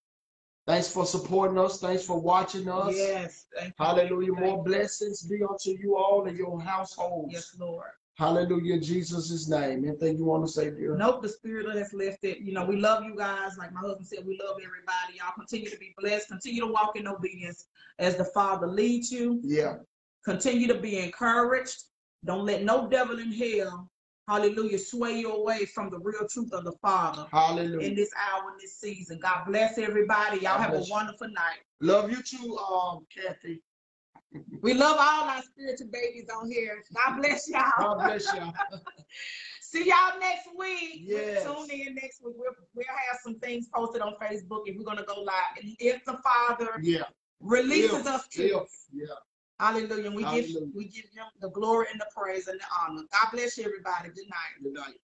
Thanks for supporting us. Thanks for watching us. Yes. Hallelujah. More blessings be unto you all and your households. Yes, Lord. Hallelujah, Jesus' name. Anything you want to say, dear? Nope, the spirit has lifted. You know, we love you guys. Like my husband said, we love everybody. Y'all continue to be blessed. Continue to walk in obedience as the Father leads you. Yeah. Continue to be encouraged. Don't let no devil in hell, hallelujah, sway you away from the real truth of the Father. Hallelujah. In this hour, in this season. God bless everybody. Y'all have a wonderful night. Love you too, um, Kathy. We love all our spiritual babies on here. God bless y'all. God bless y'all. See y'all next week. Yes. Tune in next week. We'll, we'll have some things posted on Facebook if we're going to go live. And if the Father yeah. releases if, us to if, yeah. Hallelujah. We Hallelujah. give we give him the glory and the praise and the honor. God bless you, everybody. Good night. Good night.